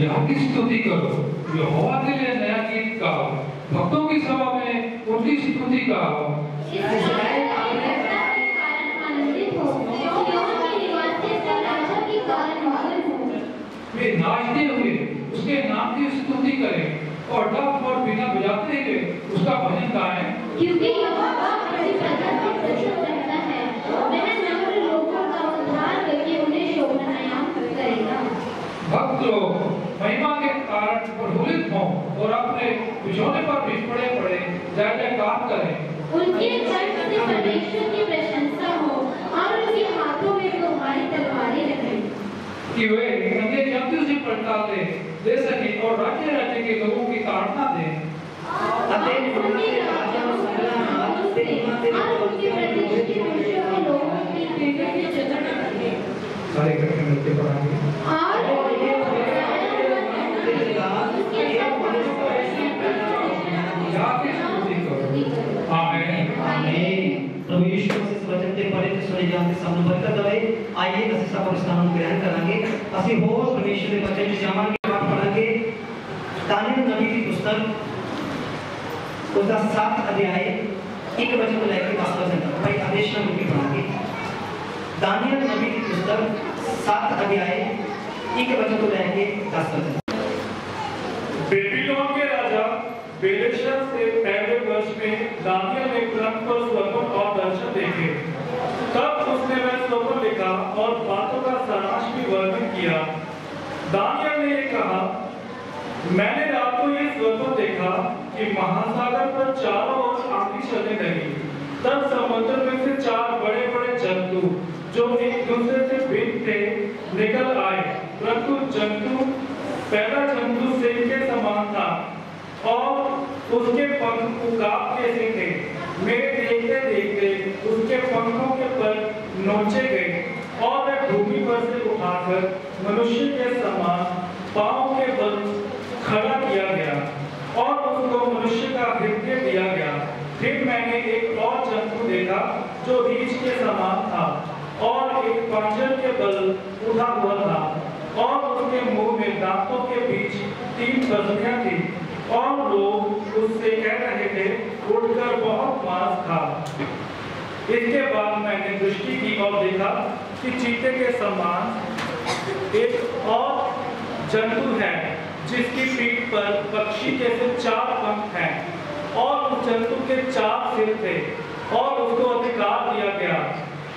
यहाँ की स्तुति करो। यहोवा के लिए नया गीत गाओ भक्तों की सभा में उनकी स्तुति गाओ इसराइल अपने के कारण आनंदित हो क्योंकि उसके निवास से सब राजा के कारण मगन हो वे नाचते हुए उसके नाम की स्तुति करें और डफ और बिना बजाते हुए उसका भजन गाएँ क्योंकि यहोवा बड़ी प्रजा से प्रसन्न रहता है वह नम्र लोगों का उद्धार करके उन्हें शोभनायाम करेगा भक्त लोग महिमा के कारण प्रफुल्लित हों और अपने बिछौने पर भी पड़े पड़े जय जयकार करें। उनके कंठ से परमेश्वर की प्रशंसा हो और उनके हाथों में तुम्हारी तलवारें रहें कि वे नंगे जंतु से पड़ताले दे सके और राज्य राज्य के लोगों की ताड़ना दें। ਅਤੇ उनके राजा और संगला नाम से और उनके प्रदेश के मनुष्यों के लोगों की में जगह रखें। सारे इकट्ठे मिलकर पढ़ाएँगे। और आमीन आमीन प्रभु यीशु मसीह ਇਸ ਵਚਨ ਤੇ ਪੜੇ ਤੇ ਸੁਣੇ ਜਾਣ ਦੀ ਸਭ ਨੂੰ ਬਰਕਤ ਦੇਵੇ ਆਈਏ ਅਸੀਂ ਸਭ ਪ੍ਰਸਤਾਵ ਨੂੰ ਗ੍ਰਹਿਣ ਕਰਾਂਗੇ ਅਸੀਂ ਹੋਰ ਪਰਮੇਸ਼ਰ ਦੇ ਵਚਨ ਵਿੱਚ ਜਾਵਾਂਗੇ ਪਾਠ ਪੜਾਂਗੇ ਦਾਨੀਲ ਨਬੀ ਦੀ ਪੁਸਤਕ ਉਹਦਾ 7 ਅਧਿਆਇ ਇੱਕ ਵਚਨ ਤੋਂ ਲੈ ਕੇ 10 ਵਚਨ ਤੱਕ ਭਾਈ ਆਦੇਸ਼ ਨਾਲ ਵੀ ਪੜਾਂਗੇ ਦਾਨੀਲ ਨਬੀ ਦੀ ਪੁਸਤਕ 7 ਅਧਿਆਇ ਇੱਕ ਵਚਨ ਤੋਂ ਲੈ ਕੇ 10 ਵਚਨ बेबीलोन के राजा बेलेशर से पहले वर्ष में दानियल वर्णन किया। दानियल ने ये कहा, मैंने रात को ये स्वप्न देखा कि महासागर पर चारों ओर आंधी चलने लगी। तब समुद्र में से चार बड़े बड़े जंतु, जो एक दूसरे से भिन्न थे, निकल आए। परंतु जंतु पहला जंतु सिंह के समान था और उसके पंख उकाब जैसे थे? मेरे देखते देखते उसके पंखों के पर नोचे गए। और वह भूमि पर से उठाकर, मनुष्य के समान पाँव के बल खड़ा किया गया और उसको मनुष्य का हृदय दिया गया। फिर मैंने एक और जंतु देखा जो रीछ के समान था और एक पांजर के बल उठा हुआ था और उसके मुँह में दांतों के बीच तीन बजलियाँ थी और लोग उससे कह रहे थे, उठकर बहुत मांस खा। इसके बाद मैंने दृष्टि की और देखा कि चीते के समान एक और जंतु है, जिसकी पीठ पर पक्षी जैसे चार पंख हैं और उस जंतु के चार सिर थे और उसको अधिकार दिया गया।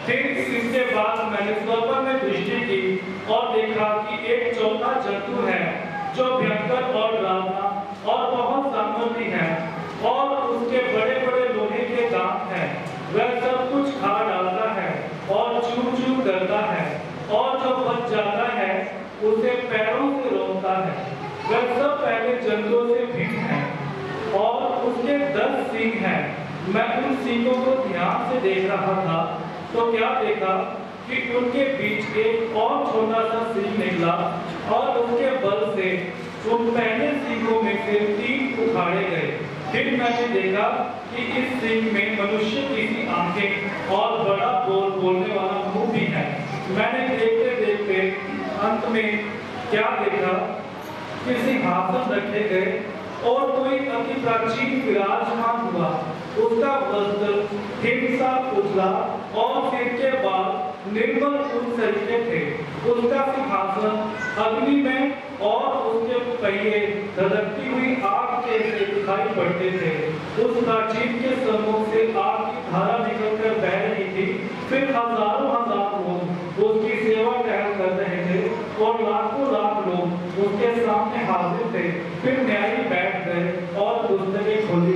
फिर इसके बाद मैंने स्वप्न में दृष्टि की और देखा कि एक चौथा जंतु है, जो भयंकर मैं उन सींगों को ध्यान से देख रहा था तो क्या देखा कि उनके बीच एक और छोटा सा सींग निकला और उसके बल से उन पहले सींगों में से तीन उखाड़े गए। फिर मैंने देखा कि इस सींग में मनुष्य की सी आँखें और बड़ा बोल बोलने वाला मुँह भी है। मैंने देखते देखते अंत में क्या देखा? कि सिंहासन रखे गए और कोई अति प्राचीन विराजमान हुआ। उसका वस्त्र हिंसा, उजला, और सिर के बाल निर्मल उन सरीके थे। उसका सिंहासन अग्नि में और उसके पहिए धड़कती हुई आग के से दिखाई पड़ते थे। उस प्राचीन के समूह से आग की धारा निकलकर बह रही थी, फिर हज़ारों हज़ार लोग उसकी सेवा टहल कर रहे थे और लाखों लाख लोग उसके सामने हाजिर थे फिर न्यायी बैठ गए और पुस्तकें खोली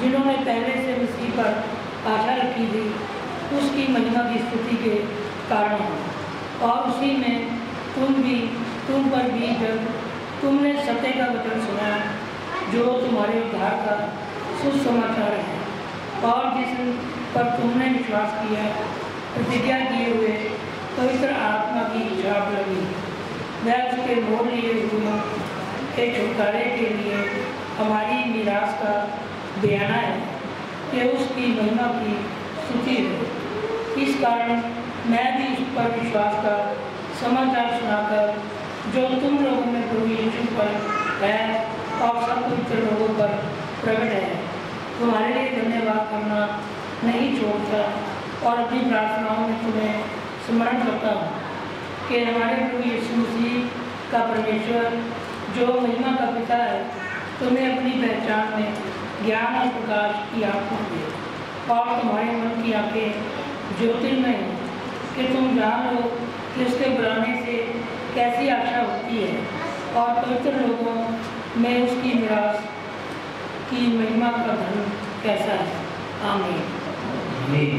जिन्होंने पहले से उसी पर आशा रखी थी, उसकी महिमा की स्थिति के कारण हो। और उसी में तुम भी, तुम पर भी जब तुमने सत्य का वचन सुना, जो तुम्हारे उद्धार का सुसमाचार है, और जिस पर तुमने विश्वास किया, प्रतिज्ञा किए हुए पवित्र आत्मा की छाप लगी, वह उसके मोड़ लिए हुए के छुटकारे के लिए हमारी निराश का बयाना है कि उसकी महिमा की स्तुति है इस कारण मैं भी उस पर विश्वास कर समाचार सुनाकर, जो तुम लोगों में प्रभु यीशु पर है और सब पवित्र लोगों पर प्रकट है, तुम्हारे लिए धन्यवाद करना नहीं छोड़ता और अपनी प्रार्थनाओं में तुम्हें स्मरण करता हूँ कि हमारे प्रभु यीशु मसीह का परमेश्वर, जो महिमा का पिता है, तुम्हें अपनी पहचान में ज्ञान और प्रकाश की आत्मा दे और तुम्हारे मन की आँखें ज्योतिर्मय हो कि तुम जान लो कि उसके बुलाने से कैसी आशा होती है और पवित्र लोगों में उसकी निराश की महिमा का धन कैसा है। आमीन।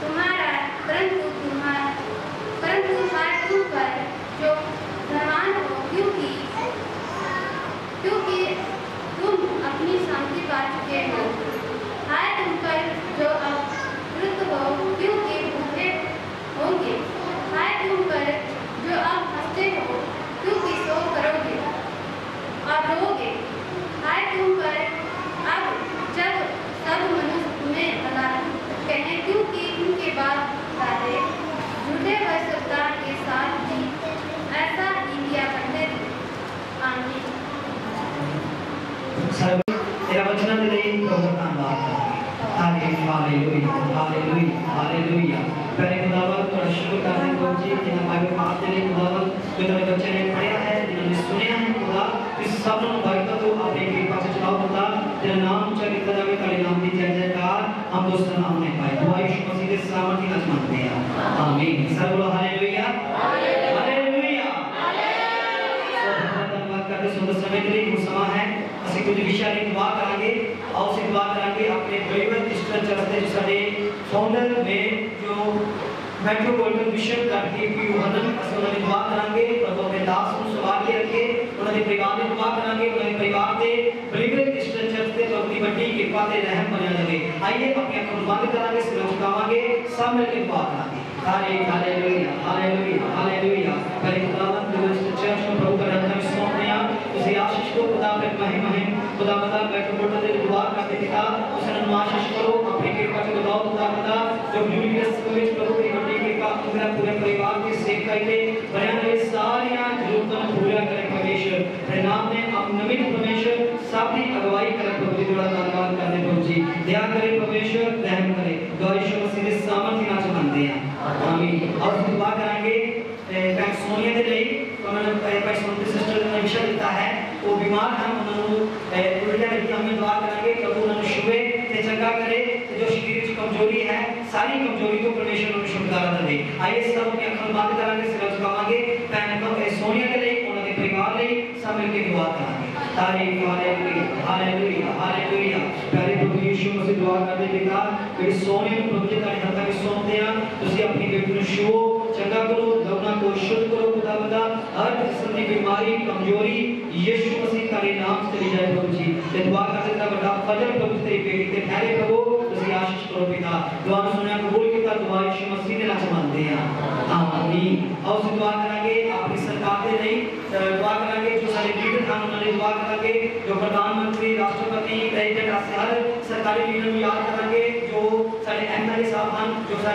तुम्हारा परंतु तुम्हारा परंतु पर जो धनवान हो क्योंकि क्योंकि तुम अपनी शांति पा चुके हो हाय तुम पर जो अब वृद्ध हो क्योंकि भूखे होंगे हाय तुम पर जो अब हँसते हो क्योंकि सो करोगे और रोगे हाय तुम पर अब जब सब मनुष्य तुम्हें भला कहें क्योंकि उनके बाद दादे झूठे व सरकार के साथ भी ऐसा ही किया करते थे आमीन सर्व तेरा वचन दे रही प्रभु का धन्यवाद हालेलुया हालेलुया हालेलुया हालेलुया प्यारे खुदावर तो शुक्र करते हैं प्रभु जी कि हमारे पास तेरे खुदावर जो तेरे बच्चे ने पढ़ा है जिन्होंने सुने हैं खुदा इस सबने बरकत हो अपने कृपा से चलाओ खुदा तेरा नाम ऊँचा किया जावे तेरे नाम की जय जयकार हम दोस्त नाम में पाए दुआ यीशु मसीह के सलामती नाम में हैं आमीन सब बोलो हालेलुया हालेलुया धन्यवाद करते सुंदर समय के लिए वो समा है असि कुछ विषय में दुआ करेंगे और उसे दुआ करेंगे अपने परिवार दूसरा चलते सारे फाउंडर ने जो मेट्रोपॉलिटन विश्व का डीपी हनन असल में दुआ करेंगे प्रभु अपने दास को सवार के रखे उन्होंने परिवार में दुआ करेंगे, उन्होंने परिवार से ब्रिगेड स्ट्रक्चर से प्रभु की बड़ी कृपा से रहम बना लगे। आइए अपने आँखों बंद करेंगे सिर उठाएँगे सब मिलकर दुआ करेंगे। हाले हालेलुया हालेलुया हालेलुया। पहले खुदावंत जो स्ट्रक्चर को प्रभु का नाम सुनाया उसे आशीष को खुदा पर महिमा है। खुदा खुदा बैठो बोलते थे दुआ करते थे था उसे अनुमाशिश करो, अपने कृपा के बताओ खुदा खुदा जब यूनिवर्स कॉलेज करो, तेरी बड़ी कृपा तो पूरा पूरे परिवार की सेव करके बयान ये सारी जरूरतों पूरा करे, परमेश्वर। परिणाम में आप नवीन परमेश्वर साथी अगुवाई करे, प्रभु थोड़ा धन्यवाद करने प्रभु जी। दया करे, परमेश्वर, रहम करे। गौरीश मसीह के सामर्थ्य नाच मानते हैं। आमीन। और दुआ कराएँगे पैक्सोनिया के लिए। तो मैंने पैक्सोनिया सिस्टर ने विषय लिखा है, वो बीमार हम सारी कमज़ोरी तो परमेश्वर ने शुभदार दे दे। आइए सब अपनी अखल बंद करा के सिर झुकावांगे पैन को ए सोनिया के लिए, उन्होंने के परिवार लिए सब मिलके दुआ करेंगे तारीफ़, हालेलुया हालेलुया हालेलुया। प्यारे प्रभु यीशु मसीह, दुआ करते पिता कि सोने को प्रभु के ताले हाथा के सौंपते हैं। अपनी बेटी को शो चंगा करो दवना को शुद्ध करो, खुदा बंदा। हर किस्म की बीमारी, कमज़ोरी, यीशु मसीह के नाम से चली जाए प्रभु जी। ते दुआ करते ता बड़ा फजर प्रभु तेरी बेटी ते ठहरे प्रभु। तुसी आशीष करो पिता। दुआ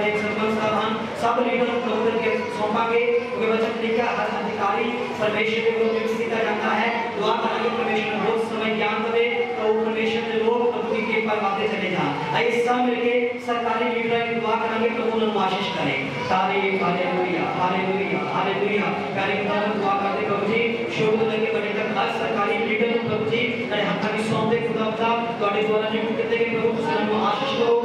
अध्यक्ष सरपंच का भान सब लीडर को लोकतंत्र के सौंपागे। उनके बच्चे ने क्या हर अधिकारी, परमेश्वर के विरोध युक्ति तरह जानता है। दुआ करना कि परमेश्वर बहुत समय ज्ञान करे तो वो परमेश्वर के लोग प्रभु की पर बातें चले जा आइए सब मिलके सरकारी लीडर की दुआ करेंगे, प्रभु उन्हें आशीष करें। सारे हालेलुया हालेलुया हालेलुया प्यारे खुदा को करते प्रभु जी। शुभ दिन के बने तक हर सरकारी लीडर प्रभु जी हमें सौंपे खुदा खुदा ਤੁਹਾਡੇ ਦੁਆਰਾ ਨਿਯੁਕਤ ਕੀਤੇ ਗਏ ਪ੍ਰਭੂ ਤੁਸੀਂ ਨੂੰ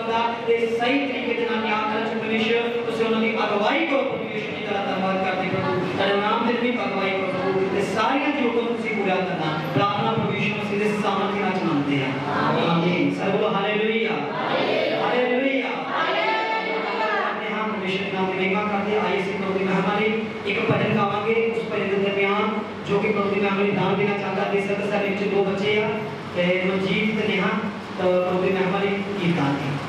ਦੇ ਦਿਓ ਖੁਦਾ ਖੁਦਾ ਤੇ ਸਹੀ ਤਰੀਕੇ ਦੇ ਨਾਲ ਨਿਆਂ ਕਰਨ ਚ ਪਰਮੇਸ਼ਰ ਤੁਸੀਂ ਉਹਨਾਂ ਦੀ ਅਗਵਾਈ ਕਰੋ ਪਰਮੇਸ਼ਰ ਦੀ ਤਰ੍ਹਾਂ ਧੰਨਵਾਦ ਕਰਦੇ ਪ੍ਰਭੂ ਤੁਹਾਡੇ ਨਾਮ ਦੇ ਵੀ ਅਗਵਾਈ ਕਰੋ ਪ੍ਰਭੂ ਤੇ ਸਾਰੀਆਂ ਜੋ ਹੁਕਮ ਤੁਸੀਂ ਪੂਰਾ ਕਰਨਾ ਪ੍ਰਾਰਥਨਾ ਪਰਮੇਸ਼ਰ ਮਸੀਹ ਦੇ ਸਾਮਰਥ ਨਾਲ ਚਲਾਉਂਦੇ ਆ ਆਮੀਨ ਸਰਬੋ ਹਾਲੇਲੂਇਆ ਹਾਲੇਲੂਇਆ अपने हम परमेश्वर के नाम की महिमा करते हैं आइए इस प्रभु में हमारे एक भजन गावांगे उस भजन के दरमियान जो कि प्रभु में हमारे दान देना चाहता है सदस्य साहब ਵਿੱਚ ਦੋ ਬੱਚੇ ਆ ਤੇ ਮਨਜੀਤ ਤੇ ਨੇਹਾ ਤਾਂ ਪ੍ਰਭੂ में हमारे गीत गाते हैं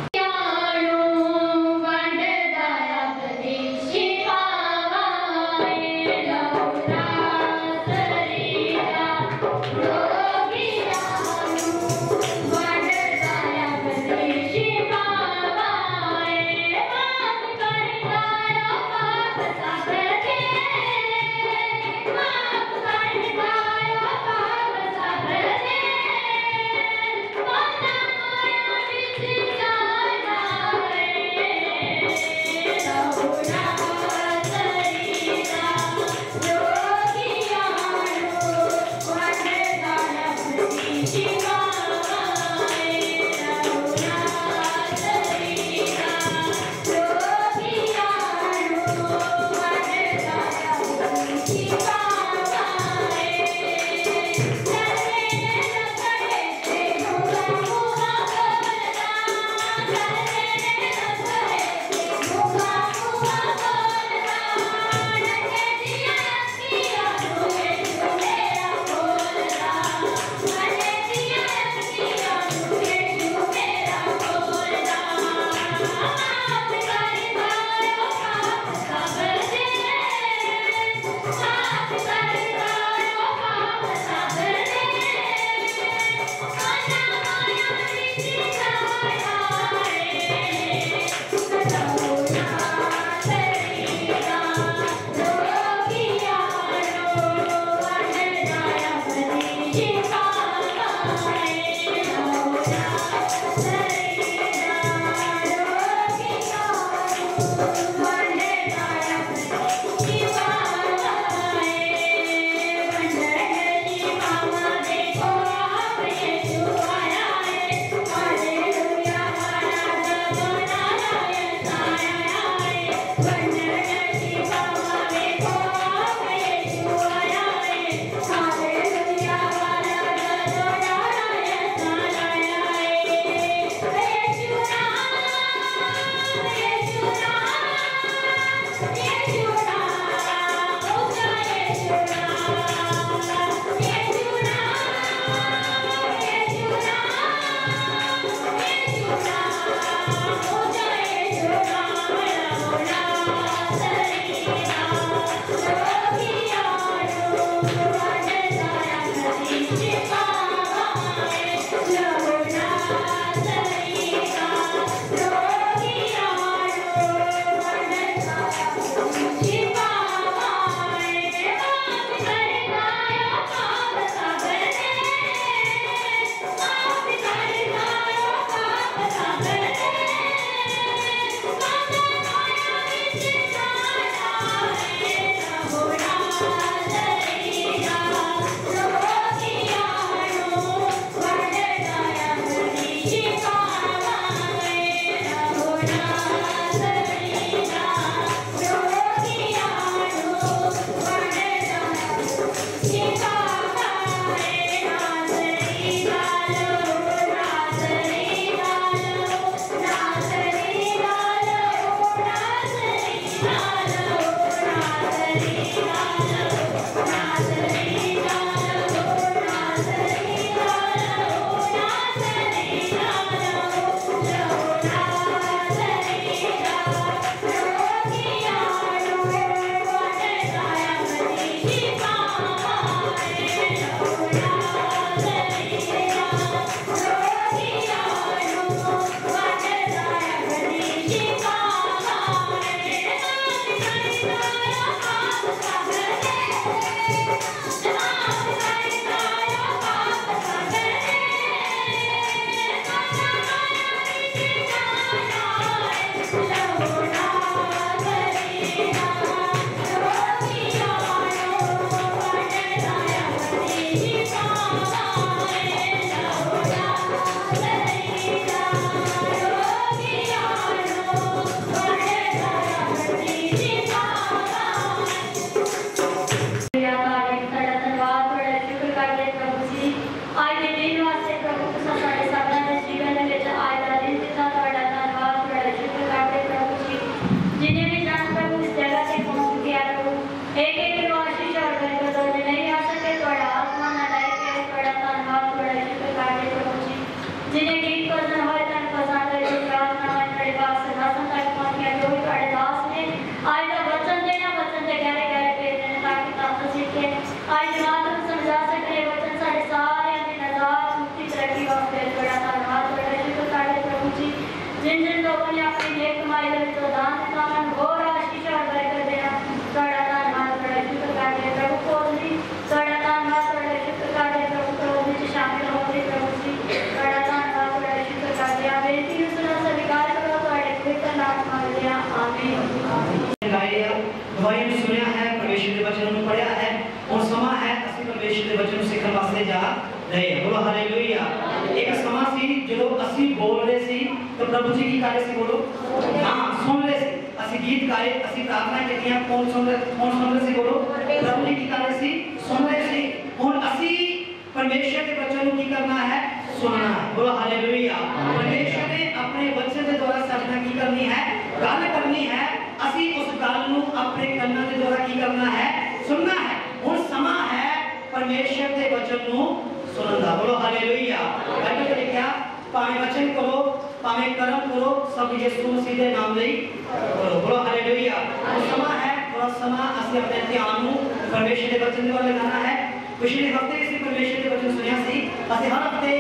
उपसमा है उपसमा असि अभ्यर्थी आनु परमेश्वर के वचन द्वारा लगाना है। पिछले हफ़्ते इसी परमेश्वर के वचन सुनया सी। असि हर हफ़्ते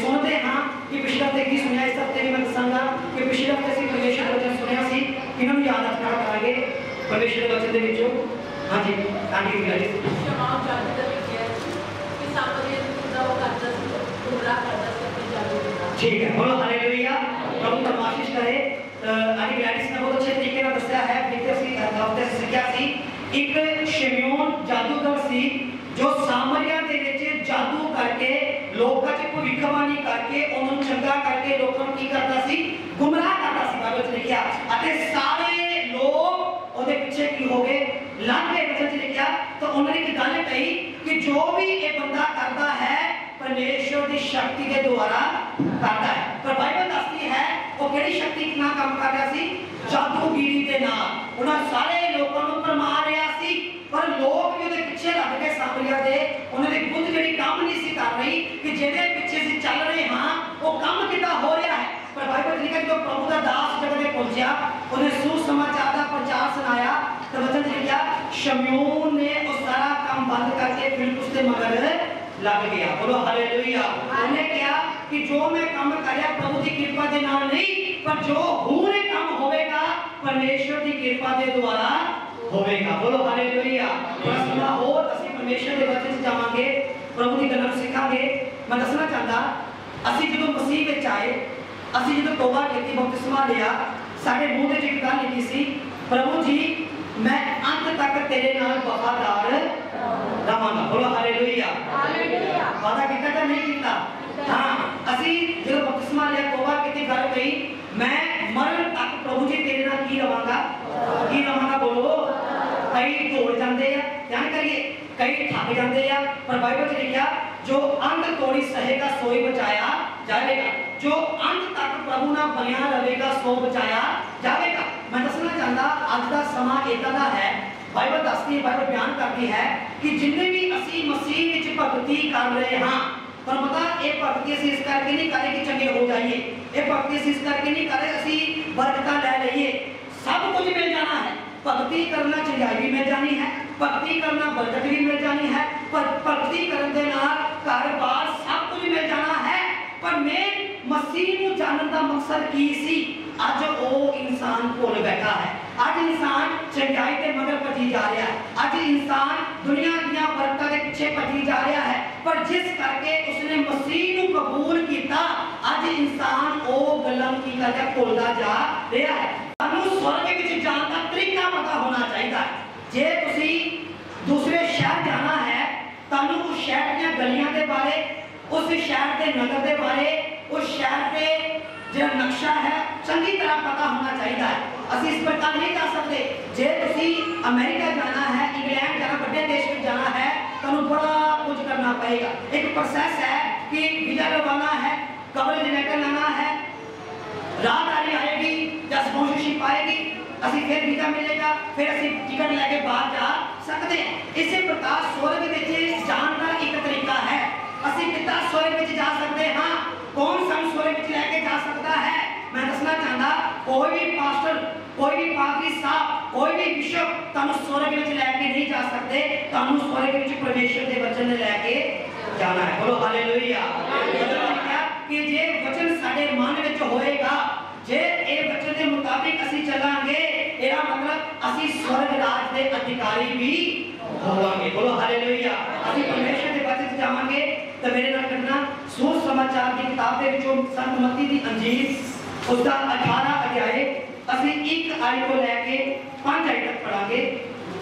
सुनते हाँ कि पिछले हफ़्ते की सुनया इस हफ़्ते भी मैं दसांगा कि पिछले हफ़्ते सी परमेश्वर के वचन सुनया सी कि हम याद रखना करेंगे। परमेश्वर के वचन के विचो हाँ जी आगे की क्षमा चाहते ठीक है बोलो हालेलुया। प्रभु तमाशीष करे। आगे गाइस ਇੱਕ ਸ਼ਿਮਯੋਨ ਜਾਦੂਗਰ ਸੀ ਜੋ ਸਾਮਰੀਆ ਦੇ ਵਿੱਚ ਜਾਦੂ ਕਰਕੇ ਲੋਕਾਂ 'ਚ ਭਵਿੱਖਬਾਣੀ ਕਰਕੇ ਉਹਨਾਂ ਨੂੰ ਚੰਗਾ ਕਰਕੇ ਲੋਕਾਂ ਨੂੰ ਕੀ ਕਰਦਾ ਸੀ ਗੁੰਮਰਾਹ ਕਰਦਾ ਸੀ ਬਾਈਬਲ 'ਚ ਲਿਖਿਆ ਅਤੇ ਸਾਰੇ ਲੋਕ ਉਹਦੇ ਪਿੱਛੇ ਕੀ ਹੋ ਗਏ ਲੱਗ ਗਏ ਬਚਨ 'ਚ ਲਿਖਿਆ ਤਾਂ ਉਹਨਾਂ ਨੇ ਇੱਕ ਗੱਲ ਕਹੀ ਕਿ ਜੋ ਵੀ ਇਹ ਬੰਦਾ ਕਰਦਾ ਹੈ ਪਰਮੇਸ਼ਵਰ ਦੀ ਸ਼ਕਤੀ ਦੇ ਦੁਆਰਾ ਕਰਦਾ ਹੈ ਪਰ ਬਾਈਬਲ ਦੱਸਦੀ ਹੈ ਉਹ ਕਿਹੜੀ ਸ਼ਕਤੀ ਨਾਲ ਕੰਮ ਕਰ ਰਿਹਾ ਸੀ ਜਾਦੂਗੀਰੀ ਦੇ ਨਾਲ ਉਹਨਾਂ ਸਾਰੇ ਲੋਕਾਂ ਨੂੰ ਭਰਮਾ ਲੱਗ ਕੇ ਸਾਮਰੀਆ ਦੇ ਉਹਨਾਂ ਦੀ ਬੁੱਧ ਜਿਹੜੀ ਕੰਮ ਨਹੀਂ ਸੀ ਕਰ ਰਹੀ ਕਿ ਜਿਹਦੇ ਪਿੱਛੇ ਅਸੀਂ ਚੱਲ ਰਹੇ ਹਾਂ ਉਹ ਕੰਮ ਕਿੱਦਾਂ ਹੋ ਰਿਹਾ ਹੈ ਪਰ ਬਾਈਬਲ 'ਚ ਲਿਖਿਆ ਕਿ ਜਦੋਂ ਪ੍ਰਭੂ ਦਾ ਦਾਸ ਜਗਤ ਤੇ ਪਹੁੰਚਿਆ ਉਹਨੇ ਸੁਸਮਾਚਾਰ ਦਾ ਪ੍ਰਚਾਰ ਸੁਣਾਇਆ ਤਾਂ ਵਚਨ 'ਚ ਲਿਖਿਆ ਸ਼ਮਯੂਨ ਨੇ ਉਹ ਸਾਰਾ ਕੰਮ ਬੰਦ ਕਰਕੇ ਫਿਲਿਪਸ ਦੇ ਮਗਰ ਲੱਗ ਗਿਆ ਬੋਲੋ ਹਾਲੇਲੂਇਆ ਉਹਨੇ ਕਿਹਾ ਕਿ ਜੋ ਮੈਂ ਕੰਮ ਕਰਿਆ ਪ੍ਰਭੂ ਦੀ ਕਿਰਪਾ ਦੇ ਨਾਲ ਨਹੀਂ ਪਰ ਜੋ ਹੁਣ ਇਹ ਕੰਮ ਹੋਵੇਗਾ ਪਰਮੇਸ਼ਵਰ ਦੀ ਕਿਰਪਾ ਦੇ ਦੁਆਰਾ ਹੋਵੇਗਾ ਬੋਲੋ ਹਾਲੇਲੂਇਆ ਥੋੜਾ ਸਮਾਂ ਹੋਰ ਅਸੀਂ ਪਰਮੇਸ਼ਵਰ ਦੇ ਵਚਨ 'ਚ ਜਾਵਾਂਗੇ ਪ੍ਰਭੂ ਦੀ ਗੱਲਾਂ ਨੂੰ ਸਿੱਖਾਂਗੇ ਮੈਂ ਦੱਸਣਾ ਚਾਹੁੰਦਾ ਅਸੀਂ ਜਦੋਂ ਮਸੀਹ ਵਿੱਚ ਆਏ ਅਸੀਂ ਜਦੋਂ ਤੋਬਾ ਕੀਤੀ ਬਪਤਿਸਮਾ ਲਿਆ ਸਾਡੇ ਮੂੰਹ ਦੇ 'ਚ ਇੱਕ ਗੱਲ ਲਿਖੀ ਸੀ ਪ੍ਰਭੂ ਜੀ ਮੈਂ ਅੰਤ ਤੱਕ ਤੇਰੇ ਨਾਲ ਵਫਾਦਾਰ ਰਵਾਂਗਾ ਬੋਲੋ ਹਾਲੇਲੂਇਆ ਹਾਲੇਲੂਇਆ ਵਾਦਾ ਕੀਤਾ ਜਾਂ ਨਹੀਂ ਕੀਤਾ ਹਾਂ ਅਸੀਂ ਜਦੋਂ ਬਪਤਿਸਮਾ ਲਿਆ ਤੋਬਾ ਕੀਤੀ ਗੱਲ ਕਹੀ ਮੈਂ ਮਰਨ ਤੱਕ ਪ੍ਰਭੂ ਜੀ ਤੇਰੇ ਨਾਲ ਕੀ ਰਵਾਂਗਾ ਕੀ ਰਵਾਂਗਾ ਬੋਲੋ ਕਈ ਦੌੜ ਜਾਂਦੇ ਆ ਧਿਆਨ ਕਰੀਏ ਕਈ ਥੱਕ ਜਾਂਦੇ ਆ ਪਰ ਬਾਈਬਲ 'ਚ ਲਿਖਿਆ ਜੋ ਅੰਤ ਤੋੜੀ ਸਹੇਗਾ ਸੋਈ ਬਚਾਇਆ ਜਾਵੇਗਾ ਜੋ ਅੰਤ ਤੱਕ ਪ੍ਰਭੂ ਨਾਲ ਬਣਿਆ ਰਹੇਗਾ ਸੋ ਬਚਾਇਆ ਜਾਵੇਗਾ ਮੈਂ ਦੱਸਣਾ ਚਾਹੁੰਦਾ ਅੱਜ ਦਾ ਸਮਾਂ ਇਦਾਂ ਦਾ ਹੈ ਬਾਈਬਲ ਦੱਸਦੀ ਹੈ ਬਾਈਬਲ ਬਿਆਨ ਕਰਦੀ ਹੈ ਕਿ ਜਿੰਨੇ ਵੀ ਅਸੀਂ ਮਸੀਹ ਵਿੱਚ ਭਗਤੀ ਕਰ ਰਹੇ ਹਾਂ ਪਰ ਪਤਾ ਇਹ ਭਗਤੀ ਅਸੀਂ ਇਸ ਕਰਕੇ ਨਹੀਂ ਕਰ ਰਹੇ ਕਿ ਚੰਗੇ ਹੋ ਜਾਈਏ ਇਹ ਭਗਤੀ ਅਸੀਂ ਇਸ ਕਰਕੇ ਨਹੀਂ ਕਰ ਰਹੇ ਅਸੀਂ ਬਰਕਤਾਂ ਲੈ ਲਈਏ ਸਭ ਕੁਝ ਮਿਲ ਜਾਣਾ ਹੈ ਭਗਤੀ ਕਰਨਾ ਚੰਗਾਈ ਵੀ ਮਿਲ ਜਾਣੀ ਹੈ ਭਗਤੀ ਕਰਨਾ ਬਰਕਤ ਵੀ ਮਿਲ ਜਾਣੀ ਹੈ ਪਰ ਭਗਤੀ ਕਰਨ ਦੇ ਨਾਲ ਘਰ-ਬਾਰ ਸਭ ਕੁਝ ਮਿਲ ਜਾਣਾ ਹੈ ਪਰ ਮੈਂ ਮਸੀਹ ਨੂੰ ਜਾਣਨ ਦਾ ਮਕਸਦ ਕੀ ਸੀ ਅੱਜ ਉਹ ਇਨਸਾਨ ਭੁੱਲ ਬੈਠਾ ਹੈ ਅੱਜ ਇਨਸਾਨ ਚੰਗਾਈ ਦੇ ਮਗਰ ਭੱਜੀ ਜਾ ਰਿਹਾ ਹੈ ਅੱਜ ਇਨਸਾਨ ਦੁਨੀਆ ਦੀਆਂ ਬਰਕਤਾਂ ਦੇ ਪਿੱਛੇ ਭੱਜੀ ਜਾ ਰਿਹਾ ਹੈ ਪਰ ਜਿਸ ਕਰਕੇ ਉਸਨੇ ਮਸੀਹ ਨੂੰ ਕਬੂਲ ਕੀਤਾ ਅੱਜ ਇਨਸਾਨ ਉਹ ਗੱਲਾਂ ਨੂੰ ਕੀ ਕਰਦਾ ਭੁੱਲਦਾ ਜਾ ਰਿਹਾ ਹੈ ਤੁਹਾਨੂੰ ਸਵਰਗ ਵਿੱਚ ਜਾਣ ਦਾ ਤਰੀਕਾ ਪਤਾ ਹੋਣਾ ਚਾਹੀਦਾ ਹੈ। ਜੇ ਤੁਸੀਂ ਦੂਸਰੇ ਸ਼ਹਿਰ ਜਾਣਾ ਹੈ, ਤੁਹਾਨੂੰ ਉਸ ਸ਼ਹਿਰ ਦੀਆਂ ਗਲੀਆਂ ਦੇ ਬਾਰੇ, ਉਸ ਸ਼ਹਿਰ ਦੇ ਨਗਰ ਦੇ ਬਾਰੇ, ਉਸ ਸ਼ਹਿਰ ਦੇ ਜਿਹੜਾ ਨਕਸ਼ਾ ਹੈ, ਚੰਗੀ ਤਰ੍ਹਾਂ ਪਤਾ ਹੋਣਾ ਚਾਹੀਦਾ ਹੈ। ਅਸੀਂ ਇਸ ਪ੍ਰਕਾਰ ਨਹੀਂ ਕਰ ਸਕਦੇ। ਜੇ ਤੁਸੀਂ ਅਮਰੀਕਾ ਜਾਣਾ ਹੈ, ਇੰਗਲੈਂਡ ਜਾਣਾ, ਵੱਡੇ ਦੇਸ਼ ਵਿੱਚ ਜਾਣਾ ਹੈ, ਤੁਹਾਨੂੰ ਬੜਾ ਕੁਝ ਕਰਨਾ ਪਏਗਾ। ਇੱਕ ਪ੍ਰੋਸੈਸ ਹੈ ਕਿ ਵੀਜ਼ਾ ਲਗਵਾਉਣਾ ਹੈ ਅਸੀਂ ਫਿਰ ਵੀਜ਼ਾ ਮਿਲੇਗਾ ਫਿਰ ਅਸੀਂ ਟਿਕਟ ਲੈ ਕੇ ਬਾਹਰ ਜਾ ਸਕਦੇ ਹਾਂ ਇਸੇ ਪ੍ਰਕਾਰ ਸਵਰਗ ਵਿੱਚ ਜਾਣ ਦਾ ਇੱਕ ਤਰੀਕਾ ਹੈ ਅਸੀਂ ਕਿੱਦਾਂ ਸਵਰਗ ਵਿੱਚ ਜਾ ਸਕਦੇ ਹਾਂ ਕੌਣ ਸਾਨੂੰ ਸਵਰਗ ਵਿੱਚ ਲੈ ਕੇ ਜਾ ਸਕਦਾ ਹੈ ਮੈਂ ਦੱਸਣਾ ਚਾਹੁੰਦਾ ਕੋਈ ਵੀ ਪਾਸਟਰ ਕੋਈ ਵੀ ਪਾਦਰੀ ਸਾਹਿਬ ਕੋਈ ਵੀ ਬਿਸ਼ਪ ਤੁਹਾਨੂੰ ਸਵਰਗ ਵਿੱਚ ਲੈ ਕੇ ਨਹੀਂ ਜਾ ਸਕਦੇ ਤੁਹਾਨੂੰ ਸਵਰਗ ਵਿੱਚ ਪਰਮੇਸ਼ਰ ਦੇ ਵਚਨ ਨੇ ਲੈ ਕੇ ਜਾਣਾ ਹੈ ਬੋਲੋ ਹਾਲੇਲੂਇਆ ਹਾਲੇਲੂਇਆ ਕਿ ਜੇ ਵਚਨ ਸਾਡੇ ਮਨ ਵਿੱਚ ਹੋਏਗਾ ਜੇ ਇਹ ਵਚਨ ਦੇ ਮੁਤਾਬਿਕ ਅਸੀਂ ਚੱਲਾਂਗੇ ਇਹਦਾ ਮਤਲਬ ਅਸੀਂ ਸਵਰਗ ਰਾਜ ਦੇ ਅਧਿਕਾਰੀ ਵੀ ਹੋਵਾਂਗੇ ਬੋਲੋ ਹਾਲੇਲੂਇਆ ਅਸੀਂ ਪਰਮੇਸ਼ਰ ਦੇ ਵਚਨ 'ਚ ਜਾਵਾਂਗੇ ਤਾਂ ਮੇਰੇ ਨਾਲ ਕਰਨਾ ਸੂ ਸਮਾਚਾਰ ਦੀ ਕਿਤਾਬ ਦੇ ਵਿੱਚੋਂ ਸੰਤ ਮਤੀ ਦੀ ਅੰਜੀਲ ਉਸ ਦਾ 18 ਅਧਿਆਏ ਅਸੀਂ ਇੱਕ ਆਇਤ ਤੋਂ ਲੈ ਕੇ 5 ਆਇਤ ਤੱਕ ਪੜਾਂਗੇ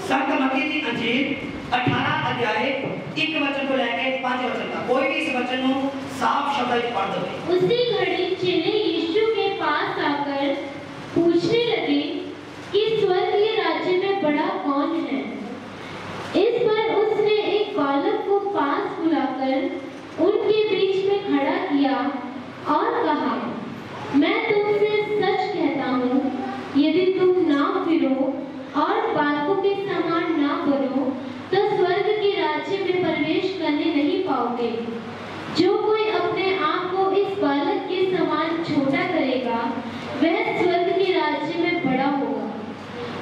ਸੰਤ ਮਤੀ ਦੀ ਅੰਜੀਲ 18 ਅਧਿਆਏ ਇੱਕ ਵਚਨ ਤੋਂ ਲੈ ਕੇ 5 ਵਚਨ ਤੱਕ ਕੋਈ ਵੀ ਇਸ ਵਚਨ ਨੂੰ ਸਾਫ਼ ਸ਼ਬਦਾਂ ਵਿੱਚ ਪੜ੍ਹ ਦੇਵੇ उसी घड़ी चिल्ले यीशु के पास कि स्वर्गीय राज्य में बड़ा कौन है? इस पर उसने एक बालक को पास बुलाकर उनके बीच में खड़ा किया और कहा, मैं तुमसे सच कहता हूँ, यदि तुम ना फिरो और बालकों के समान ना बनो तो स्वर्ग के राज्य में प्रवेश करने नहीं पाओगे। जो कोई अपने आप को इस बालक के समान छोटा करेगा, वह स्वर्ग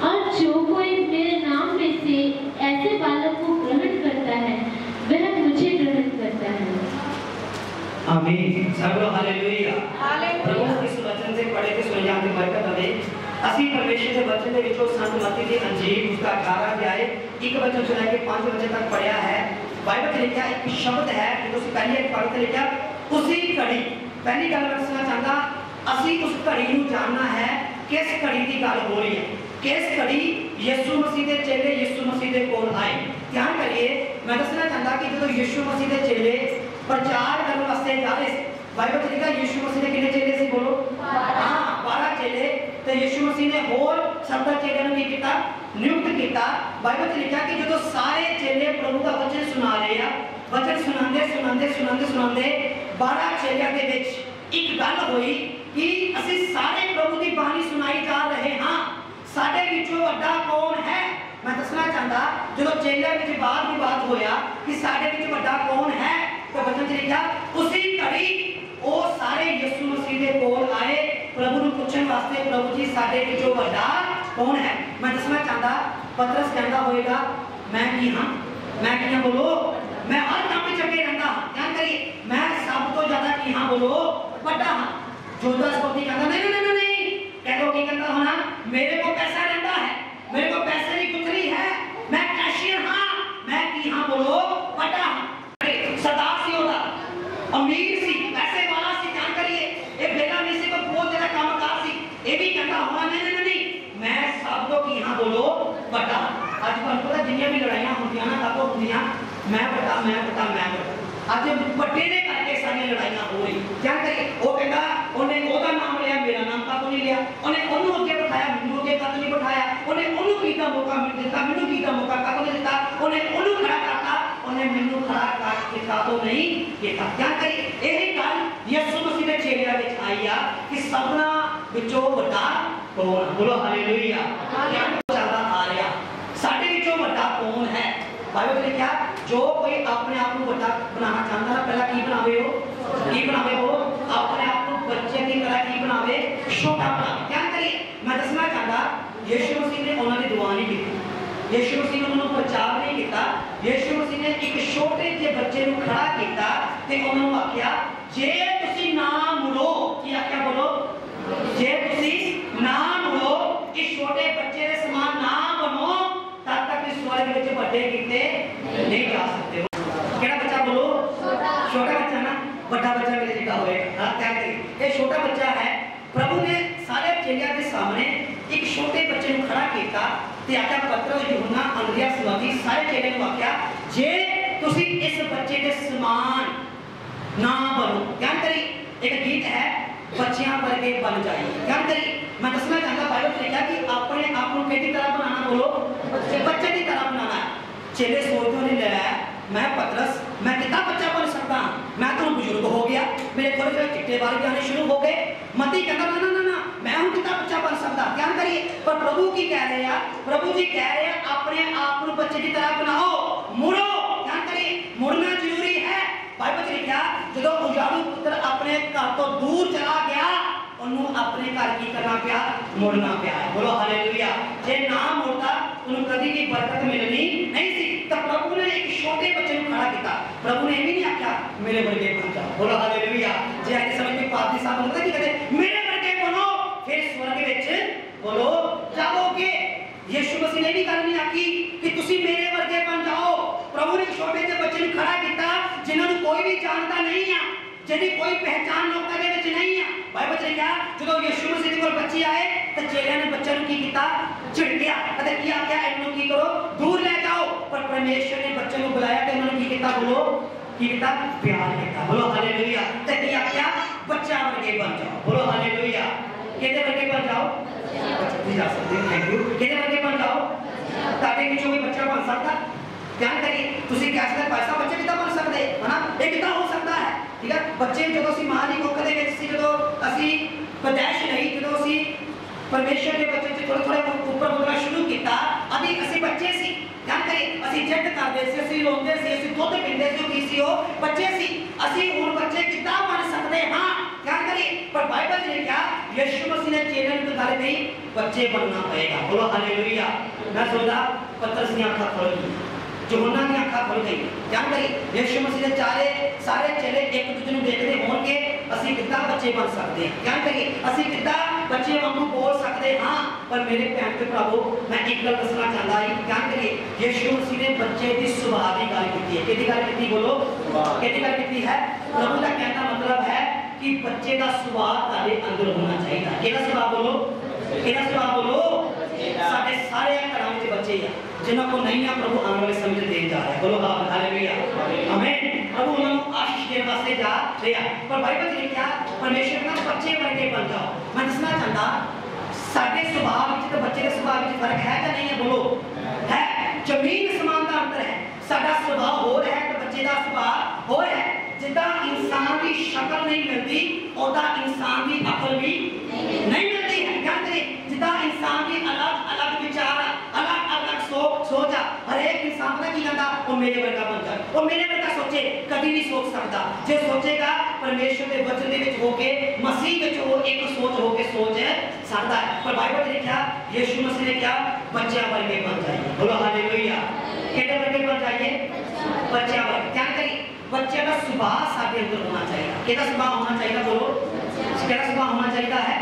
और जो कोई मेरे नाम में से ऐसे बालक को ग्रहण करता है वह मुझे ग्रहण करता है आमीन सब लोग हालेलुया प्रभु इस वचन से पढ़े के सुने जाने बरकत अदे ਅਸੀਂ ਪਰਮੇਸ਼ਰ ਦੇ ਵਚਨ ਦੇ ਵਿੱਚੋਂ ਸੰਤ ਮਤੀ ਦੀ ਅੰਜੀਰ ਉਸਦਾ 18 ਅਧਿਆਏ ਇੱਕ ਵਚਨ ਤੋਂ ਲੈ ਕੇ 5 ਵਚਨ ਤੱਕ ਪੜਿਆ ਹੈ ਬਾਈਬਲ ਦੇ ਲਿਖਿਆ ਇੱਕ ਸ਼ਬਦ ਹੈ ਉਸ ਪਹਿਲੇ ਪੜ੍ਹ ਤੇ ਲਿਖਿਆ ਉਸੇ ਘੜੀ ਪਹਿਲੀ ਗੱਲ ਮੈਂ ਦੱਸਣਾ ਚਾਹੁੰਦਾ ਅਸੀਂ ਉਸ ਘੜੀ ਨੂੰ ਜਾਣਨਾ ਹੈ ਕਿਸ ਘੜੀ ਦੀ ਗੱਲ ਹੋ ਰਹੀ ਹੈ ਕਿਸ ਘੜੀ ਯਿਸੂ ਮਸੀਹ ਦੇ ਚੇਲੇ ਯਿਸੂ ਮਸੀਹ ਦੇ ਕੋਲ ਆਏ ਧਿਆਨ ਕਰੀਏ ਮੈਂ ਦੱਸਣਾ ਚਾਹੁੰਦਾ ਕਿ ਜਦੋਂ ਯਿਸੂ ਮਸੀਹ ਦੇ ਚੇਲੇ ਪ੍ਰਚਾਰ ਕਰਨ ਵਾਸਤੇ ਜਾ ਰਹੇ ਸੀ ਬਾਈਬਲ 'ਚ ਲਿਖਿਆ ਯਿਸੂ ਮਸੀਹ ਦੇ ਕਿੰਨੇ ਚੇਲੇ ਸੀ ਬੋਲੋ ਹਾਂ 12 ਚੇਲੇ ਤੇ ਯਿਸੂ ਮਸੀਹ ਨੇ ਹੋਰ 70 ਚੇਲਿਆਂ ਨੂੰ ਕੀ ਕੀਤਾ ਨਿਯੁਕਤ ਕੀਤਾ ਬਾਈਬਲ 'ਚ ਲਿਖਿਆ ਕਿ ਜਦੋਂ ਸਾਰੇ ਚੇਲੇ ਪ੍ਰਭੂ ਦਾ ਵਚਨ ਸੁਣਾ ਰਹੇ ਆ ਵਚਨ ਸੁਣਾਉਂਦੇ ਸੁਣਾਉਂਦੇ ਸੁਣਾਉਂਦੇ ਸੁਣਾਉਂਦੇ 12 ਚੇਲਿਆਂ ਦੇ ਵਿੱਚ ਇੱਕ ਗੱਲ ਹੋਈ ਕਿ ਅਸੀਂ ਸਾਰੇ ਪ੍ਰਭੂ ਦੀ ਬਾਣੀ ਸੁਣਾਈ ਜਾ ਰਹੇ ਹਾਂ ਸਾਡੇ ਵਿੱਚੋਂ ਵੱਡਾ ਕੌਣ ਹੈ ਮੈਂ ਦੱਸਣਾ ਚਾਹੁੰਦਾ ਜਦੋਂ ਚੇਲਿਆਂ ਵਿੱਚ ਬਾਤ ਵਿਵਾਦ ਹੋਇਆ ਕਿ ਸਾਡੇ ਵਿੱਚ ਵੱਡਾ ਕੌਣ ਹੈ ਤਾਂ ਵਚਨ 'ਚ ਲਿਖਿਆ ਉਸੇ ਘੜੀ ਉਹ ਸਾਰੇ ਯਿਸੂ ਮਸੀਹ ਦੇ ਕੋਲ ਆਏ ਪ੍ਰਭੂ ਨੂੰ ਪੁੱਛਣ ਵਾਸਤੇ ਪ੍ਰਭੂ ਜੀ ਸਾਡੇ ਵਿੱਚੋਂ ਵੱਡਾ ਕੌਣ ਹੈ ਮੈਂ ਦੱਸਣਾ ਚਾਹੁੰਦਾ ਪਤਰਸ ਕਹਿੰਦਾ ਹੋਵੇਗਾ ਮੈਂ ਕੀ ਹਾਂ ਮੈਂ ਕੀ ਹਾਂ ਬੋਲੋ ਮੈਂ ਹਰ ਕੰਮ ਵਿੱਚ ਅੱਗੇ ਰਹਿੰਦਾ ਹਾਂ ਧਿਆਨ ਕਰੀ ਮੈਂ ਸਭ ਤੋਂ ਜ਼ਿਆਦਾ ਕੀ ਹਾਂ ਬੋਲੋ ਵੱਡਾ ਹਾਂ ਜੋਦਾ ਸਪੋਤੀ ਕਹਿੰਦਾ ਨਹੀਂ ਨਹੀਂ ਨਹੀਂ ਨਹੀਂ ਕਹਿੰਦਾ ਕੀ ਕਹਿੰਦਾ ਹੋਣਾ ਮੇਰੇ ਕੋਲ ਪੈਸਾ ਰਹਿੰਦਾ ਹੈ ਮੇਰੇ ਕੋਲ ਪੈਸੇ ਦੀ ਗੁਥਲੀ ਹੈ ਮੈਂ ਕੈਸ਼ੀਅਰ ਹਾਂ ਮੈਂ ਕੀ ਹਾਂ ਬੋਲੋ ਵੱਡਾ ਹਾਂ ਸਰਦਾਰ ਸੀ ਉਹਦਾ ਅਮੀਰ ਸੀ ਪੈਸੇ ਵਾਲਾ ਸੀ ਜਾਣ ਕਰੀਏ ਇਹ ਬੇਟਾ ਨਹੀਂ ਸੀ ਕੋਈ ਬਹੁਤ ਜਿਹੜਾ ਕੰਮਕਾਰ ਸੀ ਇਹ ਵੀ ਕਹਿੰਦਾ ਹੋਣਾ ਨਹੀਂ ਨਹੀਂ ਨਹੀਂ ਮੈਂ ਸਭ ਤੋਂ ਕੀ ਹਾਂ ਬੋਲੋ ਵੱਡਾ ਅੱਜ ਤੁਹਾਨੂੰ ਪਤਾ ਜਿੰਨੀਆਂ ਵੀ ਲੜਾਈਆਂ ਹੁੰਦੀਆਂ ਨਾ ਕਾਹਤੋਂ ਹੁੰਦੀਆਂ ਮੈਂ ਵੱਡਾ ਮੈਂ ਵੱਡਾ ਮੈਂ ਵੱਡਾ ਅੱਜ ਵੱਡੇ ਦੇ ਕਰਕੇ ਸਾਰੀਆਂ ਲੜਾਈਆਂ ਹੋ ਰਹੀ ਜਾਣ ਕਰੀਏ ਉਹ ਕਹਿੰਦਾ ਉਹਨੇ ਉਹਦਾ ਨਾਮ ਲਿਆ ਮੇਰਾ ਨਾਮ उन्हें उन्हें की का मौका की का मौका उन्हें खड़ा करता उन्हें खड़ा कर तो नहीं क्या करी? यही गल मसीह चेलिया आई आ कि सबना विचो बड़ा कौन? बोलो आ रहा कौन है? ਬਾਈਬਲ ਵਿੱਚ ਲਿਖਿਆ ਜੋ ਕੋਈ ਆਪਣੇ ਆਪ ਨੂੰ ਵੱਡਾ ਬਣਾਉਣਾ ਚਾਹੁੰਦਾ ਨਾ ਪਹਿਲਾਂ ਕੀ ਬਣਾਵੇ ਉਹ? ਕੀ ਬਣਾਵੇ ਉਹ? ਆਪਣੇ ਆਪ ਨੂੰ ਬੱਚੇ ਦੀ ਤਰ੍ਹਾਂ ਕੀ ਬਣਾਵੇ? ਛੋਟਾ ਬਣਾਵੇ ਧਿਆਨ ਕਰੀਏ, ਮੈਂ ਦੱਸਣਾ ਚਾਹੁੰਦਾ, ਯਿਸੂ ਮਸੀਹ ਨੇ ਉਹਨਾਂ ਦੀ ਦੁਆ ਨਹੀਂ ਕੀਤੀ। ਯਿਸੂ ਮਸੀਹ ਨੇ ਉਹਨਾਂ ਨੂੰ ਪ੍ਰਚਾਰ ਨਹੀਂ ਕੀਤਾ। ਯਿਸੂ ਮਸੀਹ ਨੇ ਇੱਕ ਛੋਟੇ ਜਿਹੇ ਬੱਚੇ ਨੂੰ ਖੜਾ ਕੀਤਾ ਤੇ ਉਹਨਾਂ ਨੂੰ ਆਖਿਆ, ਜੇ ਤੁਸੀਂ ਨਾ ਮੁੜੋ, ਕੀ ਆਖਿਆ ਬੋਲੋ? ਜੇ ਤੁਸੀਂ ਨਾ ਮੁੜੋ ਇਸ ਛੋਟੇ ਬੱਚੇ ਦੇ ਸਮਾਨ ਨਾ ਬਣੋ, ਤਦ ਤੱਕ ਇਸ ਸਵਰਗ ਵਿੱਚ ਵੱਡੇ ਕੀਤੇ ਨਹੀਂ ਜਾ ਸਕਦੇ ਕਿਹੜਾ ਬੱਚਾ ਬੋਲੋ ਛੋਟਾ ਬੱਚਾ ਨਾ ਵੱਡਾ ਬੱਚਾ ਮੇਰੇ ਜਿਹਾ ਹੋਏ ਹਾਂ ਕਿਆ ਕਰੀ ਇਹ ਛੋਟਾ ਬੱਚਾ ਹੈ ਪ੍ਰਭੂ ਨੇ ਸਾਰੇ ਚੇਲਿਆਂ ਦੇ ਸਾਹਮਣੇ ਇੱਕ ਛੋਟੇ ਬੱਚੇ ਨੂੰ ਖੜਾ ਕੀਤਾ ਤੇ ਆਖਿਆ ਪਤਰਸ ਯੂਹੰਨਾ ਅੰਦਰੀਆ ਸਮਾਦੀ ਸਾਰੇ ਚੇਲਿਆਂ ਨੂੰ ਆਖਿਆ ਜੇ ਤੁਸੀਂ ਇਸ ਬੱਚੇ ਦੇ ਸਮਾਨ ਨਾ ਬਣੋ ਧਿਆਨ ਕਰੀ ਇੱਕ ਗੀਤ ਹੈ ਬੱਚਿਆਂ ਵਰਗੇ ਬਣ ਜਾਈ ਧਿਆਨ ਕਰੀ ਮੈਂ ਦੱਸਣਾ ਚਾਹੁੰਦਾ ਬਾਈਬਲ ਵਿੱਚ ਲਿਖਿਆ ਕਿ ਆਪਣੇ ਆਪ ਨੂੰ ਕਿਹਦੀ ਤਰ੍ਹਾਂ ਬਣਾਉਣਾ ਬੋਲੋ ਬੱਚੇ ਦੀ ਤਰ੍ਹਾਂ ਬਣਾਉਣਾ ਹੈ ਚੇਲੇ ਸੋਚਦੇ ਨੇ ਲੈ, ਮੈਂ ਪਤਰਸ, ਮੈਂ ਕਿੱਦਾਂ ਬੱਚਾ ਬਣ ਸਕਦਾ? ਮੈਂ ਤਾਂ ਬਜ਼ੁਰਗ ਹੋ ਗਿਆ, ਮੇਰੇ ਥੋੜੇ ਜਿਹੇ ਚਿੱਟੇ ਵਾਲ ਵੀ ਆਉਣੇ ਸ਼ੁਰੂ ਹੋ ਗਏ। ਮਤੀ ਕਹਿੰਦਾ, ਨਾ ਨਾ ਨਾ ਮੈਂ ਹੁਣ ਕਿੱਦਾਂ ਬੱਚਾ ਬਣ ਸਕਦਾ? ਧਿਆਨ ਕਰੀਏ, ਪਰ ਪ੍ਰਭੂ ਕੀ ਕਹਿ ਰਹੇ ਆ? ਪ੍ਰਭੂ ਜੀ ਕਹਿ ਰਹੇ ਆ, ਆਪਣੇ ਆਪ ਨੂੰ ਬੱਚੇ ਦੀ ਤਰ੍ਹਾਂ ਬਣਾਓ, ਮੁੜੋ, ਧਿਆਨ ਕਰੀਏ, ਮੁੜਨਾ ਜ਼ਰੂਰੀ ਹੈ। ਬਾਈਬਲ ਚ ਲਿਖਿਆ, ਜਦੋਂ ਉਜਾੜੂ ਪੁੱਤਰ ਆਪਣੇ ਘਰ ਤੋਂ ਦੂਰ ਚਲਾ ਗਿਆ, ਉਹਨੂੰ ਆਪਣੇ ਘਰ ਕੀ ਕਰਨਾ ਪਿਆ? ਮੁੜਨਾ ਪਿਆ। ਬੋਲੋ ਹਾਲੇਲੂਇਆ ਜੇ ਨਾ ਮੁੜਦਾ ਉਹਨੂੰ ਕਦੀ ਵੀ ਬਰਕਤ ਮਿਲਣੀ ਨਹੀਂ ਸੀ ਤਾਂ ਪ੍ਰਭੂ ਨੇ ਇੱਕ ਛੋਟੇ ਬੱਚੇ ਨੂੰ ਖੜਾ ਕੀਤਾ ਪ੍ਰਭੂ ਨੇ ਇਹ ਵੀ ਨਹੀਂ ਆਖਿਆ ਮੇਰੇ ਵਰਗੇ ਬਣ ਜਾਓ ਬੋਲੋ ਹਾਲੇਲੂਇਆ ਜੇ ਅੱਜ ਸਮਝ ਵਿੱਚ ਪਾਦਰੀ ਸਾਹਿਬ ਹੁੰਦਾ ਕੀ ਕਹਿੰਦੇ ਮੇਰੇ ਵਰਗੇ ਬਣੋ ਫਿਰ ਸਵਰਗ ਵਿੱਚ ਬੋਲੋ ਜਾਓਗੇ ਯਿਸੂ ਮਸੀਹ ਨੇ ਵੀ ਗੱਲ ਨਹੀਂ ਆਖੀ ਕਿ ਤੁਸੀਂ ਮੇਰੇ ਵਰਗੇ ਬਣ ਜਾਓ ਪ੍ਰਭੂ ਨੇ ਇੱਕ ਛੋਟੇ ਜਿਹੇ ਬੱਚੇ ਨੂੰ ਖੜਾ ਕੀਤਾ ਜਿਨ੍ਹਾਂ ਨੂੰ ਕੋਈ ਵੀ ਜਾਣਦਾ ਨਹੀਂ ਆ जदि कोई पहचान लोग करे बच नहीं है भाई बच्चे क्या जदो यीशु मसीह कोल बच्ची आए तो चेले ने बच्चे नु की कीता छिड़ लिया अते किया, क्या इनु की करो, दूर ले जाओ। पर परमेश्वर ने बच्चे नु बुलाया ते उन्होंने की कीता बोलो, की कीता प्यार कीता बोलो, हालेलुया। ते किया क्या? बच्चा वर्गे बन जाओ। बोलो, हालेलुया। केदे वर्गे बन जाओ? बच्चे जा सकते थैंक यू। केदे वर्गे बन जाओ? ताकि जो भी बच्चा बन सकता ਧਿਆਨ ਕਰੀ ਤੁਸੀਂ ਕਹਿ ਸਕਦੇ ਪੈਸਾ ਬੱਚੇ ਕਿੱਦਾਂ ਬਣ ਸਕਦੇ ਹਨਾ ਇਹ ਕਿੱਦਾਂ ਹੋ ਸਕਦਾ ਹੈ ਠੀਕ ਹੈ ਬੱਚੇ ਜਦੋਂ ਅਸੀਂ ਮਾਂ ਦੀ ਕੁੱਖ ਦੇ ਵਿੱਚ ਸੀ ਜਦੋਂ ਅਸੀਂ ਪਦੈਸ਼ ਨਹੀਂ ਜਦੋਂ ਅਸੀਂ ਪਰਮੇਸ਼ਰ ਦੇ ਬੱਚੇ ਤੇ ਥੋੜੇ ਥੋੜੇ ਉੱਪਰ ਬੋਲਣਾ ਸ਼ੁਰੂ ਕੀਤਾ ਅਭੀ ਅਸੀਂ ਬੱਚੇ ਸੀ ਧਿਆਨ ਕਰੀ ਅਸੀਂ ਜਿੱਦ ਕਰਦੇ ਸੀ ਅਸੀਂ ਰੋਂਦੇ ਸੀ ਅਸੀਂ ਦੁੱਧ ਪੀਂਦੇ ਸੀ ਉਹ ਕੀ ਸੀ ਉਹ ਬੱਚੇ ਸੀ ਅਸੀਂ ਹੁਣ ਬੱਚੇ ਕਿੱਦਾਂ ਬਣ ਸਕਦੇ ਹਾਂ ਧਿਆਨ ਕਰੀ ਪਰ ਬਾਈਬਲ ਨੇ ਲਿਖਿਆ ਯਿਸੂ ਮਸੀਹ ਨੇ ਚੇਲਿਆਂ ਨੂੰ ਗੱਲ ਕਹੀ ਬੱਚੇ ਬਣਨਾ ਪਏਗਾ ਬੋਲੋ ਹਾਲੇਲੂਇਆ ਮੈਂ ਸੋਚਦਾ ਪਤਰਸ ਦੀਆਂ ਅੱਖਾਂ ਖੁੱਲ ਗਈਆਂ ਯੋਹੰਨਾ ਦੀਆਂ ਅੱਖਾਂ ਖੁੱਲ ਗਈਆਂ ਧਿਆਨ ਕਰੀ ਯਿਸੂ ਮਸੀਹ ਦੇ ਚਾਰੇ ਸਾਰੇ ਚੇਲੇ ਇੱਕ ਦੂਜੇ ਨੂੰ ਦੇਖਦੇ ਹੋਣਗੇ ਅਸੀਂ ਕਿੱਦਾਂ ਬੱਚੇ ਬਣ ਸਕਦੇ ਹਾਂ ਧਿਆਨ ਕਰੀ ਅਸੀਂ ਕਿੱਦਾਂ ਬੱਚੇ ਵਾਂਗੂ ਬੋਲ ਸਕਦੇ ਹਾਂ ਪਰ ਮੇਰੇ ਭੈਣ ਤੇ ਭਰਾਵੋ ਮੈਂ ਇੱਕ ਗੱਲ ਦੱਸਣਾ ਚਾਹੁੰਦਾ ਹਾਂ ਕਿ ਕਿਆ ਕਰੀਏ ਯਿਸੂ ਮਸੀਹ ਨੇ ਬੱਚੇ ਦੀ ਸੁਭਾਅ ਦੀ ਗੱਲ ਕੀਤੀ ਹੈ ਕਿਹਦੀ ਗੱਲ ਕੀਤੀ ਬੋਲੋ ਕਿਹਦੀ ਗੱਲ ਕੀਤੀ ਹੈ ਪ੍ਰਭੂ ਦਾ ਕਹਿਣ ਦਾ ਮਤਲਬ ਹੈ ਕਿ ਬੱਚੇ ਦਾ ਸੁਭਾਅ ਤੁਹਾਡੇ ਅੰਦਰ ਹੋਣਾ ਚਾਹੀਦਾ ਕਿਹਦਾ ਸੁਭਾਅ ਬੋਲੋ ਕਿਹਦਾ ਸੁਭਾਅ ਬੋਲੋ साढ़े सारे कलाम के बच्चे या जिनको नैया प्रभु आने वाले समय दे जा रहा है। बोलो आप हालेलुया। हमें प्रभु उन्हें आशीष देने वास्ते जा रहा पर भाई बच्चे क्या परमेश्वर का बच्चे बन के बन जाओ मैं दसना चाहता साढ़े स्वभाव तो बच्चे के स्वभाव में फ़र्क है या नहीं है बोलो। है। ज़मीन समानता अंतर है। ਸਾਡਾ ਸੁਭਾਅ ਹੋਰ ਹੈ ਤੇ ਬੱਚੇ ਦਾ ਸੁਭਾਅ ਹੋਰ ਹੈ ਜਿੱਦਾਂ ਇਨਸਾਨ ਦੀ ਸ਼ਕਲ ਨਹੀਂ ਮਿਲਦੀ ਉਹਦਾ ਇਨਸਾਨ ਦੀ ਅਕਲ ਵੀ ਨਹੀਂ ਮਿਲਦੀ ਹੈ ਕਹਿੰਦੇ ਜਿੱਦਾਂ ਇਨਸਾਨ ਦੀ ਅਲੱਗ ਅਲੱਗ ਵਿਚਾਰ ਅਲੱਗ ਅਲੱਗ ਸੋਚ ਸੋਚ ਆ ਹਰੇਕ ਇਨਸਾਨ ਦਾ ਕੀ ਕਹਿੰਦਾ ਉਹ ਮੇਰੇ ਵਰਗਾ ਬਣ ਜਾ ਉਹ ਮੇਰੇ ਵਰਗਾ ਸੋਚੇ ਕਦੀ ਨਹੀਂ ਸੋਚ ਸਕਦਾ ਜੇ ਸੋਚੇਗਾ ਪਰਮੇਸ਼ਰ ਦੇ ਵਚਨ ਦੇ ਵਿੱਚ ਹੋ ਕੇ ਮਸੀਹ ਵਿੱਚ ਉਹ ਇੱਕ ਸੋਚ ਹੋ ਕੇ ਸੋਚ ਸਕਦਾ ਹੈ ਪਰ ਬਾਈਬਲ ਨੇ ਲਿਖਿਆ ਯਿਸੂ ਮਸੀਹ ਨੇ ਕਿਹਾ ਬੱਚਿਆਂ ਵਰਗੇ ਬਣ ਜਾਈਏ ਬੋਲੋ ਹਾਲੇਲੂਇਆ केटे बच्चे को चाहिए? बच्चा वर्ग ध्यान करिए, बच्चे का सुबह साढ़े अंदर होना चाहिए। केटा सुबह होना चाहिए बोलो? केटा सुबह होना चाहिए है?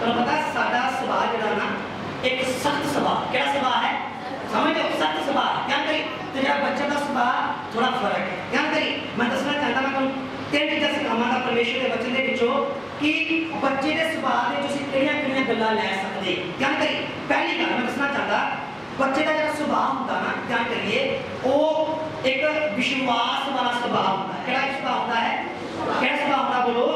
तो पता सादा सुबह जड़ाना एक सख्त सुबह। क्या सुबह है? समझो सख्त सुबह। ध्यान करिए तो जरा बच्चे का सुबह, थोड़ा फ़र्क है। क्या करिए, मैं दसना चाहता मैं तीन चीज़ें से हमारा परमेश्वर के बच्चे के कि बच्चे के सुभाव जो किड़िया किड़िया गल् लै सकते ध्यान करिए, पहली गल मैं दसना चाहता बच्चे का जो स्वभाव होता है ना ध्यान करिए? वो एक विश्वास वाला स्वभाव होता है। क्या स्वभाव होता है? क्या स्वभाव होता बोलो?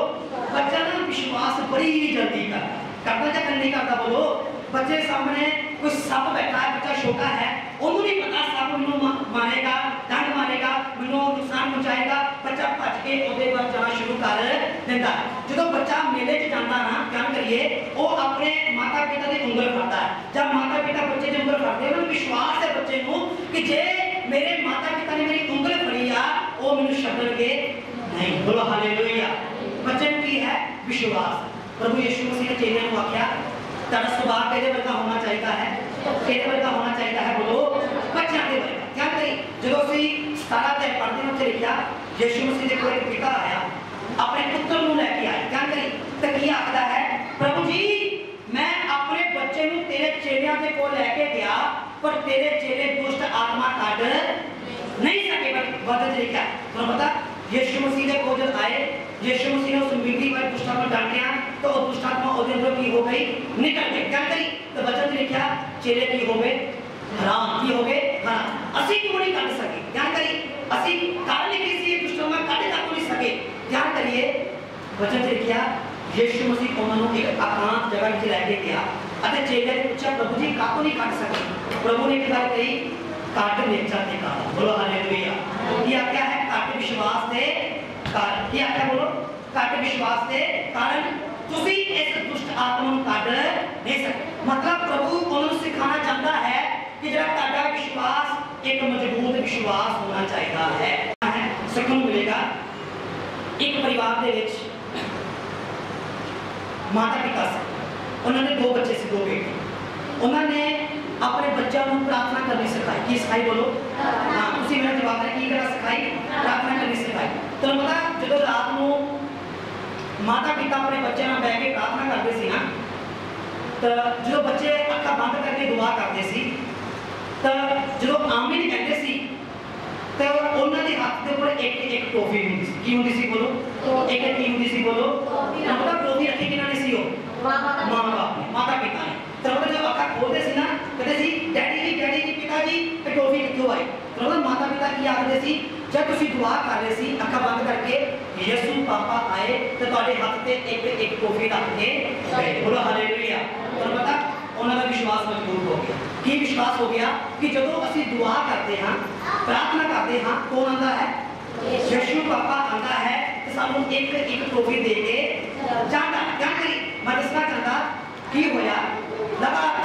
बच्चा ना विश्वास बड़ी जल्दी करता करता क्या? करने का बोलो? बच्चे सामने कोई सप बैठा है, बच्चा छोटा है, उन्होंने नहीं पता सप मैं, मारेगा दंड मारेगा मैं नुकसान पहुंचाएगा। बच्चा भज के ओदे पर जाना शुरू कर देता जो बच्चा मेले चाहता ना गल करिए अपने माता पिता की उंगल फरता है। जब माता पिता बच्चे की उंगल फरते हैं विश्वास है बच्चे को कि जे मेरे माता पिता ने मेरी उंगल फड़ी आ मैं छकड़ के नहीं। बोलो, हालेलुया। बच्चे की है? विश्वास। प्रभु यीशु मसीह ने को आख्या ਵਿਸ਼ਵਾਸ ਪ੍ਰਭੂ ਯਿਸੂ ਮਸੀਹ ਨੇ ਚੇਲਿਆਂ ਨੂੰ ਆਖਿਆ ਤੁਹਾਡਾ ਸੁਭਾਅ ਕਿਹਦੇ ਵਰਗਾ ਹੋਣਾ ਚਾਹੀਦਾ ਹੈ ਕਿਹਦੇ ਵਰਗਾ ਹੋਣਾ ਚਾਹੀਦਾ ਹੈ ਬੋਲੋ ਬੱਚਿਆਂ ਦੇ ਵਰਗਾ ਧਿਆਨ ਕਰੀ ਜਦੋਂ ਅਸੀਂ ਸਾਰਾ ਤੇ ਪੜ੍ਹਦੇ ਹਾਂ ਉੱਥੇ ਲਿਖਿਆ ਯਿਸੂ ਮਸੀਹ ਦੇ ਕੋਲ ਇੱਕ ਪਿਤਾ ਆਇਆ ਆਪਣੇ ਪੁੱਤਰ ਨੂੰ ਲੈ ਕੇ ਆਇਆ ਧਿਆਨ ਕਰੀ ਤੇ ਕੀ ਆਖਦਾ ਹੈ ਪ੍ਰਭੂ ਜੀ ਮੈਂ ਆਪਣੇ ਬੱਚੇ ਨੂੰ ਤੇਰੇ ਚੇਲਿਆਂ ਦੇ ਕੋਲ ਲੈ ਕੇ ਗਿਆ ਪਰ ਤੇਰੇ ਚੇਲੇ ਦੁਸ਼ਟ ਆਤਮਾ ਕੱਢ ਨਹੀਂ ਸਕੇ ਪਰ ਵਚਨ ਚ ਲਿਖਿਆ ਤੁਹਾਨੂੰ ਪਤਾ यीशु मसीह ने भोजन आए, यीशु मसीह ने उस मिट्टी पर दुष्टात्मा डांटिया तो उस दुष्टात्मा और दिन की हो गई, निकल गई क्या करी? तो वचन ने क्या चेले की हो गए, हराम की हो गए, हराम। असी क्यों नहीं काट सके। क्या करी? असी कारण किसी दुष्टात्मा काटे का नहीं सके। क्या करिए? वचन ने क्या यीशु मसीह को मनो की आकांत जगह की रह गया अतः चेले ने पूछा, प्रभु जी का को नहीं काट सके? प्रभु ने कहा कही ਕੱਢ ਸਕੇ ਪ੍ਰਭੂ ਨੇ ਇੱਕ ਗੱਲ ਕਹੀ ਕੱਢ ਨੇਚਰ ਦੇ ਕਾਰਨ ਬੋਲੋ ਹਾਲੇਲੂਇਆ ਕੀ ਆਖਿਆ ਹੈ ਘੱਟ ਵਿਸ਼ਵਾਸ ਦੇ ਕਾਰਨ ਕੀ ਆਖਿਆ ਬੋਲੋ ਘੱਟ ਵਿਸ਼ਵਾਸ ਦੇ ਕਾਰਨ ਤੁਸੀਂ ਇਸ ਦੁਸ਼ਟ ਆਤਮਾ ਨੂੰ ਕੱਢ ਨਹੀਂ ਸਕਦੇ ਮਤਲਬ ਪ੍ਰਭੂ ਉਹਨਾਂ ਨੂੰ ਸਿਖਾਉਣਾ ਚਾਹੁੰਦਾ ਹੈ ਕਿ ਜਿਹੜਾ ਤੁਹਾਡਾ ਵਿਸ਼ਵਾਸ ਇੱਕ ਮਜ਼ਬੂਤ ਵਿਸ਼ਵਾਸ ਹੋਣਾ ਚਾਹੀਦਾ ਹੈ ਸਿੱਖਣ ਨੂੰ ਮਿਲੇਗਾ ਇੱਕ ਪਰਿਵਾਰ ਦੇ ਵਿੱਚ ਮਾਤਾ ਪਿਤਾ ਸੀ ਉਹਨਾਂ ਦੇ ਦੋ ਬੱਚੇ ਸੀ ਦੋ ਬੇਟੇ ਉਹਨਾਂ ਨੇ अपने बच्चा को प्रार्थना करनी सिखाई। की सिखाई बोलो? हाँ उसी में जवाब है की करा सिखाई? प्रार्थना करनी सिखाई। तो पता जब रात को माता पिता अपने बच्चे ना बैठ के प्रार्थना करते सी ना तो जो बच्चे अखा बंद करके दुआ करते सी तो जो आमीन कहते सी तो उन्होंने के हाथ के ऊपर एक एक टॉफी होती की होती थी बोलो? तो एक की होती थी बोलो? पता ट्रॉफी रखी किन्होंने सी हो? माँ बाप ने। माता पिता ने तो जब अखा खोलते सी ਅੱਖਾਂ ਖੋਲਦੇ ਸੀ ਨਾ ਕਹਿੰਦੇ ਸੀ ਡੈਡੀ ਜੀ ਡੈਡੀ ਜੀ ਪਿਤਾ ਜੀ ਇਹ ਟੋਫੀ ਕਿੱਥੋਂ ਆਈ ਤੇ ਉਹਦਾ ਮਾਤਾ ਪਿਤਾ ਕੀ ਆਖਦੇ ਸੀ ਜਦ ਤੁਸੀਂ ਦੁਆ ਕਰ ਰਹੇ ਸੀ ਅੱਖਾਂ ਬੰਦ ਕਰਕੇ ਯਿਸੂ ਪਾਪਾ ਆਏ ਤੇ ਤੁਹਾਡੇ ਹੱਥ ਤੇ ਇੱਕ ਇੱਕ ਟੋਫੀ ਰੱਖ ਕੇ ਗਏ ਬੋਲੋ ਹਾਲੇਲੂਇਆ ਤੁਹਾਨੂੰ ਪਤਾ ਉਹਨਾਂ ਦਾ ਵਿਸ਼ਵਾਸ ਮਜ਼ਬੂਤ ਹੋ ਗਿਆ ਕੀ ਵਿਸ਼ਵਾਸ ਹੋ ਗਿਆ ਕਿ ਜਦੋਂ ਅਸੀਂ ਦੁਆ ਕਰਦੇ ਹਾਂ ਪ੍ਰਾਰਥਨਾ ਕਰਦੇ ਹਾਂ ਕੌਣ ਆਂਦਾ ਹੈ ਯਿਸੂ ਪਾਪਾ ਆਂਦਾ ਹੈ ਤੇ ਸਾਨੂੰ ਇੱਕ ਇੱਕ ਟੋਫੀ ਦੇ ਕੇ ਜਾਂਦਾ ਕਿਆ ਕਰੀ ਮੈਂ ਦੱਸਣਾ ਚਾਹੁੰਦਾ ਕੀ ਹੋਇਆ ਲਗਾਤਾਰ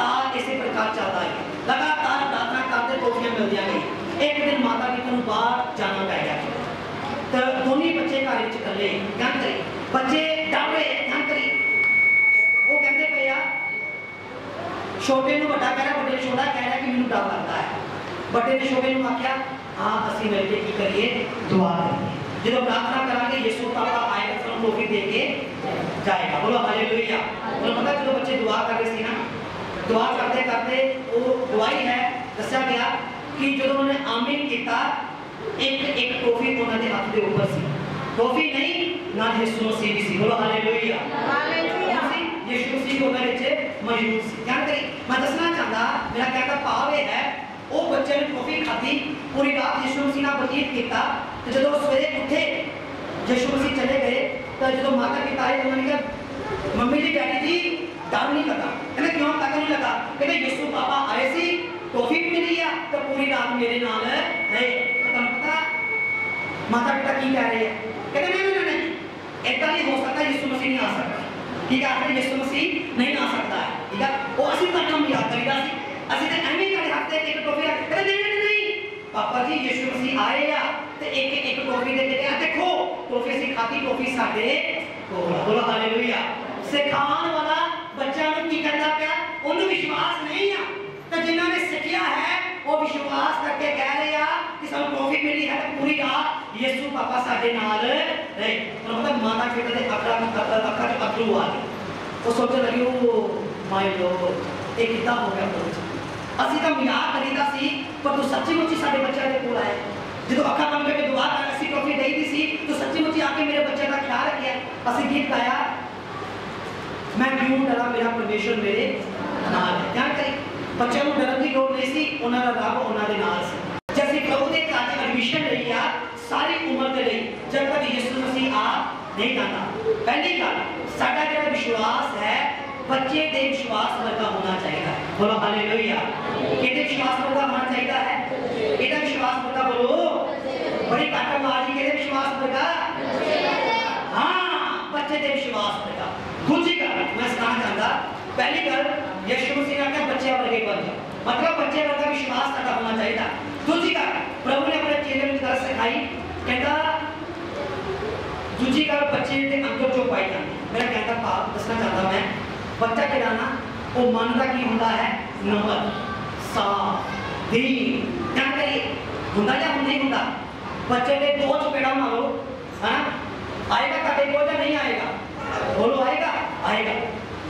काज चलता है लगातार प्रार्थना करते टोफियाँ मिल जाएगी एक दिन माता पिता को जाना पै गया तो दोनों बच्चे घर कले गंद बच्चे डर रहे गंद वो कहते पे आ छोटे नु कह रहा बड़े छोटा कह रहा कि मैं डर लगता है बड़े ने छोटे आख्या हाँ असं मिलकर की करिए दुआ करिए जो प्रार्थना करा यशो पापा आएगा तो हम टोपी जाएगा बोलो हालेलुया बोलो पता जो बच्चे दुआ कर रहे थे ना ਦੁਆ ਕਰਦੇ ਕਰਦੇ ਉਹ ਦੁਆਈ ਹੈ ਦੱਸਿਆ ਗਿਆ ਕਿ ਜਦੋਂ ਉਹਨੇ ਆਮੀਨ ਕੀਤਾ ਇੱਕ ਇੱਕ ਟੋਫੀ ਉਹਨਾਂ ਦੇ ਹੱਥ ਦੇ ਉੱਪਰ ਸੀ ਟੋਫੀ ਨਹੀਂ ਨਾਲ ਯਿਸੂ ਮਸੀਹ ਵੀ ਸੀ ਬੋਲੋ ਹਾਲੇਲੂਇਆ ਹਾਲੇਲੂਇਆ ਯਿਸੂ ਮਸੀਹ ਉਹਨਾਂ ਵਿੱਚ ਮੌਜੂਦ ਸੀ ਜਾਣਦੇ ਮੈਂ ਦੱਸਣਾ ਚਾਹੁੰਦਾ ਮੇਰਾ ਕਹਿਣ ਦਾ ਭਾਵ ਇਹ ਹੈ ਉਹ ਬੱਚੇ ਨੇ ਟੋਫੀ ਖਾਧੀ ਪੂਰੀ ਰਾਤ ਯਿਸੂ ਮਸੀਹ ਨਾਲ ਬਤੀਤ ਕੀਤਾ ਤੇ ਜਦੋਂ ਉਹ ਸਵੇਰੇ ਉੱਠੇ ਯਿਸੂ ਮਸੀਹ ਚਲੇ ਗਏ ਤਾਂ ਜਦੋਂ ਮਾਤਾ ਪਿਤਾ ਆਏ ਤਾਂ ਉਹਨਾਂ ਨੇ ਕਿਹਾ मम्मी जी कहती थी, दारू नहीं लगा। कहते, क्यों? तक नहीं लगा? कहते, यीशु पापा आए सी, टॉफी भी मिली है तो पूरी रात मेरे नाल रहे खत्म पता माता पिता की कह रहे हैं। कहते, नहीं नहीं नहीं ऐसा नहीं हो सकता यीशु मसीह नहीं आ सकता। ठीक है, आखिर यीशु मसीह नहीं आ सकता है। ठीक है, वो असली तो हम याद करीदा सी। असि तो ही कर सकते एक टॉफी कहते नहीं नहीं नहीं ਪਾਪਾ ਜੀ ਯਿਸੂ ਮਸੀਹ ਆਏ ਆ ਤੇ ਇੱਕ ਇੱਕ ਟੋਫੀ ਦੇ ਕੇ ਆ ਦੇਖੋ ਟੋਫੀ ਅਸੀਂ ਖਾਧੀ ਟੋਫੀ ਸਾਡੇ ਕੋਲ ਆ। ਬੋਲੋ ਹਾਲੇਲੂਇਆ ਸਿਖਾਉਣ ਵਾਲਾ ਬੱਚਾ ਨੂੰ ਕੀ ਕਰਦਾ ਪਿਆ ਉਹਨੂੰ ਵਿਸ਼ਵਾਸ ਨਹੀਂ ਆ ਤੇ ਜਿਨ੍ਹਾਂ ਨੇ ਸਿੱਖਿਆ ਹੈ ਉਹ ਵਿਸ਼ਵਾਸ ਕਰਕੇ ਕਹਿ ਰਹੇ ਆ ਕਿ ਸਾਨੂੰ ਟੋਫੀ ਮਿਲੀ ਹੈ ਤੇ ਪੂਰੀ ਰਾਤ ਯਿਸੂ ਪਾਪਾ ਸਾਡੇ ਨਾਲ ਰਹੇ ਉਹਨਾਂ ਪਤਾ ਮਾਤਾ ਪਿਤਾ ਦੇ ਅੱਖਾਂ ਨੂੰ ਅੱਖਾਂ ਅੱਖਾਂ ਚ ਅਥਰੂ ਆ ਗਏ ਉਹ ਸੋਚਣ ਲੱਗੀ ਉਹ ਮਾਈ ਲੋਡ ਇਹ ਕਿੱਦਾਂ ਹੋ ਗਿਆ ਮੇਰੇ ਨਾਲ? ਅਸੀਂ ਤਾਂ ਮਜ਼ਾਕ ਕਰੀਦਾ ਸੀ ਪਰ ਤੂੰ ਸੱਚੀ ਮੁੱਚੀ ਸਾਡੇ ਬੱਚਿਆਂ ਦੇ ਕੋਲ ਆਇਆ ਜਦੋਂ ਅੱਖਾਂ ਬੰਦ ਕਰਕੇ ਦੁਆ ਕਰ ਅਸੀਂ ਟੋਫੀ ਦੇਈਦੀ ਸੀ ਤੂੰ ਸੱਚੀ ਮੁੱਚੀ ਆ ਕੇ ਮੇਰੇ ਬੱਚੇ ਦਾ ਖਿਆਲ ਰੱਖਿਆ ਅਸੀਂ ਗੀਤ ਗਾਇਆ ਮੈਂ ਕਿਉਂ ਡਰਾਂ ਮੇਰਾ ਪਰਮੇਸ਼ਰ ਮੇਰੇ ਨਾਲ ਹੈ ਜਾਣ ਕਰੀ ਬੱਚਿਆਂ ਨੂੰ ਡਰਨ ਦੀ ਲੋੜ ਨਹੀਂ ਸੀ ਉਹਨਾਂ ਦਾ ਰੱਬ ਉਹਨਾਂ ਦੇ ਨਾਲ ਸੀ ਜੇ ਅਸੀਂ ਪ੍ਰਭੂ ਦੇ ਘਰ 'ਚ ਐਡਮਿਸ਼ਨ ਲਈ ਆ ਸਾਰੀ ਉਮਰ ਦੇ ਲਈ ਜਦ ਤੱਕ ਯਿਸੂ ਮਸੀਹ ਆ ਨਹੀਂ ਜਾਂਦਾ ਪਹਿਲੀ ਗੱਲ ਸਾਡਾ ਜਿਹੜਾ ਵਿਸ਼ਵਾਸ ਹੈ बच्चे देव विश्वास वर्गा होना चाहिए। बोलो हाले लोहिया विश्वास वर्गा होना चाहिए है? कि विश्वास वर्गा, बोलो। बड़ी काटा मार के विश्वास वर्गा? हाँ बच्चे देव विश्वास वर्ग। दूसरी कर मैं सुनाना चाहता पहली गल यशु मसीह ने कहा, बच्चे वर्ग बन मतलब बच्चे वर्ग विश्वास वर्ग होना चाहिए था। दूसरी गल प्रभु ने अपने चेले में गल सिखाई। कहता दूसरी गल बच्चे के अंदर जो पाई था। मेरा कहता, पाप, दसना चाहता मैं। ਭਾਵ ਦੱਸਣਾ ਚਾਹੁੰਦਾ ਮੈਂ ਬੱਚਾ ਜਿਹੜਾ ਨਾ ਉਹ ਮਨ ਦਾ ਕੀ ਹੁੰਦਾ ਹੈ ਨੰਬਰ ਸਾਫ ਦੀ ਜਾਣਕਾਰੀ ਹੁੰਦਾ ਜਾਂ ਨਹੀਂ ਹੁੰਦਾ ਬੱਚੇ ਦੇ ਦੋ ਚਪੇੜਾ ਮਾਰੋ ਹਾਂ ਆਏਗਾ ਤੁਹਾਡੇ ਕੋਲ ਜਾਂ ਨਹੀਂ ਆਏਗਾ ਬੋਲੋ ਆਏਗਾ ਆਏਗਾ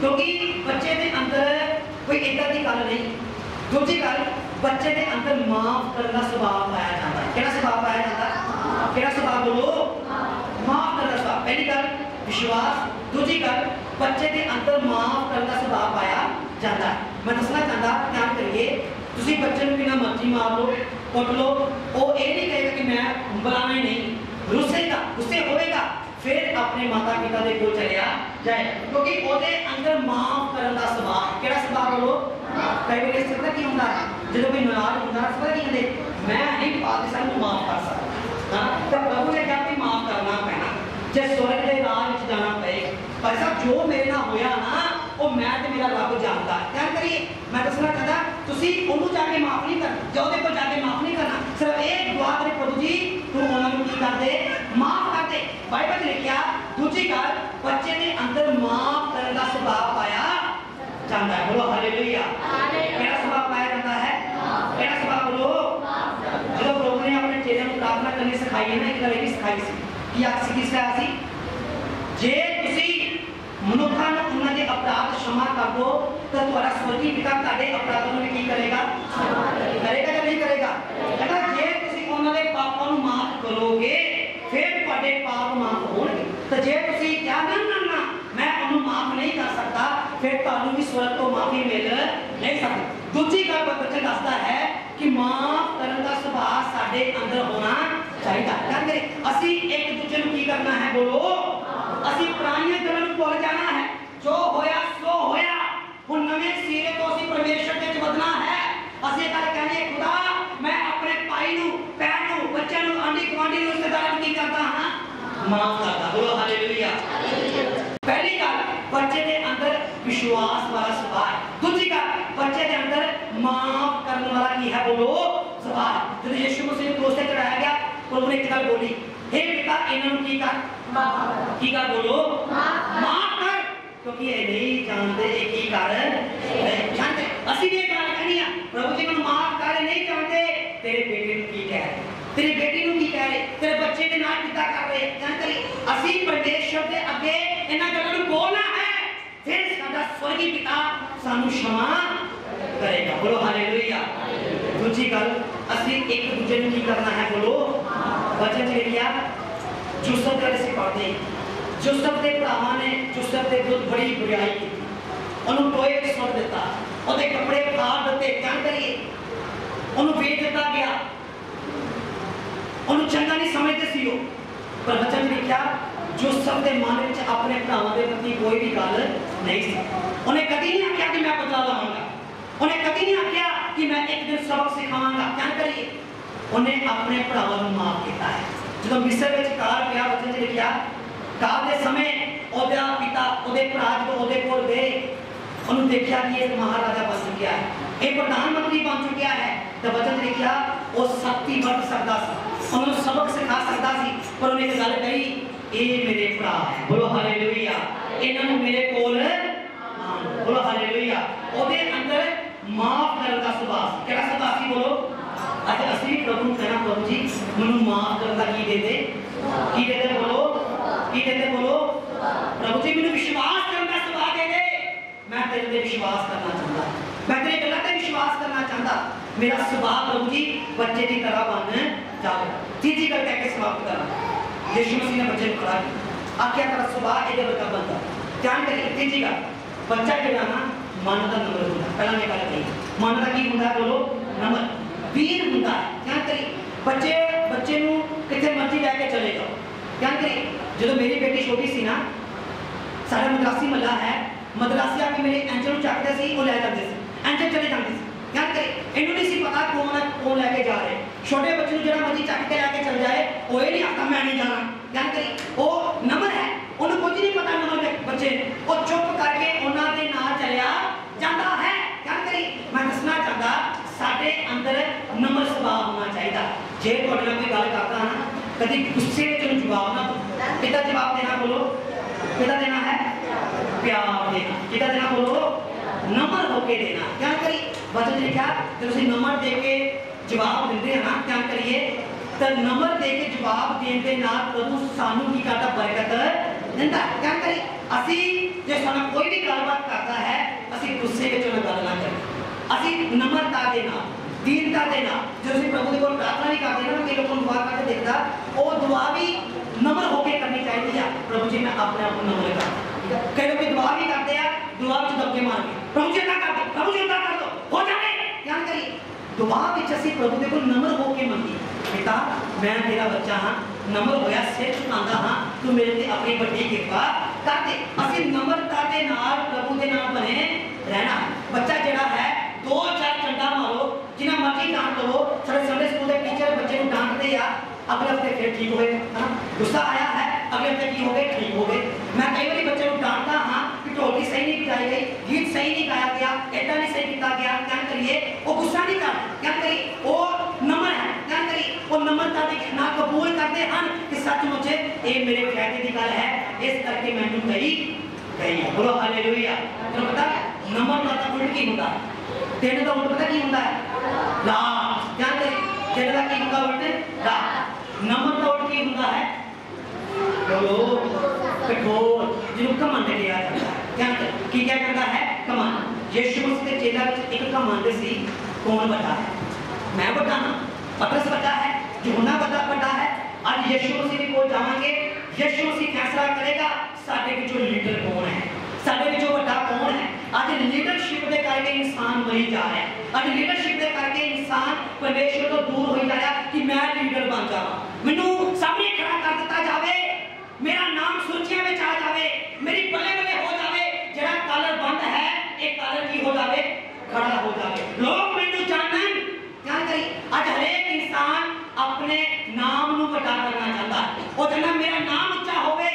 ਕਿਉਂਕਿ ਬੱਚੇ ਦੇ ਅੰਦਰ ਕੋਈ ਇਦਾਂ ਦੀ ਗੱਲ ਨਹੀਂ ਦੂਜੀ ਗੱਲ ਬੱਚੇ ਦੇ ਅੰਦਰ ਮਾਫ ਕਰਨ ਦਾ ਸੁਭਾਅ ਪਾਇਆ ਜਾਂਦਾ ਹੈ ਕਿਹੜਾ ਸੁਭਾਅ ਪਾਇਆ ਜਾਂਦਾ ਹੈ? ਕਿਹੜਾ ਸੁਭਾਅ ਬੋਲੋ ਵਿਸ਼ਵਾਸ, ਦੂਜੀ ਗੱਲ, ਬੱਚੇ ਦੇ ਅੰਦਰ ਮਾਫ ਕਰਨ ਦਾ ਸੁਭਾਅ ਪਾਇਆ ਜਾਂਦਾ ਹੈ। ਮੈਂ ਦੱਸਣਾ ਚਾਹੁੰਦਾ, ਧਿਆਨ ਕਰੀਏ, ਤੁਸੀਂ ਬੱਚੇ ਨੂੰ ਬਿਨਾ ਮਰਜ਼ੀ ਮਾਰ ਲਓ, ਕੁੱਟ ਲਓ, ਉਹ ਇਹ ਨਹੀਂ ਕਹੇਗਾ ਕਿ ਮੈਂ ਬੁਲਾਣਾ ਨਹੀਂ, ਰੁੱਸੇਗਾ, ਗੁੱਸੇ ਹੋਵੇਗਾ, ਫਿਰ ਆਪਣੇ ਮਾਤਾ ਪਿਤਾ ਦੇ ਕੋਲ ਚਲਿਆ ਜਾਏ ਕਿਉਂਕਿ ਉਹਦੇ ਅੰਦਰ ਮਾਫ ਕਰਨ ਦਾ ਸੁਭਾਅ, ਕਿਹੜਾ ਸੁਭਾਅ ਬੋਲੋ? ਕਈ ਵਾਰ ਇਸ ਤਰ੍ਹਾਂ ਕੀ ਹੁੰਦਾ ਜਦੋਂ ਕੋਈ ਨਾਰਾਜ਼ ਹੁੰਦਾ ਹੈ ਕੀ ਕਹਿੰਦੇ ਮੈਂ ਨਹੀਂ ਪਾਕਿਸਤਾਨ ਨੂੰ ਮਾਫ ਕਰ ਸਕਦਾ। ਹਾਂ, ਤਾਂ ਪ੍ਰਭੂ ਨੇ ਕਿਹਾ ਕਿ ਮਾਫ ਕਰਨਾ ਪੈਣਾ। ਜੇ ਸਵਰਗ ਦੇ ਰਾਜ ਵਿੱਚ ਜਾਣਾ ਪਏ ਭਾਈ ਸਾਹਿਬ ਜੋ ਮੇਰੇ ਨਾਲ ਹੋਇਆ ਨਾ ਉਹ ਮੈਂ ਤੇ ਮੇਰਾ ਰੱਬ ਜਾਣਦਾ ਹੈ ਕਿਆ ਕਰੀਏ ਮੈਂ ਦੱਸਣਾ ਚਾਹਦਾ ਤੁਸੀਂ ਉਹਨੂੰ ਜਾ ਕੇ ਮਾਫ ਨਹੀਂ ਕਰਨਾ ਜਾਂ ਉਹਦੇ ਕੋਲ ਜਾ ਕੇ ਮਾਫ ਨਹੀਂ ਕਰਨਾ ਸਿਰਫ ਇਹ ਦੁਆ ਕਰੇ ਪ੍ਰਭੂ ਜੀ ਤੂੰ ਉਹਨਾਂ ਨੂੰ ਕੀ ਕਰ ਦੇ ਮਾਫ ਕਰ ਦੇ ਬਾਈਬਲ 'ਚ ਲਿਖਿਆ ਦੂਜੀ ਗੱਲ ਬੱਚੇ ਦੇ ਅੰਦਰ ਮਾਫ ਕਰਨ ਦਾ ਸੁਭਾਅ ਪਾਇਆ ਜਾਂਦਾ ਹੈ ਬੋਲੋ ਹਾਲੇਲੂਇਆ ਕਿਹੜਾ ਸੁਭਾਅ ਪਾਇਆ ਜਾਂਦਾ ਹੈ ਕਿਹੜਾ ਸੁਭਾਅ ਬੋਲੋ ਜਦੋਂ ਪ੍ਰਭੂ ਨੇ ਆਪਣੇ ਚੇਲਿਆਂ ਨੂੰ ਪ੍ਰਾਰਥਨਾ ਕਰਨੀ ਸਿਖਾਈ ਹੈ ਨਾ ਇੱਕ ਗੱਲ ਇਹ ਵੀ ਸਿਖਾਈ ਸੀ ਕੀ ਆਖ ਸੀ ਕਿਸ ਤਰ੍ਹਾਂ ਸੀ ਜੇ ਤੁਸੀਂ ਮਨੁੱਖਾਂ ਨੂੰ ਉਹਨਾਂ ਦੇ ਅਪਰਾਧ ਸ਼ਮਾ ਕਰ ਦੋ ਤਾਂ ਤੁਹਾਡਾ ਸਵਰਗੀ ਪਿਤਾ ਤੁਹਾਡੇ ਅਪਰਾਧਾਂ ਨੂੰ ਕੀ ਕਰੇਗਾ? ਕਰੇਗਾ। ਜਾਂ ਨਹੀਂ ਕਰੇਗਾ? ਕਹਿੰਦਾ ਜੇ ਤੁਸੀਂ ਉਹਨਾਂ ਦੇ ਪਾਪਾਂ ਨੂੰ ਮਾਫ ਕਰੋਗੇ ਫਿਰ ਤੁਹਾਡੇ ਪਾਪ ਮਾਫ ਹੋਣਗੇ। ਤਾਂ ਜੇ ਤੁਸੀਂ ਕਿਹਾ ਨਾ ਨਾ ਨਾ ਮੈਂ ਉਹਨੂੰ ਮਾਫ ਨਹੀਂ ਕਰ ਸਕਦਾ ਫਿਰ ਤੁਹਾਨੂੰ ਵੀ ਸਵਰਗ ਤੋਂ ਮਾਫੀ ਮਿਲ ਨਹੀਂ ਸਕਦੀ। ਦੂਜੀ ਗੱਲ ਬੱਚਨ ਦੱਸਦਾ ਹੈ ਕਿ ਮਾਫ ਕਰਨ ਦਾ ਸੁਭਾਅ ਸਾਡੇ ਅੰਦਰ ਹੋਣਾ ਚਾਹੀਦਾ। ਕਹਿੰਦੇ ਅਸੀਂ ਇੱਕ ਦੂਜੇ ਨੂੰ ਕੀ ਕਰਨਾ ਹੈ? ਬੋਲੋ ਅਸੀਂ ਪੁਰਾਣੀਆਂ ਗੱਲਾਂ ਨੂੰ ਭੁੱਲ ਜਾਣਾ ਹੈ ਜੋ ਹੋਇਆ ਸੋ ਹੋਇਆ ਹੁਣ ਨਵੇਂ ਸਿਰੇ ਤੋਂ ਅਸੀਂ ਪਰਮੇਸ਼ਰ ਦੇ ਵਿੱਚ ਵਧਣਾ ਹੈ ਅਸੀਂ ਇਹ ਗੱਲ ਕਹਿੰਦੇ ਖੁਦਾ ਮੈਂ ਆਪਣੇ ਭਾਈ ਨੂੰ ਭੈਣ ਨੂੰ ਬੱਚਿਆਂ ਨੂੰ ਆਂਢੀ ਗੁਆਂਢੀ ਨੂੰ ਰਿਸ਼ਤੇਦਾਰਾਂ ਨੂੰ ਕੀ ਕਰਦਾ ਹਾਂ ਮਾਫ ਕਰਦਾ ਬੋਲੋ ਹਾਲੇਲੂਇਆ ਪਹਿਲੀ ਗੱਲ ਬੱਚੇ ਦੇ ਅੰਦਰ ਵਿਸ਼ਵਾਸ ਵਾਲਾ ਸੁਭਾਅ ਹੈ ਦੂਜੀ ਗੱਲ ਬੱਚੇ ਦੇ ਅੰਦਰ ਮਾਫ ਕਰਨ ਵਾਲਾ ਕੀ ਹੈ ਬੋਲੋ ਸੁਭਾਅ ਹੈ। ਜਦੋਂ ਯਿਸੂ ਮਸੀਹ ਨੂੰ ਦੋਸਤੇ ਚੜਾਇਆ ਗਿਆ ਪ੍ਰਭੂ ਨੇ ਇੱਕ ਗੱਲ ਬੋਲੀ हे ਪਿਤਾ ਇਹਨਾਂ ਨੂੰ ਕੀ ਕਰ ਕੀ ਕਰ ਬੋਲੋ ਮਾਫ ਕਰ ਕਿਉਂਕਿ ਇਹ ਨਹੀਂ ਜਾਣਦੇ ਇਹ ਕੀ ਕਰ ਰਹੇ ਜਾਣਦੇ ਅਸੀਂ ਵੀ ਇਹ ਗੱਲ ਕਹਿਣੀ ਆ ਪ੍ਰਭੂ ਜੀ ਨੂੰ ਮਾਫ ਕਰ ਇਹ ਨਹੀਂ ਜਾਣਦੇ ਤੇਰੇ ਬੇਟੇ ਨੂੰ ਕੀ ਕਹਿ ਰਹੇ ਤੇਰੀ ਬੇਟੀ ਨੂੰ ਕੀ ਕਹਿ ਰਹੇ ਤੇਰੇ ਬੱਚੇ ਦੇ ਨਾਲ ਕਿੱਦਾਂ ਕਰ ਰਹੇ ਜਾਣਕਾਰੀ ਅਸੀਂ ਪਰਮੇਸ਼ਰ ਦੇ ਅੱਗੇ ਇਹਨਾਂ ਗੱਲਾਂ ਨੂੰ ਬੋਲਣਾ ਹੈ ਫਿਰ ਸਾਡਾ स्वर्गी पिता ਸਾਨੂੰ क्षमा ਕਰੇਗਾ ਬੋਲੋ ਹਾਲੇਲੂਇਆ ਦੂਜੀ ਗੱਲ ਅਸੀਂ ਇੱਕ ਦੂਜੇ ਨੂੰ ਕੀ ਕਰਨਾ ਹੈ ਬੋਲੋ ਵਚਨ ਚ ਲਿਖਿਆ ਯੂਸਫ ਦੇ ਅਸੀਂ ਪੜ੍ਹਦੇ ਹਾਂ। ਯੂਸਫ ਦੇ ਭਰਾਵਾਂ ਨੇ ਯੂਸਫ ਦੇ ਵਿਰੁੱਧ ਬੜੀ ਬੁਰਾਈ ਕੀਤੀ ਉਹਨੂੰ ਟੋਏ ਵਿੱਚ ਸੁੱਟ ਦਿੱਤਾ ਉਹਦੇ ਕੱਪੜੇ ਫਾੜ ਦਿੱਤੇ ਕਿਆ ਕਰੀਏ ਉਹਨੂੰ ਵੇਚ ਦਿੱਤਾ ਗਿਆ ਉਹਨੂੰ ਚੰਗਾ ਨਹੀਂ ਸਮਝਦੇ ਸੀ ਉਹ ਪਰ ਵਚਨ ਵਿੱਚ ਲਿਖਿਆ ਯੂਸਫ ਦੇ ਮਨ ਵਿੱਚ ਆਪਣੇ ਭਰਾਵਾਂ ਦੇ ਪ੍ਰਤੀ ਕੋਈ ਵੀ ਗੱਲ ਨਹੀਂ ਸੀ ਉਹਨੇ ਕਦੀ ਨਹੀਂ ਆਖਿਆ ਕਿ ਮੈਂ ਬਦਲਾ ਲਵਾਂਗਾ ਉਹਨੇ ਕਦੀ ਨਹੀਂ ਆਖਿਆ ਕਿ ਮੈਂ ਇੱਕ ਦਿਨ ਸਬਕ ਸਿਖਾਵਾਂਗਾ। ਕਿਆ ਕਰੀਏ? ਉਹਨੇ ਆਪਣੇ ਭਰਾਵਾਂ ਨੂੰ ਮਾਫ ਕੀਤਾ ਹੈ। ਜਦੋਂ ਮਿਸਰ ਵਿੱਚ ਕਾਰ ਪਿਆ ਵਚਨ ਵਿੱਚ ਲਿਖਿਆ, ਕਾਰ ਦੇ ਸਮੇਂ ਉਹਦਾ ਪਿਤਾ, ਉਹਦੇ ਭਰਾ ਜਦੋਂ ਉਹਦੇ ਕੋਲ ਗਏ, ਉਹਨੂੰ ਦੇਖਿਆ ਕਿ ਇਹ ਮਹਾਰਾਜਾ ਬਣ ਚੁੱਕਿਆ ਹੈ। ਇਹ ਪ੍ਰਧਾਨ ਮੰਤਰੀ ਬਣ ਚੁੱਕਿਆ ਹੈ। ਤਾਂ ਵਚਨ ਲਿਖਿਆ, ਉਹ ਸ਼ਕਤੀ ਵਰਤ ਸਕਦਾ ਸੀ। ਉਹਨੂੰ ਸਬਕ ਸਿਖਾ ਸਕਦਾ ਸੀ, ਪਰ ਉਹਨੇ ਇੱਕ ਗੱਲ ਕਹੀ, ਇਹ ਮੇਰੇ ਭਰਾ ਹੈ। ਬੋਲੋ ਹਾਲੇਲੂਇਆ ਇਹਨਾਂ ਨੂੰ ਮੇਰੇ ਕੋਲ बोलो हालेलुया। ओदे अंदर माफ़ करने करता सुबास केड़ा की बोलो? आज असली प्रभु कहना प्रभु जी मनु माफ़ करता की देते? की देते बोलो? की देते बोलो? प्रभु जी मेनु विश्वास करने का सुबा दे दे। मैं तेरे पे विश्वास करना चाहता। मैं तेरे पे ते विश्वास करना चाहता। मेरा सुभाव प्रभु जी, बच्चे की तरह बन जाए जी जी, करके के समाप्त करना यीशु मसीह ने बच्चे को खड़ा किया क्या तरह सुबह एक बंदा ध्यान करिए, जी जी का ਸੁਭਾਅ ਇਹਦੇ ਵਰਗਾ ਬਣਦਾ ਧਿਆਨ ਕਰੀ ਤੀਜੀ ਗੱਲ ਬੱਚਾ ਜਿਹੜਾ ਨਾ ਮਨ ਦਾ ਨੰਬਰ ਹੁੰਦਾ ਪਹਿਲਾਂ ਮੈਂ ਗੱਲ ਕਹੀ ਮਨ ਦਾ ਕੀ ਹੁੰਦਾ ਬੋਲੋ ਨੰਬਰ ਵੀਰ ਹੁੰਦਾ ਹੈ ਧਿਆਨ ਕਰੀ ਬੱਚੇ ਬੱਚੇ ਨੂੰ ਕਿਤੇ ਮਰਜ਼ੀ ਲੈ ਕੇ ਚਲੇ ਜਾਓ ਧਿਆਨ ਕਰੀ ਜਦੋਂ ਮੇਰੀ ਬੇਟੀ ਛੋਟੀ ਸੀ ਨਾ ਸਾਡਾ ਮਦਰਾਸੀ ਮੱਲਾ ਹੈ ਮਦਰਾਸੀ ਆ ਕੇ ਮੇਰੇ ਐਂਜਲ ਨੂੰ ਚੱਕਦੇ ਸੀ ਉਹ ਲੈ ਜਾਂਦੇ ਸੀ ਐਂਜਲ ਚਲੇ ਜਾਂਦੇ ਸੀ ਧਿਆਨ ਕਰੀ ਇਹਨੂੰ ਨਹੀਂ ਸੀ ਪਤਾ ਕੌਣ ਹੈ ਕੌਣ ਲੈ ਕੇ ਜਾ ਰਿਹਾ ਛੋਟੇ ਬੱਚੇ ਨੂੰ ਜਿਹੜਾ ਮਰਜ਼ੀ ਚੱਕ ਕੇ ਲੈ ਕੇ ਚਲ ਜਾਏ ਉਹ ਇਹ ਨਹੀਂ ਆਖਦਾ ਮੈਂ ਨਹੀਂ ਜਾਣਾ ਨੰਬਰ ਦੇ ਬੱਚੇ ਨੂੰ। ਉਹ ਚੁੱਪ ਕਰਕੇ ਉਹਨਾਂ ਦੇ ਨਾਲ ਚਲਿਆ ਜਾਂਦਾ ਹੈ ਧਿਆਨ ਕਰੀ ਮੈਂ ਦੱਸਣਾ ਚਾਹੁੰਦਾ ਸਾਡੇ ਅੰਦਰ ਨੰਬਰ ਸੁਭਾਅ ਹੋਣਾ ਚਾਹੀਦਾ ਜੇ ਤੁਹਾਡੇ ਨਾਲ ਕੋਈ ਗੱਲ ਕਰਦਾ ਨਾ ਕਦੀ ਗੁੱਸੇ ਵਿੱਚ ਉਹਨੂੰ ਜਵਾਬ ਨਾ ਦਿਓ ਕਿੱਦਾਂ ਜਵਾਬ ਦੇਣਾ ਬੋਲੋ ਕਿਹਦਾ ਦੇਣਾ ਹੈ ਪਿਆਰ ਦੇਣਾ ਕਿਹਦਾ ਦੇਣਾ ਬੋਲੋ ਨੰਬਰ ਹੋ ਕੇ ਦੇਣਾ ਕਿਆ ਕਰੀ ਵਚਨ ਲਿਖਿਆ ਜੇ ਤੁਸੀਂ ਨੰਬਰ ਦੇ ਕੇ ਜਵਾਬ ਦਿੰਦੇ ਆ ਨਾ ਕਿਆ ਕਰੀਏ ਤਾਂ ਨੰਬਰ ਦੇ ਕੇ ਜਵਾਬ ਦੇਣ ਦੇ ਨਾਲ ਪ੍ਰਭੂ ਸਾਨੂੰ ਕੀ ਕਰਦਾ ਬਰਕਤ ਦਿੰਦਾ ਕਿਆ ਕਰੀ ਅਸੀਂ ਜੇ ਸਾਨੂੰ ਕੋਈ ਵੀ ਗੱਲਬਾਤ ਕਰਦਾ ਹੈ ਅਸੀਂ ਗੁੱਸੇ ਵਿੱਚ ਉਹਨਾਂ ਗੱਲ ਨਾ ਕਰੀਏ ਅਸੀਂ ਨਮਰਤਾ ਦੇ ਨਾਲ ਦੀਨਤਾ ਦੇ ਨਾਲ ਜਦੋਂ ਅਸੀਂ ਪ੍ਰਭੂ ਦੇ ਕੋਲ ਪ੍ਰਾਰਥਨਾ ਵੀ ਕਰਦੇ ਨਾ ਕਿ ਲੋਕਾਂ ਨੂੰ ਦੁਆ ਕਰਕੇ ਦੇਖਦਾ ਉਹ ਦੁਆ ਵੀ ਨਮਰ ਹੋ ਕੇ ਕਰਨੀ ਚਾਹੀਦੀ ਆ ਪ੍ਰਭੂ ਜੀ ਮੈਂ ਆਪਣੇ ਆਪ ਨੂੰ ਨਮਰ ਕਰਦਾ ਕਈ ਲੋਕ ਦੁਆ ਵੀ ਕਰਦੇ ਆ ਦੁਆ ਵਿੱਚ ਦਬਕੇ ਮਾਰ ਕੇ ਪ੍ਰਭੂ ਜੀ ਇੱਦਾਂ ਕਰ ਦੋ ਪ੍ਰਭੂ ਜੀ ਇੱਦਾਂ ਕਰ ਦੋ ਹੋ ਜਾਵੇ ਧਿਆਨ ਕਰੀ ਦੁਆ ਵਿੱਚ ਅਸੀਂ ਪ੍ਰਭੂ ਦੇ ਕੋਲ ਨਮਰ ਹੋ ਕੇ ਮੰਗੀ ਪਿਤਾ ਮੈਂ ਤੇਰਾ ਬੱਚਾ ਹਾਂ ਨਮਰ ਹੋਇਆ ਸਿਰ ਝੁਕਾਉਂਦਾ ਹਾਂ ਤੂੰ ਮੇਰੇ ਤੇ ਆਪਣੀ ਵੱਡੀ ਕਿਰਪਾ ਕਰ ਦੇ ਅਸੀਂ ਨਮਰਤਾ ਦੇ ਨਾਲ ਪ੍ਰਭੂ ਦੇ ਨਾਲ ਬਣੇ ਰਹਿਣਾ ਬੱਚਾ ਜਿਹੜਾ ਹੈ ਦੋ ਚਾਰ ਚੰਡਾ ਮਾਰੋ ਜਿੰਨਾ ਮਰਜ਼ੀ ਡਾਂਟ ਲਵੋ ਸਾਡੇ ਸੰਡੇ ਸਕੂਲ ਦੇ ਟੀਚਰ ਬੱਚੇ ਨੂੰ ਡਾਂਟਦੇ ਆ ਅਗਲੇ ਹਫਤੇ ਫਿਰ ਠੀਕ ਹੋਏ ਹਾਂ ਗੁੱਸਾ ਆਇਆ ਹੈ ਅਗਲੇ ਹਫਤੇ ਕੀ ਹੋ ਗਏ ਠੀਕ ਹੋ ਗਏ ਮੈਂ ਕਈ ਵਾਰੀ ਬੱਚੇ ਨੂੰ ਡਾਂਟਦਾ ਹਾਂ ਕਿ ਢੋਲਕੀ ਸਹੀ ਨਹੀਂ ਵਜਾਈ ਗਈ ਗੀਤ ਸਹੀ ਨਹੀਂ ਗਾਇਆ ਗਿਆ ਏਦਾਂ ਨਹੀਂ ਸਹੀ ਕੀਤਾ ਗਿਆ लिए वो गुस्सा नहीं करते क्या करी वो नम्र है। क्या करी वो नम्रता देख ना कबूल करते हम कि सच मुझे, ये मेरे फ़ायदे की गल है। इस करके मैं कही कही है। बोलो हालेलुया तो पता है? नम्रता का तो उल्ट की होता है। तेरे का उल्ट पता की होता है? ला। क्या करी तेरे का की होता उल्ट? ला। नम्रता उल्ट की होता है? बोलो, कठोर। जिनको कमान दे दिया जाता है। क्या क्या करता है? कमान। ਯਿਸੂ ਮਸੀਹ ਦੇ ਚੇਲਾ ਵਿੱਚ ਇੱਕ ਕਮੰਡ ਸੀ ਕੌਣ ਵੱਡਾ ਹੈ ਮੈਂ ਵੱਡਾ ਹਾਂ ਪਤਰਸ ਵੱਡਾ ਹੈ ਯੋਹਨਾ ਵੱਡਾ ਵੱਡਾ ਹੈ ਅੱਜ ਯਿਸੂ ਮਸੀਹ ਦੇ ਕੋਲ ਜਾਵਾਂਗੇ ਯਿਸੂ ਮਸੀਹ ਫੈਸਲਾ ਕਰੇਗਾ ਸਾਡੇ ਵਿੱਚੋਂ ਲੀਡਰ ਕੌਣ ਹੈ ਸਾਡੇ ਵਿੱਚੋਂ ਵੱਡਾ ਕੌਣ ਹੈ ਅੱਜ ਲੀਡਰਸ਼ਿਪ ਦੇ ਕਰਕੇ ਇਨਸਾਨ ਮਰੀ ਜਾ ਰਿਹਾ ਹੈ ਅੱਜ ਲੀਡਰਸ਼ਿਪ ਦੇ ਕਰਕੇ ਇਨਸਾਨ ਪਰਮੇਸ਼ਵਰ ਤੋਂ ਦੂਰ ਹੋਈ ਜਾ ਰਿਹਾ ਕਿ ਮੈਂ ਲੀਡਰ ਬਣ ਜਾਵਾਂ ਮੈਨੂੰ ਸਾਹਮਣੇ ਖੜਾ ਕਰ ਦਿੱਤਾ ਜਾਵੇ ਮੇਰਾ ਨਾਮ ਸੂਚੀਆਂ ਵਿੱਚ ਆ ਕਾਲਰ ਕੀ ਹੋ ਜਾਵੇ ਖੜਾ ਹੋ ਜਾਵੇ ਲੋਕ ਮੈਨੂੰ ਜਾਣਨ ਧਿਆਨ ਕਰੀ ਅੱਜ ਹਰੇਕ ਇਨਸਾਨ ਆਪਣੇ ਨਾਮ ਨੂੰ ਵੱਡਾ ਕਰਨਾ ਚਾਹੁੰਦਾ ਹੈ। ਉਹ ਕਹਿੰਦਾ ਮੇਰਾ ਨਾਮ ਉੱਚਾ ਹੋਵੇ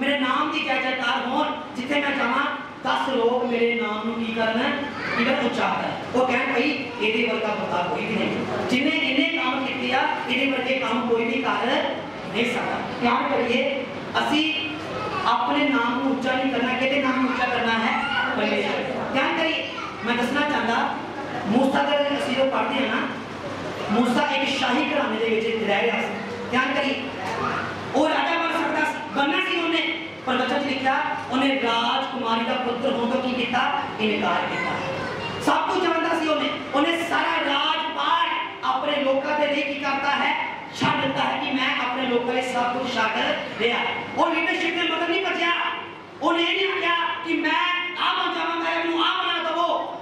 ਮੇਰੇ ਨਾਮ ਦੀ ਜੈ ਜੈਕਾਰ ਹੋਣ ਜਿੱਥੇ ਮੈਂ ਜਾਵਾਂ 10 ਲੋਕ ਮੇਰੇ ਨਾਮ ਨੂੰ ਕੀ ਕਰਨ ਕੀ ਕਰਨ ਉੱਚਾ ਕਰਨ ਉਹ ਕਹਿਣ ਭਈ ਇਹਦੇ ਵਰਗਾ ਬੰਦਾ ਕੋਈ ਵੀ ਨਹੀਂ ਜਿਨੇ ਇਹਨੇ ਕੰਮ ਕੀਤੇ ਆ ਇਹਦੇ ਵਰਗੇ ਕੰਮ ਕੋਈ ਵੀ ਕਰ ਨਹੀਂ ਸਕਦਾ ਧਿਆਨ ਕਰੀਏ ਅਸੀਂ ਆਪਣੇ ਨਾਮ ਨੂੰ ਉੱਚਾ ਨਹੀਂ ਕਰਨਾ ਕਿਹਦੇ ਨਾਮ ਨੂੰ ਉੱਚਾ ਕਰਨਾ ਹੈ ਪਰਮੇਸ਼ਰ ਧਿਆਨ मैं दसना चाहता, मूसा जो पढ़ते हैं ना, मूसा एक शाही घराने के रह रहा ध्यान करी वो राजा बन सकता, बनना सी उन्हें? पर लिखा, उन्हें राजकुमारी का पुत्र की किया इनकार किया। सब कुछ जानता सी उन्हें। उन्हें सारा राजपाल अपने लोगों के लिए की करता है। छाड़ देता है कि मैं अपने लोगों के सब कुछ छाड़ और लीडरशिप नहीं बचा। उन्हें नहीं आख्या कि मैं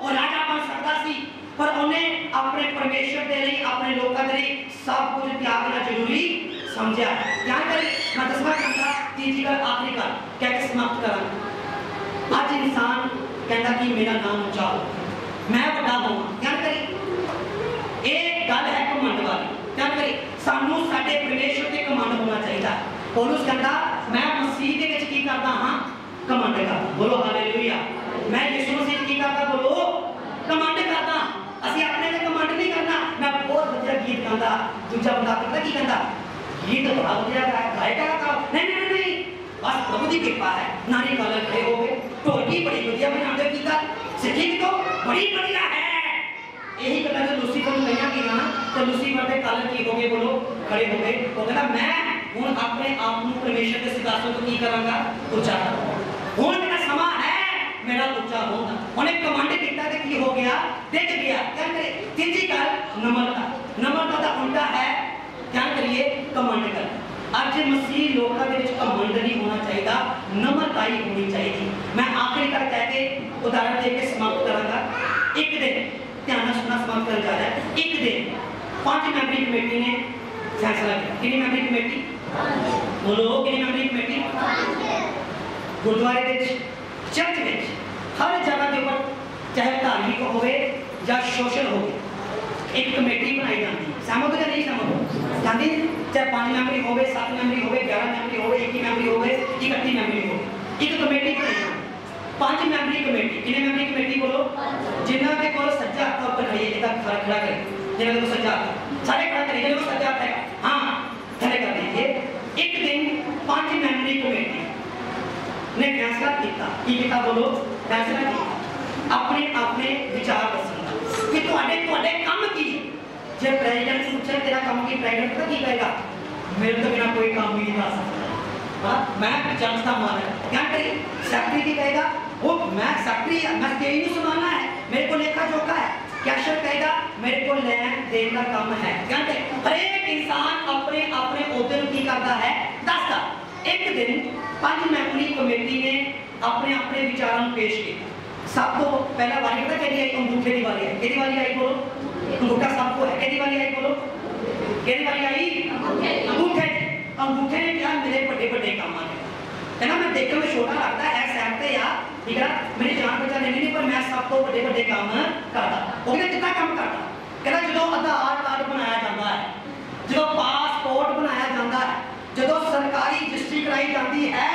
ਉਹ ਰਾਜਾ ਬਣ ਸਕਦਾ ਸੀ। ਪਰ ਉਹਨੇ ਆਪਣੇ ਪਰਮੇਸ਼ਰ ਦੇ ਲਈ, ਆਪਣੇ ਲੋਕਾਂ ਦੇ ਲਈ ਸਭ ਕੁਝ ਤਿਆਗਣਾ ਜ਼ਰੂਰੀ ਸਮਝਿਆ। ਧਿਆਨ ਕਰੀ, ਮੈਂ ਦਸਵਾਂ ਕਹਿੰਦਾ ਤੀਜੀ ਗੱਲ, ਆਖਰੀ ਗੱਲ, ਕਹਿ ਕੇ ਸਮਾਪਤ ਕਰਾਂ ਅੱਜ ਇਨਸਾਨ ਕਹਿੰਦਾ ਕਿ ਮੇਰਾ ਨਾਮ ਉੱਚਾ ਹੋ ਮੈਂ ਵੱਡਾ ਹੋਵਾਂ। ਧਿਆਨ ਕਰੀ, ਇਹ ਗੱਲ ਹੈ ਕਮੰਡ ਵਾਲੀ। ਧਿਆਨ ਕਰੀ, ਸਾਨੂੰ ਸਾਡੇ ਪਰਮੇਸ਼ਰ ਤੇ ਕਮੰਡ ਹੋਣਾ ਚਾਹੀਦਾ। ਪੌਲੁਸ ਕਹਿੰਦਾ, ਮੈਂ ਮਸੀਹ ਦੇ ਵਿੱਚ ਕੀ ਕਰਦਾ ਹਾਂ? ਕਮੰਡ ਕਰਦਾ। ਬੋਲੋ ਹਾਲੇਲੂਇਆ मैं विष्णु सिंह की करता बोलो कमांड करता। असि अपने ने कमांड नहीं करना मैं बहुत बढ़िया गीत गांदा दूजा बंदा पता की कहता गीत तो बड़ा बढ़िया गाया गायका का काम नहीं नहीं नहीं बस प्रभु की कृपा है। नारी कलर खड़े हो गए। ढोलकी बड़ी बढ़िया बनाते की कर सिंगिंग तो बड़ी बढ़िया है। यही कहता जो लूसीफर नहीं आ गया ना तो लूसीफर के कलर की हो गए बोलो खड़े हो गए। तो कहता, मैं हूँ अपने आप को परमेश्वर के सिद्धांतों को की करूँगा उच्चारण तो हूँ मेरा ऊँचा हो उन्हें कमांडे दिखता कि हो गया देख लिया क्या करे? फ़िज़िकल नम्रता नम्रता का उल्टा है क्या करिए? कमांड कर। आज मसीह लोगों के कमांड नहीं होना चाहिए नम्रता ही होनी चाहिए। मैं आखिरी तक कह के उदाहरण देकर समाप्त करा एक दिन ध्यान सुनना समाप्त कर जा रहा है। एक दिन पाँच मैंबरी कमेटी ने फैसला किया। कितनी मेंबरी कमेटी बोलो कि मैंबरी कमेटी गुरुद्वारे चर्च में, हर जगह के ऊपर चाहे धार्मिक हो गए या सोशल हो गए एक कमेटी बनाई जाती है सहमत या नहीं सहमत जाती चाहे पाँच मैंबरी हो गए सात मेंबरी हो गए ग्यारह मैंबरी हो गए इक्की मेंबरी हो गए इकती मैंबरी हो गए एक कमेटी बनाई जाती पाँच मैंबरी कमेटी किने मैंबरी कमेटी बोलो? जिन्होंने को सज्जा हाथ उपर खड़ी है खड़ा खड़ा करे जिन्होंने को सज्जा हाथ सारे खड़ा करिए जिन्होंने सज्जा ने फैसला किया की किता बोलो? फैसला किया अपने अपने विचार दसना कि तुम्हारे तुम्हारे काम की जे प्रेसिडेंट पूछे तेरा काम की प्रेसिडेंट का की कहेगा? मेरे तो बिना कोई काम भी नहीं था हाँ, मैं चलता मार है। क्या करें? सेक्रेटरी की कहेगा? वो मैं सेक्रेटरी मैं तेरी नहीं सुनाना है। मेरे को लेखा जोखा है। कैशियर कहेगा? मेरे को लेन देन का काम है। क्या करें? हर एक इंसान अपने अपने ओहदे की करता है। दस्ता ਇੱਕ ਦਿਨ ਪੰਜ ਮੈਂਬਰੀ ਕਮੇਟੀ ਨੇ ਆਪਣੇ ਆਪਣੇ ਵਿਚਾਰਾਂ ਨੂੰ ਪੇਸ਼ ਕੀਤਾ ਸਭ ਤੋਂ ਪਹਿਲਾ ਵਾਰੀ ਪਤਾ ਕਿਹਦੀ ਆਈ ਅੰਗੂਠੇ ਦੀ ਵਾਰੀ ਆਈ ਕਿਹਦੀ ਵਾਰੀ ਆਈ ਬੋਲੋ ਅੰਗੂਠਾ ਸਭ ਕੋ ਹੈ ਕਿਹਦੀ ਵਾਰੀ ਆਈ ਬੋਲੋ ਕਿਹਦੀ ਵਾਰੀ ਆਈ ਅੰਗੂਠੇ ਦੀ। ਅੰਗੂਠੇ ਨੇ ਕਿਹਾ ਮੇਰੇ ਵੱਡੇ ਵੱਡੇ ਕੰਮ ਆ ਕਹਿੰਦਾ ਮੈਂ ਦੇਖਣ ਵਿੱਚ ਛੋਟਾ ਲੱਗਦਾ ਹੈ ਸੈਟ ਤੇ ਆ ਠੀਕ ਹੈ ਮੇਰੀ ਜਾਨ ਬਚਾ ਲੈਣੀ ਨਹੀਂ ਪਰ ਮੈਂ ਸਭ ਤੋਂ ਵੱਡੇ ਵੱਡੇ ਕੰਮ ਕਰਦਾ ਉਹ ਕਹਿੰਦਾ ਕਿੰਨਾ ਕੰਮ ਕਰਦਾ ਕਹਿੰਦਾ ਜਦੋਂ ਆਧਾਰ ਕਾਰਡ ਬਣਾਇਆ ਜਾਂਦਾ ਹੈ ਜਦੋਂ ਪਾਸਪੋਰਟ ਬਣਾਇਆ ਜਾਂਦਾ ਹੈ ਜਦੋਂ ਸਰਕਾਰੀ ਰਜਿਸਟਰੀ ਕਰਾਈ ਜਾਂਦੀ ਹੈ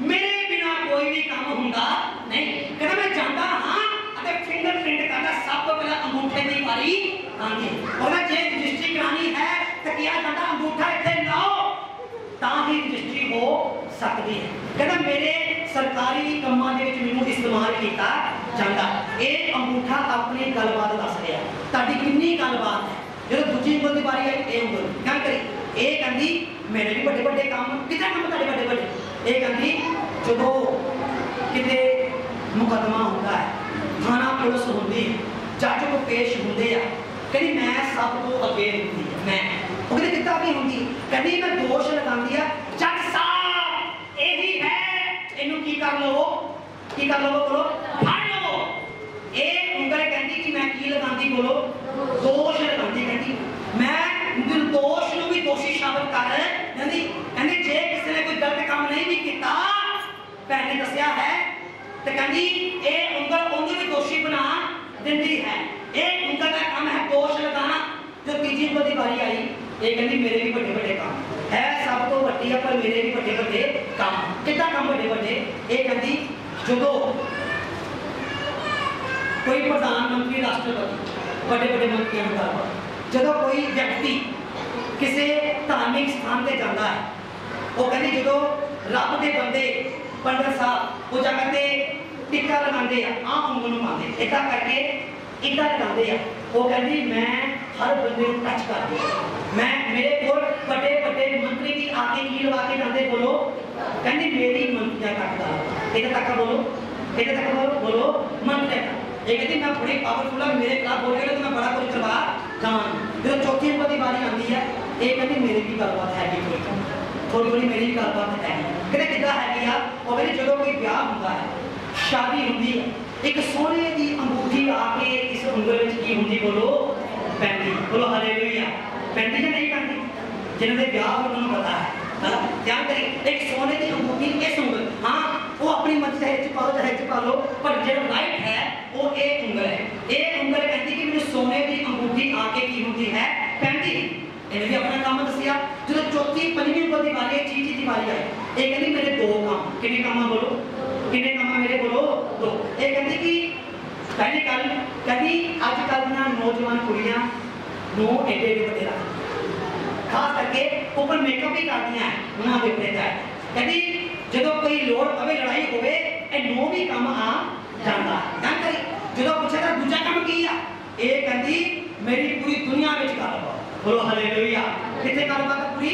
ਮੇਰੇ ਬਿਨਾ ਕੋਈ ਵੀ ਕੰਮ ਹੁੰਦਾ ਨਹੀਂ ਕਹਿੰਦਾ ਮੈਂ ਜਾਂਦਾ ਹਾਂ ਅਤੇ ਫਿੰਗਰਪ੍ਰਿੰਟ ਕਰਦਾ ਸਭ ਤੋਂ ਪਹਿਲਾਂ ਅੰਗੂਠੇ ਦੀ ਵਾਰੀ ਆਉਂਦੀ ਹੈ ਉਹਦਾ ਜੇ ਰਜਿਸਟਰੀ ਕਰਾਣੀ ਹੈ ਤਾਂ ਕਿਹਾ ਜਾਂਦਾ ਅੰਗੂਠਾ ਇੱਥੇ ਲਾਓ ਤਾਂ ਹੀ ਰਜਿਸਟਰੀ ਹੋ ਸਕਦੀ ਹੈ ਕਹਿੰਦਾ ਮੇਰੇ ਸਰਕਾਰੀ ਕੰਮਾਂ ਦੇ ਵਿੱਚ ਮੈਨੂੰ ਇਸਤੇਮਾਲ ਕੀਤਾ ਜਾਂਦਾ ਇਹ ਅੰਗੂਠਾ ਆਪਣੀ ਗੱਲਬਾਤ ਦੱਸ ਰਿਹਾ ਤੁਹਾਡੀ ਕਿੰਨੀ ਗੱਲਬਾਤ ਹੈ ਜਦੋਂ ਦੂਜੀ ਉਂਗਲ ਦੀ ਵਾਰੀ ਆਈ ਇਹ ਉਂਗਲ ਕੀ ਕਰੀ ਇਹ ਕਹਿੰਦੀ ਮੇਰੇ ਵੀ ਵੱਡੇ ਵੱਡੇ ਕੰਮ ਕਿਤੇ ਕੰਮ ਤੁਹਾਡੇ ਵੱਡੇ ਵੱਡੇ? ਇਹ ਕਹਿੰਦੀ ਜਦੋਂ ਕਿਤੇ ਮੁਕੱਦਮਾ ਹੁੰਦਾ ਹੈ ਥਾਣਾ ਪੁਲਿਸ ਹੁੰਦੀ ਹੈ, ਜੱਜ ਕੋ ਪੇਸ਼ ਹੁੰਦੇ ਆ ਕਹਿੰਦੀ ਮੈਂ ਸਭ ਤੋਂ ਅੱਗੇ ਹੁੰਦੀ ਮੈਂ। ਉਹ ਕਹਿੰਦੀ ਕਿੱਦਾਂ ਵੀ ਹੁੰਦੀ? ਕਹਿੰਦੀ ਮੈਂ ਦੋਸ਼ ਲਗਾਉਂਦੀ ਆ ਜੱਜ ਸਾਹਿਬ ਇਹੀ ਹੈ ਇਹਨੂੰ ਕੀ ਕਰ ਲਵੋ? ਕੀ ਕਰ ਲਵੋ ਬੋਲੋ? ਫੜ ਲਵੋ। ਇਹ ਉਂਗਲ ਕਹਿੰਦੀ ਕਿ ਮੈਂ ਕੀ ਲਗਾਉਂਦੀ ਬੋਲੋ? ਦੋਸ਼ ਲਗਾਉਂਦੀ ਕਹਿੰਦੀ ਮੈਂ निर्दोष नु भी दोषी साबित कर रहे यानी कहंदे जे किसी ने कोई गलत काम नहीं भी किया। पहले दसया है तो कहंदी ए उंगल उंगल भी दोषी बना दिंदी है। ए उंगल का तो काम है दोष लगाना, जो तीजी उंगल की बारी आई। ए कहंदी मेरे भी बड़े बड़े काम। है सब तो बड़ी है, पर मेरे भी बड़े बड़े काम। कितना काम बड़े बड़े? ए कहंदी जो कोई प्रधानमंत्री, राष्ट्रपति, बड़े बड़े मंत्रियों का जो कोई व्यक्ति किसी धार्मिक स्थान पर जाता है, वो कहते जो रब के बंदे, पंडित साहब, वो जगह से टिका लगाते आम लगाते इदा करके इदा लगाते वो कहती मैं हर बंद टच कर दिया मैं, मेरे को बड़े बड़े मंत्री की आगे की लगा के जाते बोलो कहती मेरी मंत्रियाँ टकता एक तक बोलो एक तक बोलो बोलो, मंत्रियाँ। एक कहती मैं थोड़ी पावरफुल मेरे खिलाफ बोल रहे तो मैं बड़ा कुछ करवा ਖਾਨ ਜਦੋਂ ਚੌਥੀ ਅੰਪਾ ਦੀ ਵਾਰੀ ਆਉਂਦੀ ਹੈ, ਇਹ ਕਹਿੰਦੀ ਮੇਰੇ ਵੀ ਗੱਲਬਾਤ ਹੈਗੀ ਕੋਈ ਥੋੜੀ ਥੋੜੀ ਮੇਰੀ ਵੀ ਗੱਲਬਾਤ ਹੈ ਕਹਿੰਦੇ ਕਿੱਦਾਂ ਹੈਗੀ ਆ? ਉਹ ਕਹਿੰਦੇ ਜਦੋਂ ਕੋਈ ਵਿਆਹ ਹੁੰਦਾ ਹੈ, ਸ਼ਾਦੀ ਹੁੰਦੀ ਹੈ, ਇੱਕ ਸੋਨੇ ਦੀ ਅੰਗੂਠੀ ਆ ਕੇ ਇਸ ਉਂਗਲ ਵਿੱਚ ਕੀ ਹੁੰਦੀ ਬੋਲੋ? ਪੈਂਦੀ। ਬੋਲੋ ਹਲੇਲੂਇਆ ਪੈਂਦੀ ਜਾਂ ਨਹੀਂ ਪੈਂਦੀ? ਜਿਹਨਾਂ ਦੇ ਵਿਆਹ ਉਹਨਾਂ ਨੂੰ ਪਤਾ ਹੈ। ਹਾਂ ਧਿਆਨ ਕਰੀ ਇੱਕ ਸੋਨੇ ਦੀ ਅੰਗੂਠੀ ਇਸ ਉਂਗਲ ਹਾਂ ਉਹ ਆਪਣੀ ਮਰਜ਼ੀ ਚਾਹੇ ਚ ਪਾ ਲਓ ਚਾਹੇ ਚ ਪਾ ਲਓ ਪਰ ਜਿਹੜਾ ਰਾਈਟ ਹੈ ਉਹ ਇਹ ਉਂਗਲ ਹੈ ਇਹ ਉਂਗਲ ਕਹਿੰਦੀ ਕਿ ਮੈਨੂੰ ਸੋਨੇ ਦੀ ਅੰਗੂਠੀ ਆ ਕੇ ਕੀ ਹੁੰਦੀ ਹੈ ਪੈਂਦੀ ਇਹਨੇ ਵੀ ਆਪਣਾ ਕੰਮ ਦੱਸਿਆ ਜਦੋਂ ਚੌਥੀ ਪੰਜਵੀਂ ਉਂਗਲ ਦੀ ਵਾਰੀ ਆਈ ਚੀਚੀ ਦੀ ਵਾਰੀ ਆਈ ਇਹ ਕਹਿੰਦੀ ਮੇਰੇ ਦੋ ਕੰਮ ਕਿੰਨੇ ਕੰਮ ਆ ਬੋਲੋ ਕਿੰਨੇ ਕੰਮ ਆ ਮੇਰੇ ਬੋਲੋ ਦੋ ਇਹ ਕਹਿੰਦੀ ਕਿ ਪਹਿਲੀ ਗੱਲ ਕਹਿੰਦੀ ਅੱਜ ਕੱਲ੍ਹ ਦੀਆਂ ਨੌਜਵਾਨ ਕੁੜੀਆਂ ਨੂੰ ਏਡੇ ਏਡੇ ਵੱਡੇ ਰੱਖਦੀਆਂ ਖਾਸ ਕਰਕੇ ਉੱਪਰ ਮੇਕਅਪ ਵੀ ਕਰਦੀਆਂ ਉਹਨਾਂ ਦੇ ਉੱਤੇ ਤਾਂ ਕਹਿੰਦੀ ਜਦੋਂ ਕੋਈ ਲੋੜ ਪਵੇ ਲੜਾਈ ਹੋਵੇ ਇਹ ਨੋ ਵੀ ਕੰਮ ਆ ਜਾਂਦਾ ਜਾਂ ਕਰੀ ਜਦੋਂ ਪੁੱਛਿਆ ਤਾਂ ਦੂਜਾ ਕੰਮ ਕੀ ਆ ਇਹ ਕਹਿੰਦੀ ਮੇਰੀ ਪੂਰੀ ਦੁਨੀਆ ਵਿੱਚ ਗੱਲਬਾਤ ਬੋਲੋ ਹਾਲੇਲੂਇਆ ਕਿੱਥੇ ਗੱਲਬਾਤ ਆ ਪੂਰੀ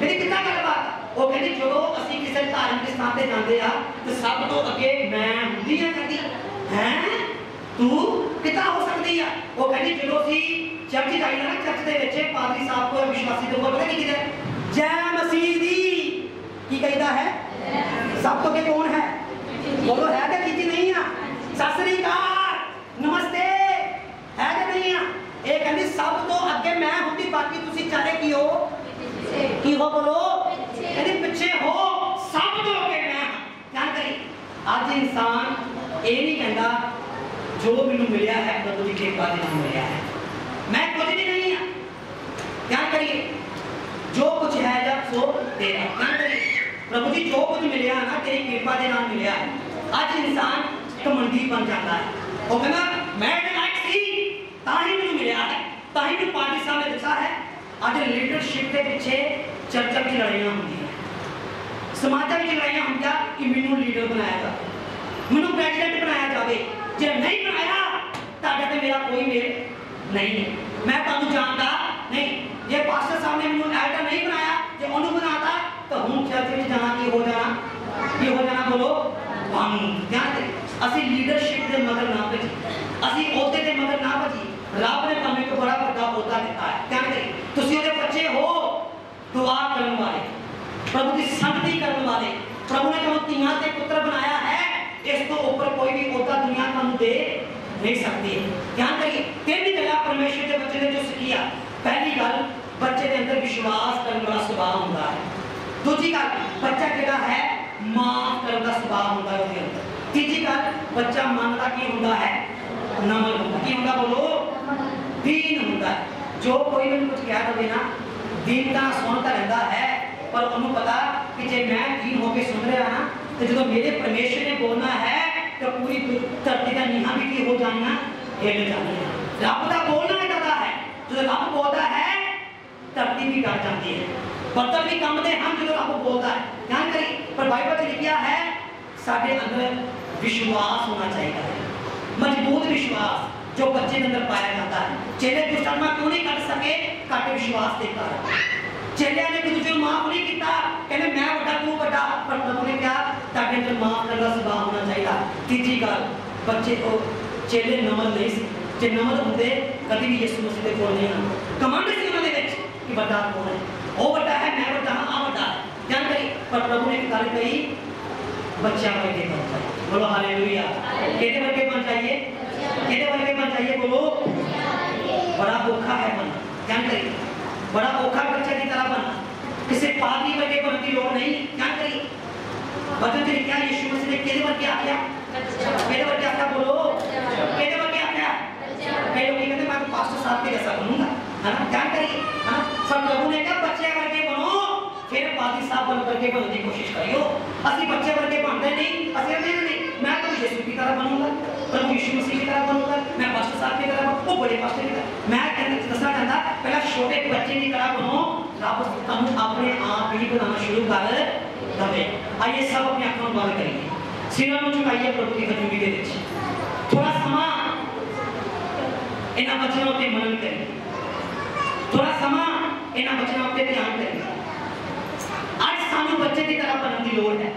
ਮੇਰੀ ਕਿੱਦਾਂ ਗੱਲਬਾਤ ਉਹ ਕਹਿੰਦੀ ਜਦੋਂ ਅਸੀਂ ਕਿਸੇ ਧਾਰਮਿਕ ਸਥਾਨ ਤੇ ਜਾਂਦੇ ਆ ਤੇ ਸਭ ਤੋਂ ਅੱਗੇ ਮੈਂ ਹੁੰਦੀ ਆ ਕਹਿੰਦੀ ਹੈ ਤੂੰ ਕਿੱਦਾਂ ਹੋ ਸਕਦੀ ਆ ਉਹ ਕਹਿੰਦੀ ਜਦੋਂ ਅਸੀਂ ਚਰਚ ਜਾਈਦਾ ਨਾ ਚਰਚ ਦੇ ਵਿੱਚ ਪਾਦਰੀ ਸਾਹਿਬ ਕੋਲ ਵਿਸ਼ਵਾਸੀ ਦੇ ਕੋਲ ਪਤਾ ਕੀ ਕਹਿੰਦਾ ਜੈ ਮਸੀਹ ਦੀ ਕੀ ਕਹਿੰਦਾ ਹੈ ਸਭ ਤੋਂ ਅੱਗੇ ਕੌਣ ਹੈ ਬੋਲੋ ਹੈ ਕਿ ਕੀਤੀ ਨਹੀਂ ਆ ਸਤਿ ਸ੍ਰੀ ਅਕਾਲ ਨਮਸਤੇ ਹੈ ਕਿ ਨਹੀਂ ਆ ਇਹ ਕਹਿੰਦੀ ਸਭ ਤੋਂ ਅੱਗੇ ਮੈਂ ਹੁੰਦੀ ਬਾਕੀ ਤੁਸੀਂ ਚਾਰੇ ਕੀ ਹੋ ਕੀ ਹੋ ਬੋਲੋ ਕਹਿੰਦੀ ਪਿੱਛੇ ਹੋ ਸਭ ਤੋਂ ਅੱਗੇ ਮੈਂ ਹਾਂ ਜਾਣ ਕਰੀ ਅੱਜ ਇਨਸਾਨ ਇਹ ਨਹੀਂ ਕਹਿੰਦਾ ਜੋ ਮੈਨੂੰ ਮਿਲਿਆ ਹੈ ਪ੍ਰਭੂ ਦੀ ਕਿਰਪਾ ਦੇ ਨਾਲ ਮਿਲਿਆ ਹੈ मैं कुछ भी नहीं है। क्या करिए? जो कुछ है जब सो तेरा क्या करिए? प्रभु जी, जो कुछ मिले ना, तेरी कृपा के नाम मिले अज इंसान कमंडी बन जाता है। वो कहना मैं लाइक तो सी ताही मैं मिले है। ताही मैं पाकिस्तान में दिखा है। अज लीडरशिप के पीछे चर्चा की लड़ाइयाँ होंगी। समाज की लड़ाइयाँ होंगी कि मैनू लीडर बनाया जाए। मैं प्रेसिडेंट बनाया जाए। जो नहीं बनाया तो मेरा कोई मेरे ਨਹੀਂ ਮੈਂ ਤੁਹਾਨੂੰ ਜਾਣਦਾ, ਨਹੀਂ। ਜੇ ਪਾਸਟਰ ਸਾਹਿਬ ਨੇ ਮੈਨੂੰ ਐਲਟਰ ਨਹੀਂ ਬਣਾਇਆ, ਜੇ ਉਹਨੂੰ ਬਣਾਤਾ, ਤਾਂ ਹੁਣ ਚਰਚ ਵਿੱਚ ਜਾਣਾ ਕੀ ਹੋ ਜਾਣਾ? ਕੀ ਹੋ ਜਾਣਾ ਬੋਲੋ? ਬੰਦ। ਧਿਆਨ ਅਸੀਂ ਲੀਡਰਸ਼ਿਪ ਦੇ ਮਗਰ ਨਾ ਭਜੀ ਅਸੀਂ ਅਹੁਦੇ ਦੇ ਮਗਰ ਨਾ ਭਜੀ ਰੱਬ ਨੇ ਤੁਹਾਨੂੰ ਇੱਕ ਬੜਾ ਵੱਡਾ ਅਹੁਦਾ ਦਿੱਤਾ ਹੈ। ਧਿਆਨ ਦੇ ਤੁਸੀਂ ਉਹਦੇ ਬੱਚੇ ਹੋ, ਦੁਆ ਕਰਨ ਵਾਲੇ। ਪ੍ਰਭੂ ਦੀ ਸੰਗਤੀ ਕਰਨ ਵਾਲੇ। ਪ੍ਰਭੂ ਨੇ ਤੁਹਾਨੂੰ ਧੀਆਂ ਤੇ ਪੁੱਤਰ ਬਣਾਇਆ ਹੈ, ਇਸ ਤੋਂ ਉੱਪਰ ਕੋਈ ਵੀ ਅਹੁਦਾ ਦੁਨੀਆ ਤੁਹਾਨੂੰ ਦੇ ले सकती है। ध्यान करिए तेरहवीं तलाक परमेश्वर के बच्चे ने जो सीखिया पहली गल, बच्चे के अंदर विश्वास करने वाला स्वभाव होता है। दूसरी गल, बच्चा कहता है, माफ़ करने का स्वभाव होता है उसके अंदर। तीसरी गल, बच्चा मन का की होता है, नमन होता की होता बोलो, दीन होता है। जो कोई मैं कुछ कह दे ना, दीन का सुनता तो रहता है, पर उन्होंने पता कि जे मैं दीन होकर सुन रहा ना तो जो मेरे परमेश्वर ने बोलना है तो पूरी धरती का निहा भी हो जाना हेड जाना रब का बोलना डरदा है। जो रब बोलता है, धरती भी डर जाती है। बर्तन भी कंबते हम जो रब बोलता है, ध्यान करिए, पर बाइबल में लिखा है साढ़े अंदर विश्वास होना चाहिए। मज़बूत विश्वास जो बच्चे के अंदर पाया जाता है। चेहरे दुष्टर्मा क्यों नहीं कर सके? काटे विश्वास देता है। चेले ने कुछ जो माफ़ नहीं किया। कहने, मैं बड़ा, तू बड़ा, पर प्रभु ने क्या? ताकि जो माफ़ करना स्वभाव होना चाहिए। तीसरी गल, बच्चे को चेले नमन नहीं सी। जे नमन होते, कभी भी यीशु मसीह के कोल नहीं आना। कमांड सी उन्होंने विच कि बड़ा कौन है? वो बड़ा है, मैं बड़ा हाँ आ बड़ा जान करी पर प्रभु ने कहा कही बच्चा वर्गे बन चाहिए बोलो, हालेलुया। केते वर्गे बन चाहिए केते वर्गे बन चाहिए बोलो, बड़ा भूखा है मन। जानकारी बड़ा ओखा बच्चा की तरह बना। इसे पापी बने बनती लोग नहीं। क्या करी बच्चों तेरे क्या? यीशु मसीह ने केले पर क्या किया केले पर क्या क्या बोलो। केले पर क्या क्या कई लोग कहते मैं तो पास्टर साहब के जैसा बनूँगा। है ना? क्या करी है ना? सब प्रभु ने क्या? बच्चे करके बनो। फिर पादी साहब बन करके बनने की कोशिश करियो। असली बच्चे बन के बनते नहीं, असली नहीं। मैं तो यीशु की तरह बनूँगा। प्रभु यीशु मसीह की तरह बनूँगा। मास्टर साहब की तरफ़ वो बड़े मास्टर की तरफ़ मैं दसना चाहता पहला छोटे बच्चे की तरफ़ हो रब तुम अपने आप ही बनाना शुरू कर दवे आइए सब अपनी आँखों बंद करेंगे। सिरों में झुकाइए प्रभु की खजूरी के थोड़ा समा। ਇਹਨਾਂ बच्चों ਤੇ ਮਨਨ ਕਰੇ थोड़ा ਸਮਾਂ इन बच्चों ਉੱਤੇ ध्यान ਦੇਣ ਅੱਜ ਸਾਨੂੰ बच्चे की तरह बनने की ਲੋੜ है।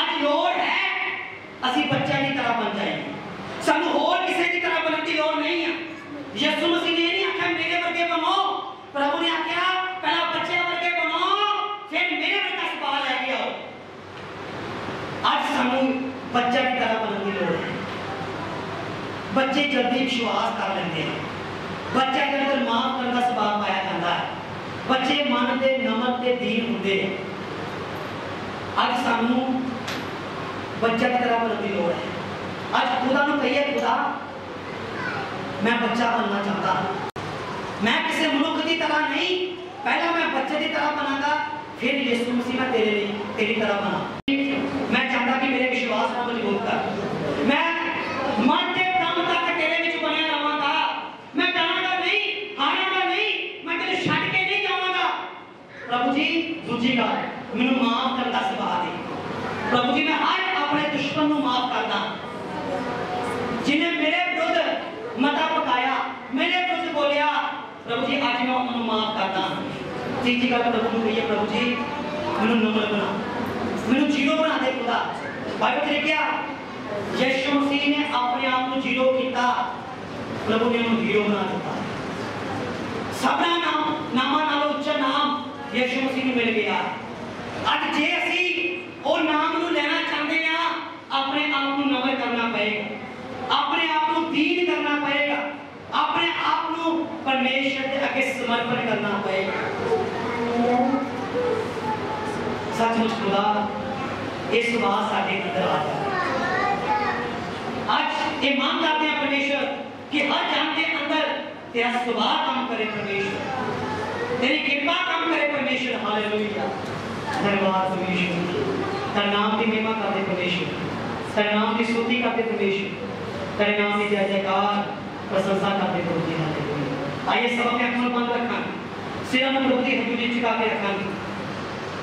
ਅੱਜ ਲੋੜ है ਅਸੀਂ ਬੱਚਿਆਂ की तरह बन जाएँगे। ਸਾਨੂੰ ਹੋਰ ਕਿਸੇ ਦੀ ਤਰ੍ਹਾਂ ਬਣਨ ਦੀ ਲੋੜ ਨਹੀਂ ਹੈ ਯਿਸੂ ਮਸੀਹ ਨੇ ਨਹੀਂ ਆਖਿਆ, ਮੇਰੇ ਵਰਗੇ ਬਣੋ। ਪ੍ਰਭੂ ਨੇ ਆਖਿਆ, ਪਹਿਲਾਂ ਬੱਚਿਆਂ ਵਰਗੇ ਬਣੋ, ਫਿਰ ਮੇਰੇ ਵਰਗਾ ਸੁਭਾਅ ਲੈ ਕੇ ਆਓ। ਅੱਜ ਸਾਨੂੰ ਬੱਚਿਆਂ ਦੀ ਤਰ੍ਹਾਂ ਬਣਨ ਦੀ ਲੋੜ ਹੈ। ਬੱਚੇ ਜਲਦੀ ਵਿਸ਼ਵਾਸ ਕਰ ਲੈਂਦੇ ਹਨ ਬੱਚਿਆਂ ਦੇ ਅੰਦਰ ਮਾਫ ਕਰਨ ਦਾ ਸੁਭਾਅ ਪਾਇਆ ਜਾਂਦਾ ਹੈ, ਬੱਚੇ ਮਨ ਦੇ ਨਮਨ ਤੇ ਦੀਨ ਹੁੰਦੇ ਹਨ ਅੱਜ ਸਾਨੂੰ ਬੱਚਿਆਂ ਦੀ ਤਰ੍ਹਾਂ ਬਣਨ ਦੀ ਲੋੜ ਹੈ। ਅੱਜ ਖੁਦਾ ਨੂੰ ਕਹੀਏ ਖੁਦਾ ਮੈਂ ਬੱਚਾ ਬਣਨਾ ਚਾਹੁੰਦਾ ਹਾਂ ਮੈਂ ਕਿਸੇ ਮਨੁੱਖ ਦੀ ਤਰ੍ਹਾਂ ਨਹੀਂ ਪਹਿਲਾਂ ਮੈਂ ਬੱਚੇ ਦੀ ਤਰ੍ਹਾਂ ਬਣਾਂਗਾ ਫਿਰ ਯਿਸੂ ਮਸੀਹ ਮੈਂ ਤੇਰੇ ਲਈ ਤੇਰੀ ਤਰ੍ਹਾਂ जी जी का प्रभु સીધીકા પ્રભુનું प्रभु जी। મને नंबर કરો મેરું ज़ीरो बना दे खुदा बाइबल ने क्या? यीशु मसीह ने अपने आप को ज़ीरो किया। प्रभु ने उन्हें ज़ीरो बना दिया। सबना नाम, नामा नालो उच्च नाम यीशु मसीह ने मिल गया आज जे असी ओ नाम नु लेना चाहते हैं, अपने आप को नम्र करना पड़ेगा। अपने आप को दीन करना पड़ेगा। अपने आप को परमेश्वर के आगे समर्पण करना पड़ेगा। ਸੱਚਮੁੱਚ ਖੁਦਾ ਇਹ ਸੁਭਾਅ ਸਾਡੇ ਅੰਦਰ ਆ ਜਾਏ ਅੱਜ ਇਹ ਮੰਗ ਕਰਦੇ ਆ ਪਰਮੇਸ਼ਰ ਕਿ ਹਰ ਜਨ ਦੇ ਅੰਦਰ ਤੇਰਾ ਸੁਭਾਅ ਕੰਮ ਕਰੇ ਪਰਮੇਸ਼ਰ तेरी कृपा काम करे परमेश्वर हालेलुया धन्यवाद परमेश्वर तेरे नाम की महिमा करते परमेश्वर तेरे नाम की स्तुति करते परमेश्वर तेरे नाम की जय जयकार प्रशंसा करते प्रभु जी हालेलुया आइए सब अपने अखों बंद रखा सिर में प्रभु जी हजूरी झुका के रखा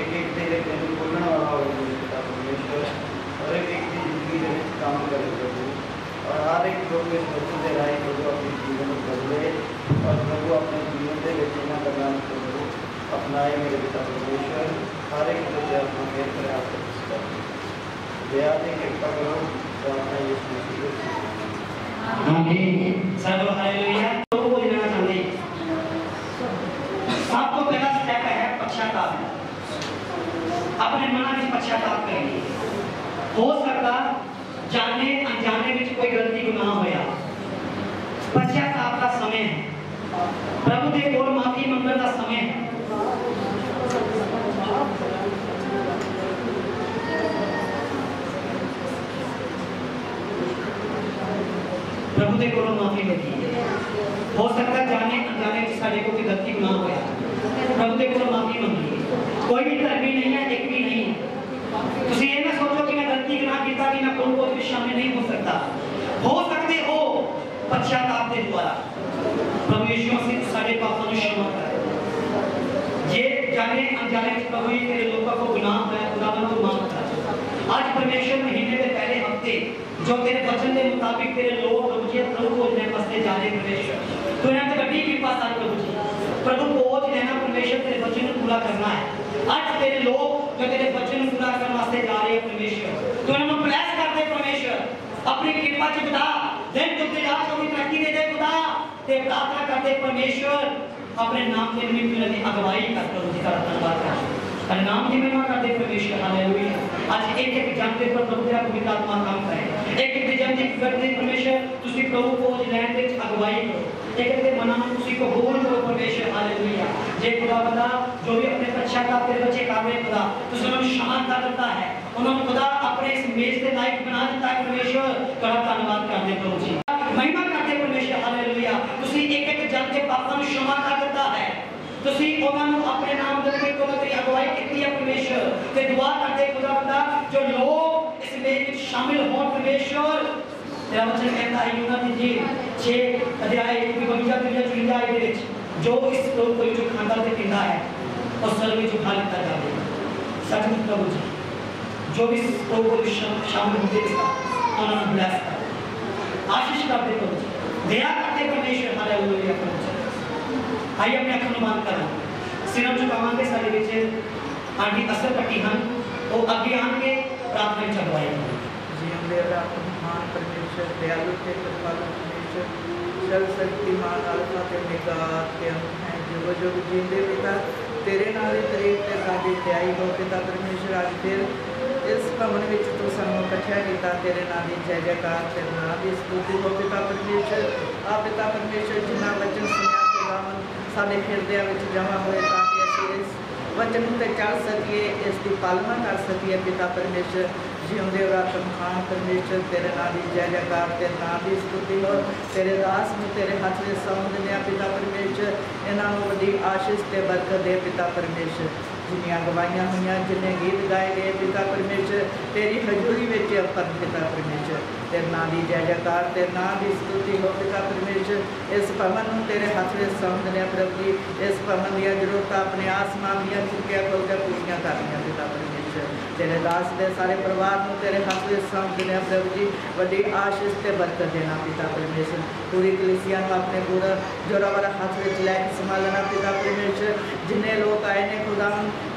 एक एक दिन एक दिन बोलना वाला हो और एक एक दिन ज़िंदगी में काम कर प्रभु और हर एक लोग बच्चों से राय प्रभु अपने जीवन में बदले और प्रभु अपने जीवन से व्यक्तिना कल्याण प्रभु अपनाए मेरे पिता परमेश्वर। हर एक बच्चे अपना मेरे पर आपको दया दे कृपा करो, प्रार्थना ये सब हालेलुया। अपने मन में पश्चाताप करेंगे हो सकता जाने अनजाने में कोई गलती गुनाह होया पश्चाताप का समय है प्रभु के कोल माफी मंगण का समय है प्रभु ਦੇ ਕੋਲੋਂ ਮਾਫੀ ਮੰਗੀ ਹੈ ਹੋ ਸਕਦਾ ਜਾਣੇ ਅਣਜਾਣੇ ਚ ਸਾਡੇ ਕੋਲ ਕੋਈ ਗਲਤੀ ਗੁਨਾਹ ਹੋਇਆ ਪ੍ਰਭੂ ਦੇ ਕੋਲੋਂ ਮਾਫੀ ਮੰਗੀ तुझे ये ना सोचो कि मैं गलती बिना गिरता बिना कौन को कृष्ण में नहीं हो सकता। हो सकते हो पश्चाताप के द्वारा प्रभु यीशु मसीह सारे पापों को क्षमा करे ये जाने, अनजाने प्रभु ये लोगों को गुनाह है खुदावन को माफ़ कर आज परमेश्वर महीने के पहले हफ़्ते, जो तेरे वचन के मुताबिक तेरे लोग प्रभु जी प्रभु को अपने बसते जा रहे परमेश्वर। तो यहाँ तक बड़ी कृपा साथ प्रभु जी। प्रभु को देना परमेश्वर तेरे वचन को पूरा करना है। आज तेरे लोग जो तेरे वचन पूरा करने वास्ते जा रहे परमेश्वर। तो इन्होंने ब्लेस कर दे परमेश्वर। अपनी कृपा च खुदा दिन दुखते जा तो भी तरक्की दे दे खुदा, ते प्रार्थना कर दे परमेश्वर। अपने नाम के निमित्त मेरे अगुवाई कर करो जी का धन्यवाद कर और नाम की महिमा करते परमेश्वर हालेलुया आज एक एक जन के ऊपर प्रभु तेरा पवित्र आत्मा काम करे। एक एक जन की करते परमेश्वर, तुसी प्रभु को लैंड में अगुवाई करो। ਕਰੋ ਇੱਕ ਇੱਕ ਦੇ ਮਨਾਂ ਨੂੰ ਤੁਸੀਂ ਕਬੂਲ ਕਰੋ ਪਰਮੇਸ਼ਰ ਹਾਲੇਲੂਇਆ ਜੇ ਖੁਦਾ ਬੰਦਾ ਜੋ ਵੀ ਆਪਣੇ ਪਛਤਾਪ ਤੇਰੇ ਬੱਚੇ ਕਰ ਰਹੇ ਖੁਦਾ ਤੁਸੀਂ ਉਹਨਾਂ ਨੂੰ ਸ਼ਾਂਤ ਕਰ ਦਿੱਤਾ ਹੈ ਉਹਨਾਂ ਨੂੰ ਖੁਦਾ ਆਪਣੇ ਇਸ ਮੇਜ਼ ਦੇ ਲਾਇਕ ਬਣਾ ਦਿੱਤਾ ਹੈ ਪਰਮੇਸ਼ਰ ਤੁਹਾਡਾ ਧੰਨਵਾਦ ਕਰਦੇ ਪ੍ਰਭੂ ਜੀ ਮਹਿਮਾ ਕਰਦੇ ਪਰਮੇਸ਼ਰ ਹਾਲੇਲੂਇਆ ਤੁਸੀਂ ਇੱਕ ਇੱਕ ਜਨ ਦੇ ਪਾਪਾਂ ਨੂੰ ਸ਼ਮਾ ਕਰ ਦਿੱਤਾ ਹੈ ਤੁਸੀਂ ਉਹਨਾਂ ਨੂੰ ਆਪਣੇ ਨਾਮ ਦੇ ਕੇ ਉਹਨਾਂ ਦੀ ਅਗਵਾਈ ਕੀਤੀ ਹੈ ਪਰਮੇਸ਼ਰ ਤੇ ਦੁਆ ਕਰਦੇ ਖੁਦਾ ਬੰਦਾ ਜੋ ਲੋਕ ਇਸ ਮੇਲ ਵਿੱਚ ਸ਼ਾਮਿਲ ਹੋਣ ਪਰਮੇਸ਼ਵਰ तेरा वचन कहता है यूना के जी छः अध्याय क्योंकि बगीचा तुझे ज़िंदा है तेरे जो इस लोग को जो खाता से ज़िंदा है, और सर्व जो खा लेता जाते सच में प्रभु जी, जो भी लोग को शामिल होते इसका आनंद मिला सकता आशीष करते प्रभु जी। दया करते परमेश्वर हमारे हालेलुया प्रभु जी। आइए अपने अखंड मान करा। सिरम जो कामा के सारे बेचे आंटी असर पट्टी हम और अभियान के प्रार्थना चलवाएँगे जीवन देवला महान परमेश्वर दयालु के प्रतिपालक परमेश्वर ਸਰਵਸ਼ਕਤੀਮਾਨ ਅਲਫਾ ਤੇ ਓਮੇਗਾ ਤੇ ਅੰਤ ਹੈ। ਜੋ ਜੋ ਜਿੰਦੇ ਪਿਤਾ, ਤੇਰੇ ਨਾਲ ਹੀ ਤਰੀਕ ਤੇ ਸਾਡੀ ਤਿਆਈ ਹੋ ਪਿਤਾ ਪਰਮੇਸ਼ਰ ਅੱਜ ਫਿਰ ਇਸ ਭਵਨ ਵਿੱਚ ਤੂੰ ਸਾਨੂੰ ਇਕੱਠਿਆ ਕੀਤਾ, ਤੇਰੇ ਨਾਮ ਦੀ ਜੈ ਜੈਕਾਰ ਤੇ ਨਾਮ ਦੀ ਸਤੁਤੀ ਹੋ ਪਿਤਾ ਪਰਮੇਸ਼ਰ ਆ ਪਿਤਾ ਪਰਮੇਸ਼ਰ ਜਿਨ੍ਹਾਂ ਵਚਨ ਸੁਣਿਆ ਖੁਦਾਵੰ ਸਾਡੇ ਹਿਰਦਿਆਂ ਵਿੱਚ ਜਮਾ ਹੋਏ ਤਾਂ ਕਿ ਅਸੀਂ ਇਸ ਵਚਨ ਤੇ ਚੱਲ ਸਕੀਏ, ਇਸ ਦੀ ਪਾਲਣਾ ਕਰ ਸਕੀਏ ਪਿਤਾ ਪਰਮੇਸ਼ਰ। ਜਿਉਂਦੇ ਰਾਤ ਮਹਾਨ ਪਰਮੇਸ਼ਰ ਤੇਰੇ ਨਾਮ ਦੀ ਜੈ ਜੈਕਾਰ ਤੇ ਨਾਮ ਦੀ ਸਤੁਤੀ ਹੋ ਤੇਰੇ ਦਾਸ ਨੂੰ ਤੇਰੇ ਹੱਥ ਵਿੱਚ ਸੌਂਪ ਦਿੰਦੇ ਹਾਂ ਪਿਤਾ ਪਰਮੇਸ਼ਰ ਇਹਨਾਂ ਨੂੰ ਵੱਡੀ ਆਸ਼ੀਸ਼ ਤੇ ਬਰਕਤ ਦੇ ਪਿਤਾ ਪਰਮੇਸ਼ਰ ਜਿੰਨੀਆਂ ਗਵਾਈਆਂ ਹੋਈਆਂ ਜਿੰਨੇ ਗੀਤ ਗਾਏ ਗਏ ਪਿਤਾ ਪਰਮੇਸ਼ਰ ਤੇਰੀ ਹਜ਼ੂਰੀ ਵਿੱਚ ਅਪਰ ਪਿਤਾ ਪਰਮੇਸ਼ਰ ਤੇਰੇ ਨਾਮ ਦੀ ਜੈ ਜੈਕਾਰ ਤੇ ਨਾਮ ਦੀ ਸਤੁਤੀ ਹੋ ਪਿਤਾ ਪਰਮੇਸ਼ਰ ਇਸ ਭਵਨ ਨੂੰ ਤੇਰੇ ਹੱਥ ਵਿੱਚ ਸੌਂਪ ਦਿੰਦੇ ਹਾਂ ਪ੍ਰਭੂ ਜੀ ਇਸ ਭਵਨ ਦੀਆਂ ਜ਼ਰੂਰਤਾਂ ਆਪਣੇ ਆਸਮਾਨ ਦੀਆਂ ਚੁੱਕਿਆ ਖੋਲ ਕੇ ਪੂਰੀਆਂ ਕਰਨੀਆਂ ਪਿਤਾ ਪਰਮੇਸ਼ਰ ਤੇਰੇ ਦਾਸ ਦੇ ਸਾਰੇ ਪਰਿਵਾਰ ਨੂੰ ਤੇਰੇ ਹੱਥ ਵਿੱਚ ਸੌਂਪ ਦਿੰਦੇ ਹਾਂ ਪ੍ਰਭੂ ਜੀ ਵੱਡੀ ਆਸ਼ੀਸ਼ ਤੇ ਬਰਕਤ ਦੇਣਾ ਪਿਤਾ ਪਰਮੇਸ਼ਰ ਪੂਰੀ ਕਲੀਸਿਆ ਨੂੰ ਆਪਣੇ ਪੂਰਾ ਜੋਰਾਵਰ ਹੱਥ ਵਿੱਚ ਲੈ ਕੇ ਸੰਭਾਲਣਾ ਪਿਤਾ ਪਰਮੇਸ਼ਰ ਜਿੰਨੇ ਲੋਕ ਆਏ ਨੇ ਖੁਦਾ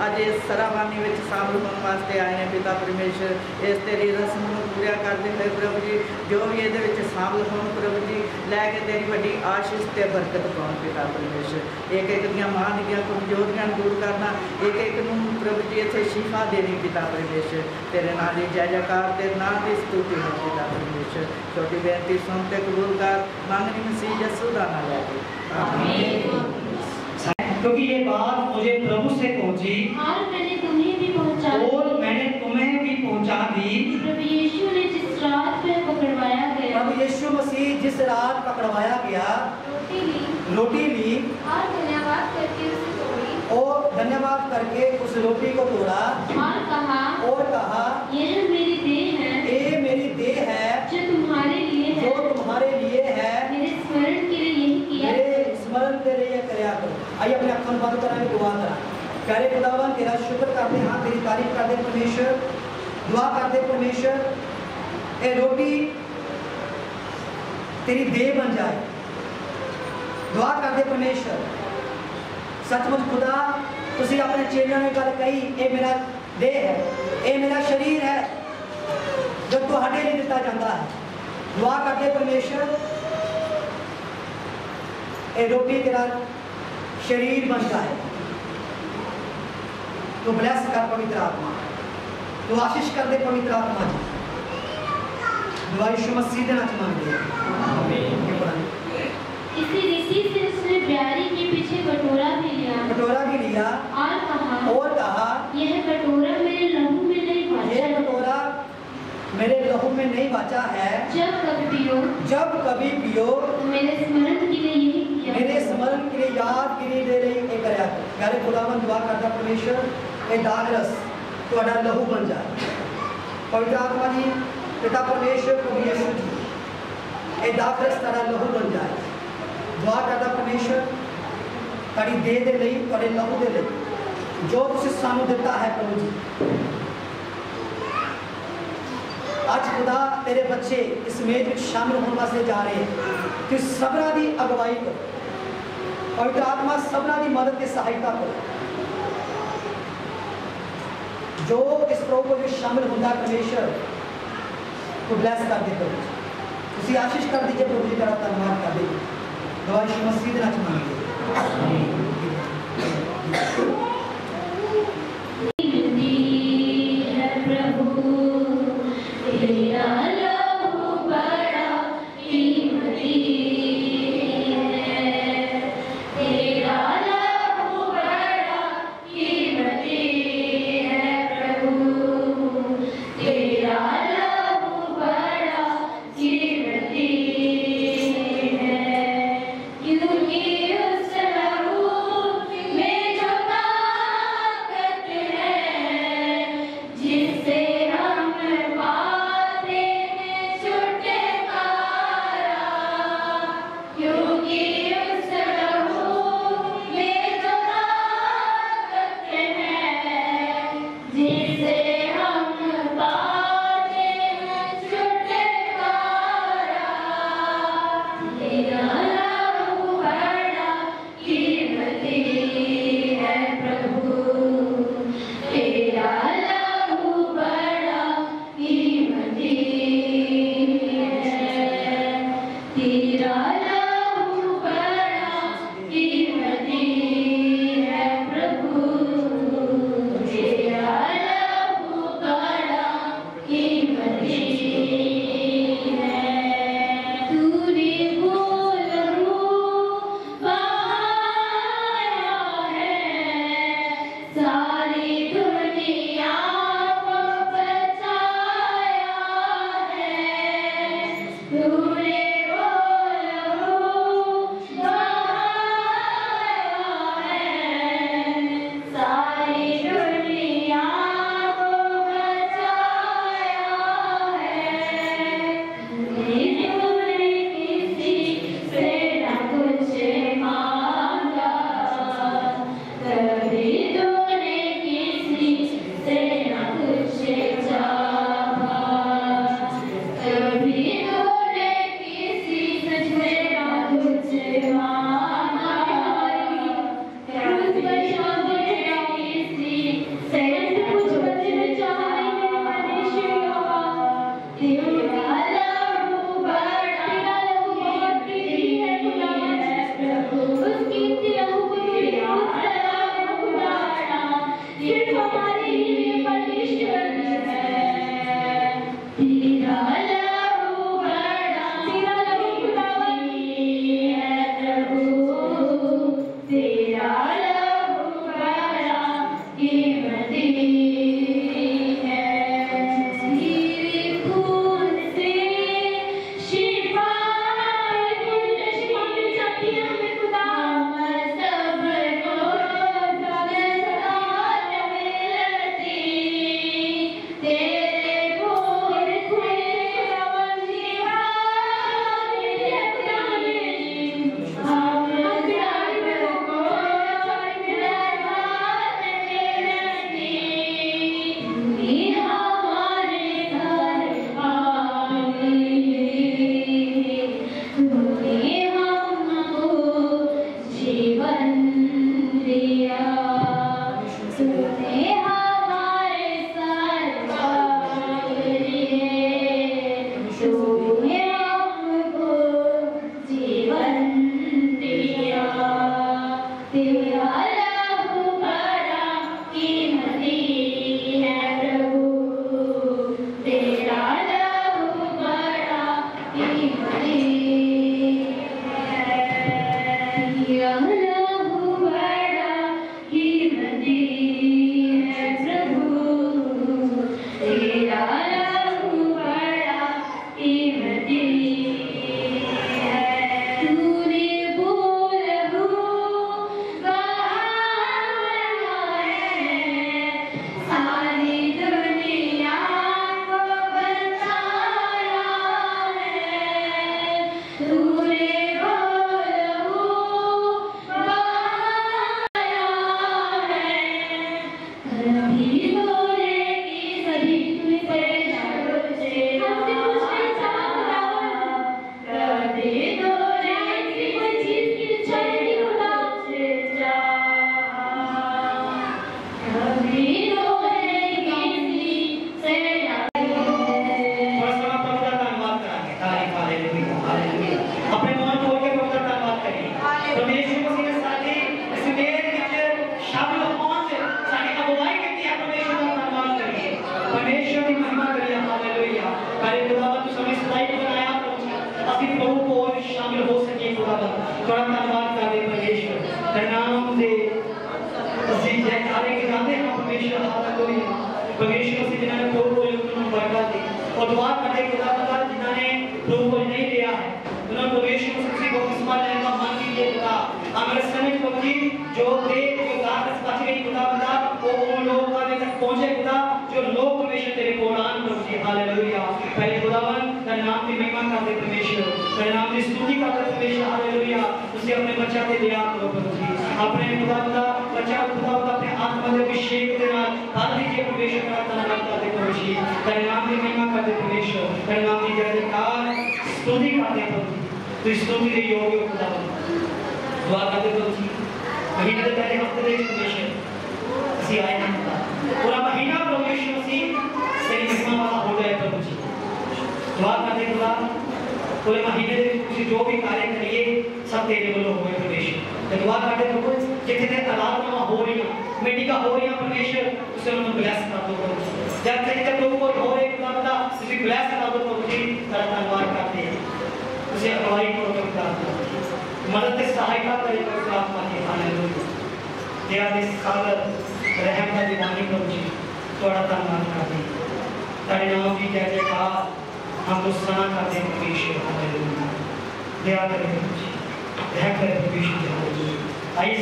ਅੱਜ ਇਸ ਸਰਾਵਾਨੀ ਵਿੱਚ ਸ਼ਾਮਲ ਹੋਣ ਵਾਸਤੇ ਆਏ ਨੇ ਪਿਤਾ ਪਰਮੇਸ਼ਰ ਇਸ ਤੇਰੀ ਰਸਮ ਨੂੰ ਪੂਰਾ ਕਰਦੇ ਹੋਏ ਪ੍ਰਭੂ ਜੀ ਜੋ ਵੀ ਇਹਦੇ ਵਿੱਚ ਸ਼ਾਮਲ ਹੋਣ ਪ੍ਰਭੂ ਜੀ ਲੈ ਕੇ ਤੇਰੀ ਵੱਡੀ ਆਸ਼ੀਸ਼ ਤੇ ਬਰਕਤ ਪਾਉਣ ਪਿਤਾ ਪਰਮੇਸ਼ਰ ਇੱਕ ਇੱਕ ਦੀਆਂ ਮਾਂ ਦੀਆਂ ਕਮਜ਼ੋਰੀਆਂ ਨੂੰ ਦੂਰ ਕਰਨਾ ਇੱਕ ਇੱਕ ਨੂੰ ਪ੍ਰਭੂ ਜੀ ਇੱਥੇ ਸ਼ਿਫਾ ਦੇਣੀ ਪਿਤਾ परमेश्वर तेरे नाम की जय जयकार तेरे नाम की स्तुति हो पिता परमेश्वर छोटी बेनती सुनते कबूल कर मांगनी में सी यसु दाना जाती क्योंकि ये बात मुझे प्रभु से पहुँची। और मैंने तुम्हें भी पहुँचा और मैंने तुम्हें भी पहुँचा दी। प्रभु यीशु ने जिस रात में पकड़वाया गया प्रभु यीशु मसीह जिस रात पकड़वाया गया रोटी ली। रोटी ली। और धन्यवाद करके उस और धन्यवाद करके उस रोटी को तोड़ा। और कहा और कहा यह मेरी देह है ये मेरी देह है जो तुम्हारे लिए है जो तुम्हारे लिए है मेरे स्मरण के लिए यही किया मेरे स्मरण के लिए करया करो। आइए अपने अखर बंद कराएँ दुआ कराएँ प्यारे खुदावन तेरा शुक्र करते हैं तेरी तारीफ़ करते परमेश्वर। दुआ करते परमेश्वर ये रोटी तेरी देह बन जाए। दुआ करते परमेश्वर। सचमुच खुदा ਤੁਸੀਂ ਆਪਣੇ ਚੇਲਿਆਂ ਨੇ ਗੱਲ ਕਹੀ ਇਹ ਮੇਰਾ ਦੇਹ ਹੈ ਇਹ ਮੇਰਾ ਸਰੀਰ ਹੈ ਜੋ ਤੁਹਾਡੇ ਲਈ ਦਿੱਤਾ ਜਾਂਦਾ ਹੈ ਦੁਆ ਕਰਦੇ ਪਰਮੇਸ਼ਰ ਇਹ रोटी तेरा शरीर बन जाए तो ब्लेस कर पवित्र आत्मा तो आशीष कर दे पवित्र आत्मा जी दुआ यीशु मसीह के नाम मांगते हैं आमीन ये कुरान। इसी ऋषि से उसने ब्यारी के पीछे कटोरा भी लिया। कटोरा भी लिया। और कहा और कहा यह कटोरा मेरे लहू में नहीं बचा यह कटोरा मेरे लहू में नहीं बचा है। जब कभी पियो जब कभी पियो तो मेरे स्मरण के लिए यही किया। मेरे स्मरण के लिए याद के लिए ले रही एक कर प्यारे खुदावन दुआ करता परमेश्वर ये दाग रस तुम्हारा तो लहू बन जाए। पवित्र आत्मा जी पिता परमेश्वर को भी यीशु जी ये दाग रस तेरा लहू बन जाए। ਦੁਆ ਕਰਦਾ ਪਰਮੇਸ਼ਰ ਤੁਹਾਡੀ ਦੇਹ ਦੇ ਲਈ ਤੁਹਾਡੇ ਲਹੂ ਦੇ ਲਈ ਜੋ ਤੁਸੀਂ ਸਾਨੂੰ ਦਿੱਤਾ ਹੈ ਪ੍ਰਭੂ ਜੀ ਅੱਜ ਖੁਦਾ ਤੇਰੇ ਬੱਚੇ ਇਸ ਮੇਜ ਵਿੱਚ ਸ਼ਾਮਿਲ ਹੋਣ ਵਾਸਤੇ ਜਾ ਰਹੇ ਹਨ ਕਿ ਸਭਨਾਂ ਦੀ ਅਗਵਾਈ ਕਰੋ ਪਵਿੱਤਰ ਆਤਮਾ ਸਭਨਾਂ ਦੀ ਮਦਦ ਤੇ ਸਹਾਇਤਾ ਕਰੋ ਜੋ ਇਸ ਪ੍ਰੋਗਰਾਮ ਵਿੱਚ ਸ਼ਾਮਿਲ ਹੁੰਦਾ ਹੈ ਪਰਮੇਸ਼ਰ को ब्लेस कर दे प्रभु ਤੁਸੀਂ ਆਸ਼ੀਸ਼ ドア閉ましすぎてなっちまうんで。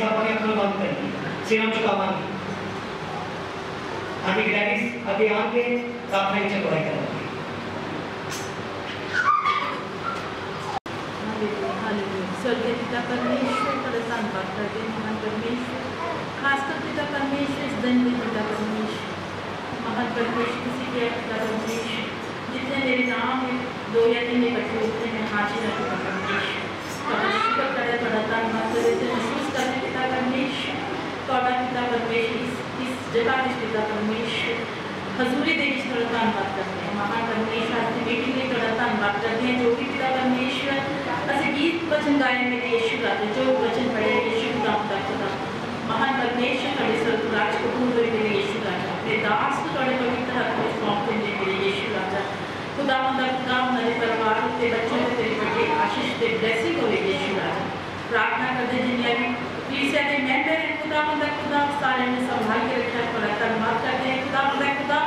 अपने अपना बंद करिए, सिर हम झुकावांगे आगे ग्रैविस आगे आके प्रार्थना की चलवाई करेंगे स्वर्गीय पिता परमेश्वर का करते हैं महान परमेश्वर, खासकर पिता परमेश्वर, इस में पिता परमेश्वर, महान परमेश्वर, किसी के पिता परमेश्वर, जितने मेरे नाम है, दो या तीन इकट्ठे होते हैं हाजिर है पिता परमेश्वर। महसूस पिता पिता इस जगह के पिता हजूरी थोड़ा धनबाद करते हैं महान परमेश्वर आज की में थोड़ा धनबाद करते हैं जो भी पिता गीत वचन गायन में जो वचन पढ़े काम महान थोड़े स्वर्ग राज को दास को थोड़े पवित्र सौंप देने खुदा खुदा परिवार के बच्चों के तेरे आशीष के ब्लेसिंग हो यीशु। प्रार्थना करते दे जिन लाइन प्लीज़ कहते हैं मैं मेरे खुदा बंदा खुदा सारे ने संभाल के रखा है कर माफ़ करते हैं। खुदा बंदा खुदा